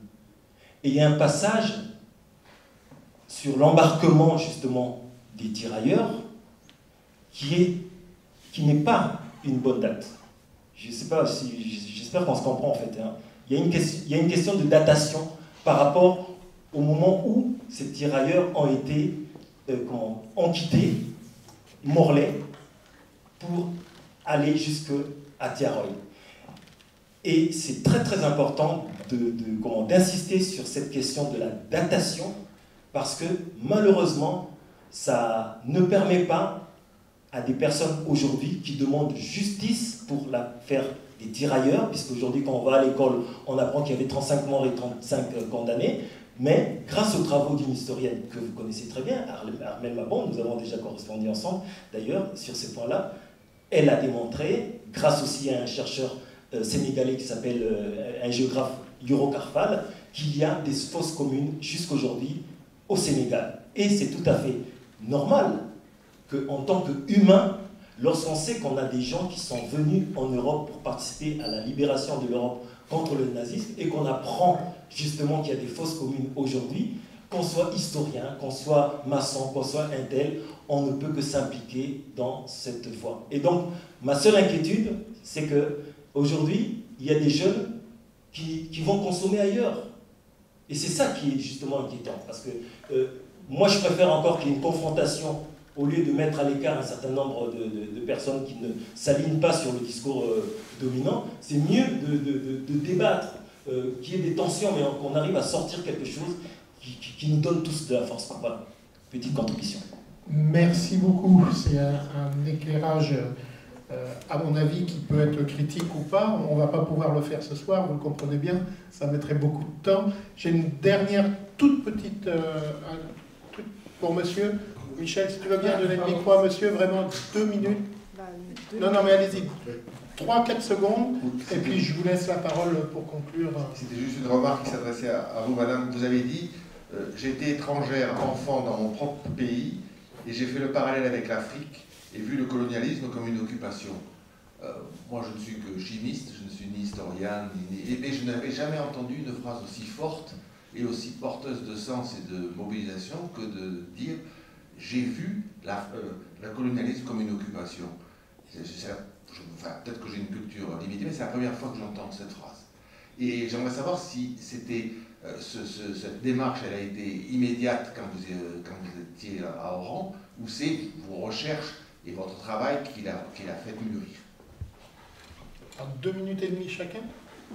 Et il y a un passage sur l'embarquement justement des tirailleurs qui qui n'est pas une bonne date. Je sais pas si j'espère qu'on se comprend en fait. Hein. Il y a une question de datation par rapport au moment où ces tirailleurs ont été, euh, ont quitté Morlaix pour aller jusqu'à Tiaroy. Et c'est très très important d'insister sur cette question de la datation parce que malheureusement, ça ne permet pas à des personnes aujourd'hui qui demandent justice pour la faire des tirailleurs, puisque aujourd'hui quand on va à l'école, on apprend qu'il y avait 35 morts et 35 condamnés, mais grâce aux travaux d'une historienne que vous connaissez très bien, Armelle Mabon, nous avons déjà correspondu ensemble d'ailleurs sur ces points-là, elle a démontré, grâce aussi à un chercheur euh, sénégalais qui s'appelle euh, un géographe Yoro qu'il y a des fosses communes jusqu'aujourd'hui au Sénégal. Et c'est tout à fait normal qu'en tant qu'humain, lorsqu'on sait qu'on a des gens qui sont venus en Europe pour participer à la libération de l'Europe contre le nazisme et qu'on apprend justement qu'il y a des fosses communes aujourd'hui, qu'on soit historien, qu'on soit maçon, qu'on soit intel, on ne peut que s'impliquer dans cette voie. Et donc, ma seule inquiétude, c'est que aujourd'hui, il y a des jeunes qui, vont consommer ailleurs. Et c'est ça qui est justement inquiétant, parce que euh, moi, je préfère encore qu'il y ait une confrontation au lieu de mettre à l'écart un certain nombre de, personnes qui ne s'alignent pas sur le discours euh, dominant, c'est mieux de, débattre, euh, qu'il y ait des tensions, mais qu'on arrive à sortir quelque chose qui, nous donne tous de la force. Voilà, petite contribution. Merci beaucoup. C'est un, éclairage, euh, à mon avis, qui peut être critique ou pas. On ne va pas pouvoir le faire ce soir, vous le comprenez bien, ça mettrait beaucoup de temps. J'ai une dernière toute petite pour monsieur. Michel, si tu veux bien donner le micro à monsieur, vraiment deux minutes. Non, non, mais allez-y. 3-4 secondes, et puis je vous laisse la parole pour conclure. C'était juste une remarque qui s'adressait à, vous, madame. Vous avez dit euh, J'étais étrangère, enfant dans mon propre pays, et j'ai fait le parallèle avec l'Afrique et vu le colonialisme comme une occupation. Euh, moi, je ne suis que chimiste, je ne suis ni historien, ni, mais je n'avais jamais entendu une phrase aussi forte et aussi porteuse de sens et de mobilisation que de dire j'ai vu la, euh, colonialisme comme une occupation. Peut-être que j'ai une culture limitée, mais c'est la première fois que j'entends cette phrase. Et j'aimerais savoir si c'était euh, cette démarche, elle a été immédiate quand vous, euh, étiez à Oran, ou c'est vos recherches et votre travail qui l'a fait mûrir? En deux minutes et demie chacun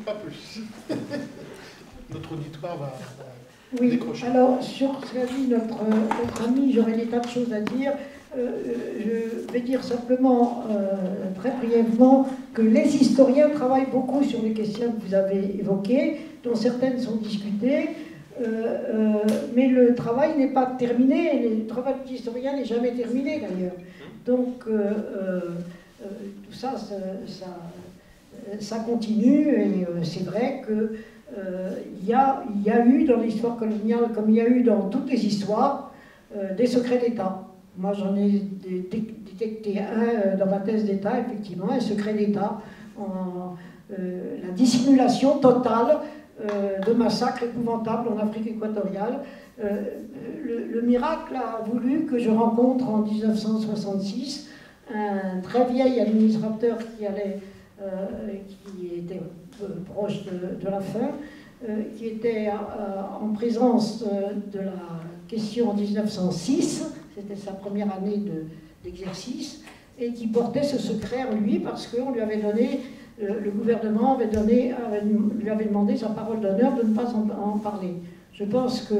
Pas plus? [LAUGHS] Notre auditoire va oui, alors sur ce qu'a dit notre, ami, j'aurais des tas de choses à dire. Euh, je vais dire simplement, euh, très brièvement, que les historiens travaillent beaucoup sur les questions que vous avez évoquées, dont certaines sont discutées, euh, mais le travail n'est pas terminé, le travail d'historien n'est jamais terminé d'ailleurs. Donc tout ça, ça, ça continue, et c'est vrai que euh, il y, a, eu dans l'histoire coloniale, comme il y a eu dans toutes les histoires, euh, des secrets d'État. Moi, j'en ai détecté un euh, dans ma thèse d'État, effectivement, un secret d'État, la dissimulation totale de massacres épouvantables en Afrique équatoriale. Le, miracle a voulu que je rencontre en 1966 un très vieil administrateur qui était proche de, la fin, euh, qui était euh, en présence euh, de la question en 1906, c'était sa première année d'exercice, et qui portait ce secret en lui parce qu'on lui avait donné, le gouvernement avait donné, lui avait demandé sa parole d'honneur de ne pas en, parler. Je pense que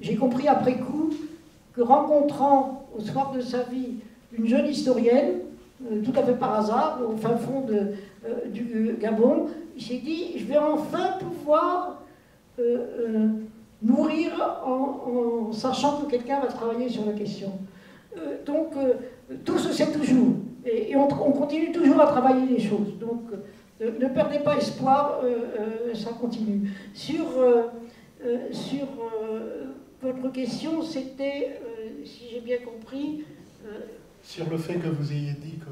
j'ai compris après coup que rencontrant au soir de sa vie une jeune historienne, tout à fait par hasard, au fin fond de, du Gabon, j'ai dit, je vais enfin pouvoir euh, euh, mourir en, sachant que quelqu'un va travailler sur la question. Euh, donc, tout se sait toujours. Et, on, continue toujours à travailler les choses. Donc, ne perdez pas espoir, ça continue. Sur, sur votre question, c'était, si j'ai bien compris... sur le fait que vous ayez dit que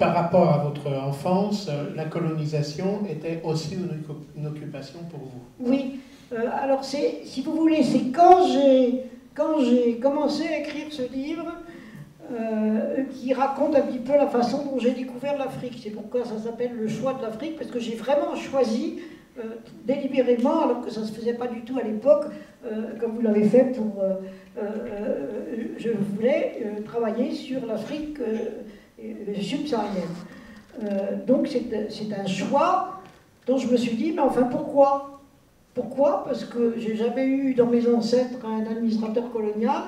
par rapport à votre enfance, euh, la colonisation était aussi une, occupation pour vous Oui. Euh, alors, si vous voulez, c'est quand j'ai, commencé à écrire ce livre, qui raconte un petit peu la façon dont j'ai découvert l'Afrique. C'est pourquoi ça s'appelle le choix de l'Afrique, parce que j'ai vraiment choisi délibérément, alors que ça ne se faisait pas du tout à l'époque, comme vous l'avez fait pour... je voulais travailler sur l'Afrique subsaharienne. donc c'est un choix dont je me suis dit, mais enfin pourquoi? Pourquoi? Parce que j'ai jamais eu dans mes ancêtres un administrateur colonial,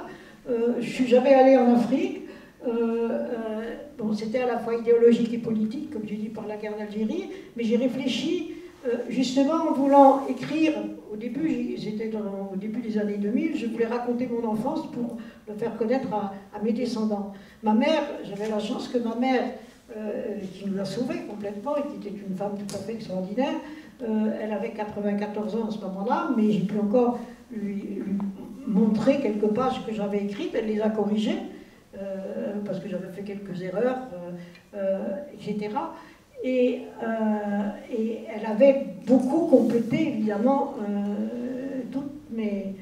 euh, je suis jamais allé en Afrique. Euh, euh, bon, c'était à la fois idéologique et politique, comme j'ai dit, par la guerre d'Algérie, mais j'ai réfléchi euh, justement en voulant écrire, au début, c'était au début des années 2000, je voulais raconter mon enfance pour le faire connaître à, mes descendants. Ma mère, j'avais la chance que ma mère, qui nous a sauvés complètement et qui était une femme tout à fait extraordinaire, euh, elle avait 94 ans à ce moment-là, mais j'ai pu encore lui, montrer quelques pages que j'avais écrites. Elle les a corrigées, euh, parce que j'avais fait quelques erreurs, euh, etc. Et, et, elle avait beaucoup complété, évidemment, toutes mes,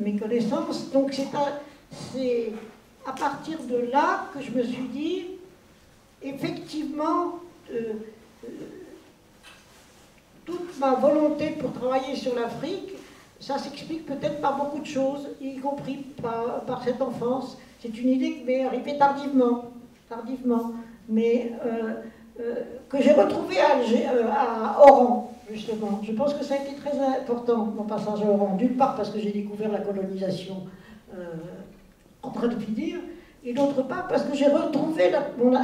mes, connaissances. Donc c'est à, partir de là que je me suis dit, effectivement, toute ma volonté pour travailler sur l'Afrique, ça s'explique peut-être par beaucoup de choses, y compris par, cette enfance. C'est une idée qui m'est arrivée tardivement, tardivement, mais euh, euh, que j'ai retrouvée à, euh, à, Oran, justement. Je pense que ça a été très important, mon passage à Oran. D'une part parce que j'ai découvert la colonisation en train de finir, et d'autre part parce que j'ai retrouvé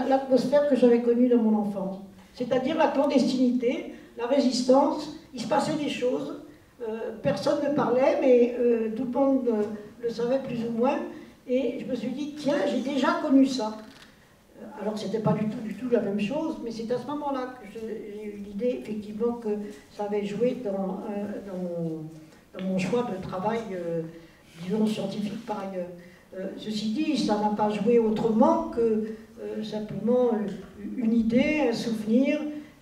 l'atmosphère que j'avais connue dans mon enfance, c'est-à-dire la clandestinité, la résistance, il se passait des choses. Euh, personne ne parlait, mais euh, tout le monde euh, le savait plus ou moins. Et je me suis dit, tiens, j'ai déjà connu ça. Alors ce n'était pas du tout, du tout la même chose, mais c'est à ce moment-là que j'ai eu l'idée, effectivement, que ça avait joué dans, dans, mon, choix de travail, disons, scientifique par ailleurs. ceci dit, ça n'a pas joué autrement que simplement une idée, un souvenir,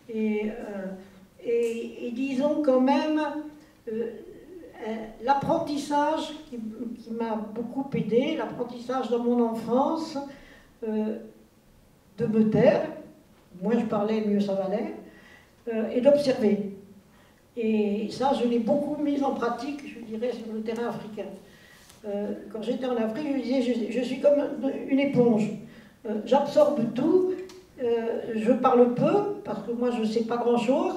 et et, disons quand même euh, euh, l'apprentissage qui, m'a beaucoup aidé, l'apprentissage dans mon enfance, euh, de me taire, moins je parlais, mieux ça valait, et d'observer. Et ça, je l'ai beaucoup mis en pratique, je dirais, sur le terrain africain. quand j'étais en Afrique, je disais, je, suis comme une éponge. J'absorbe tout, je parle peu, parce que moi je ne sais pas grand-chose,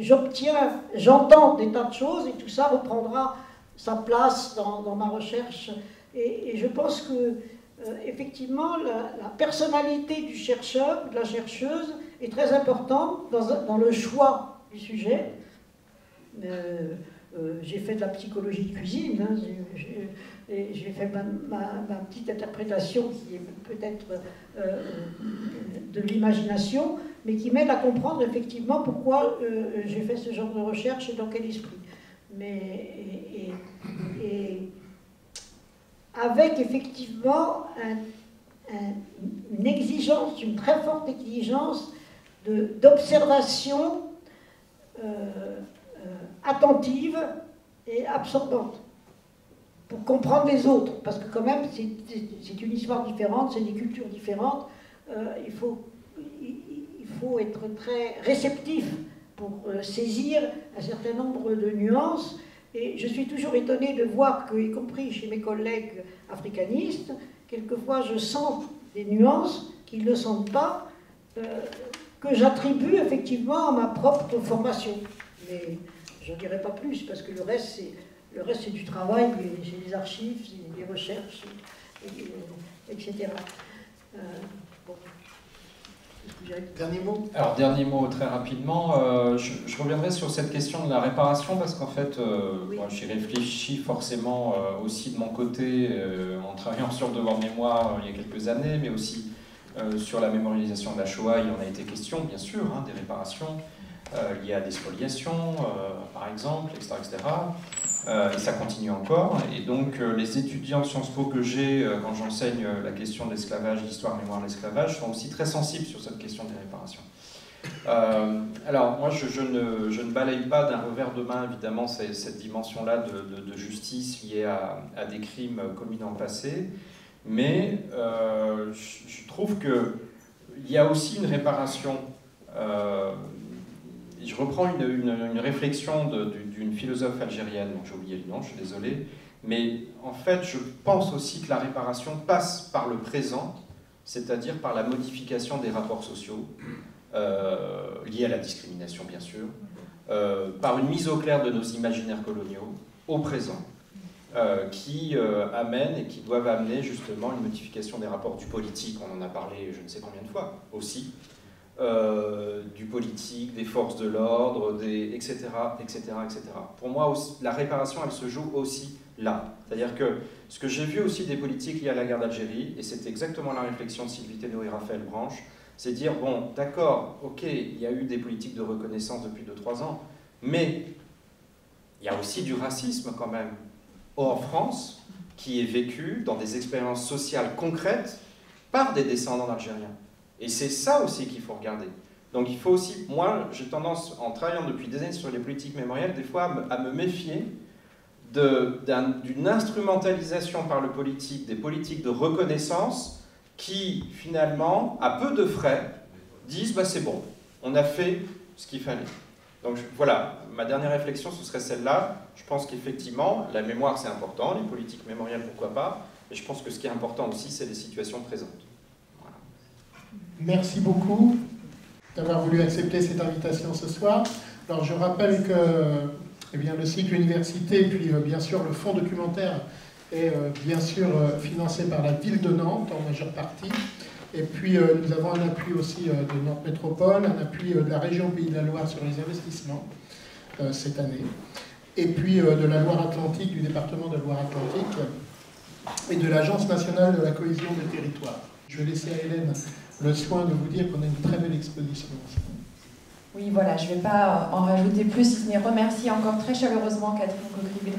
j'obtiens, j'entends des tas de choses et tout ça reprendra sa place dans, ma recherche. Et, je pense que, euh, effectivement, la, personnalité du chercheur, de la chercheuse, est très importante dans, le choix du sujet. Euh, euh, j'ai fait de la psychologie de cuisine, hein, j'ai fait ma, petite interprétation qui est peut-être de l'imagination, mais qui m'aide à comprendre effectivement pourquoi euh, j'ai fait ce genre de recherche et dans quel esprit. Mais, avec effectivement une exigence, une très forte exigence d'observation euh, euh, attentive et absorbante pour comprendre les autres, parce que quand même c'est une histoire différente, c'est des cultures différentes, il faut faut être très réceptif pour euh, saisir un certain nombre de nuances. Et je suis toujours étonnée de voir que, y compris chez mes collègues africanistes, quelquefois je sens des nuances qu'ils ne sentent pas, euh, que j'attribue effectivement à ma propre formation. Mais je ne dirai pas plus, parce que le reste, c'est, le reste, c'est du travail, c'est des archives, c'est des recherches, etc. Dernier mot Alors, dernier mot très rapidement. Euh, je, reviendrai sur cette question de la réparation parce qu'en fait, euh, moi, j'ai réfléchi forcément euh, aussi de mon côté en travaillant sur le devoir de mémoire il y a quelques années, mais aussi sur la mémorisation de la Shoah. Il y en a été question, bien sûr, hein, des réparations liées à des spoliations, par exemple, etc. etc. Euh, et ça continue encore. Et donc, euh, les étudiants de Sciences Po que j'ai euh, quand j'enseigne la question de l'esclavage, l'histoire, mémoire de l'esclavage, sont aussi très sensibles sur cette question des réparations. alors, moi, je, ne, je, ne, balaye pas d'un revers de main, évidemment, cette dimension-là de, de, justice liée à, des crimes commis dans le passé. Mais je, trouve qu'il y a aussi une réparation. je reprends une, réflexion d'une philosophe algérienne, j'ai oublié le nom, je suis désolé, mais en fait, je pense aussi que la réparation passe par le présent, c'est-à-dire par la modification des rapports sociaux, euh, liés à la discrimination bien sûr, euh, par une mise au clair de nos imaginaires coloniaux au présent, euh, qui amènent et qui doivent amener justement une modification des rapports du politique, on en a parlé je ne sais combien de fois aussi, du politique, des forces de l'ordre, etc., etc., etc. Pour moi, la réparation, elle se joue aussi là. C'est-à-dire que ce que j'ai vu aussi des politiques liées à la guerre d'Algérie, et c'est exactement la réflexion de Sylvie Thénault et Raphaël Branche, c'est dire, bon, d'accord, ok, il y a eu des politiques de reconnaissance depuis 2-3 ans, mais il y a aussi du racisme quand même en France qui est vécu dans des expériences sociales concrètes par des descendants d'Algériens. Et c'est ça aussi qu'il faut regarder. Donc il faut aussi, moi j'ai tendance, en travaillant depuis des années sur les politiques mémorielles, des fois à me méfier d'une instrumentalisation par le politique des politiques de reconnaissance qui, finalement, à peu de frais, disent bah, c'est bon, on a fait ce qu'il fallait. Donc voilà, ma dernière réflexion, ce serait celle-là. Je pense qu'effectivement, la mémoire, c'est important, les politiques mémorielles, pourquoi pas, mais je pense que ce qui est important aussi, c'est les situations présentes. Merci beaucoup d'avoir voulu accepter cette invitation ce soir. Alors je rappelle que eh bien, le cycle université, puis euh, bien sûr le fonds documentaire est euh, bien sûr euh, financé par la ville de Nantes en majeure partie. Et puis nous avons un appui aussi de Nantes Métropole, un appui de la région Pays de la Loire sur les investissements cette année, et puis de la Loire-Atlantique, du département de Loire-Atlantique, et de l'Agence nationale de la cohésion des territoires. Je vais laisser à Hélène le soin de vous dire qu'on a une très belle exposition. Oui, voilà, je ne vais pas en rajouter plus, si ce remercier encore très chaleureusement Catherine kokri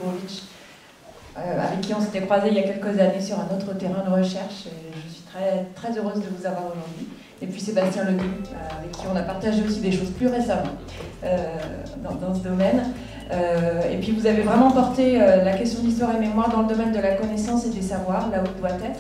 euh, avec qui on s'était croisé il y a quelques années sur un autre terrain de recherche. Je suis très, très heureuse de vous avoir aujourd'hui. Et puis Sébastien Leguy, euh, avec qui on a partagé aussi des choses plus récemment euh, dans, ce domaine. et puis vous avez vraiment porté la question d'histoire et mémoire dans le domaine de la connaissance et des savoirs, là où il doit être.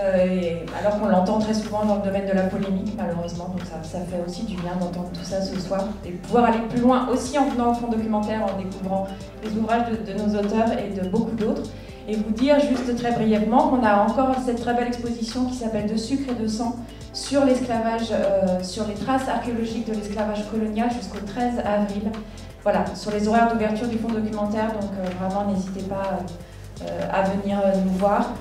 Euh, alors qu'on l'entend très souvent dans le domaine de la polémique, malheureusement. Donc ça, fait aussi du bien d'entendre tout ça ce soir et pouvoir aller plus loin aussi en venant au fond documentaire, en découvrant les ouvrages de, nos auteurs et de beaucoup d'autres. Et vous dire juste très brièvement qu'on a encore cette très belle exposition qui s'appelle De sucre et de sang sur l'esclavage, euh, sur les traces archéologiques de l'esclavage colonial jusqu'au 13 avril. Voilà, sur les horaires d'ouverture du fonds documentaire, donc euh, vraiment n'hésitez pas à venir nous voir.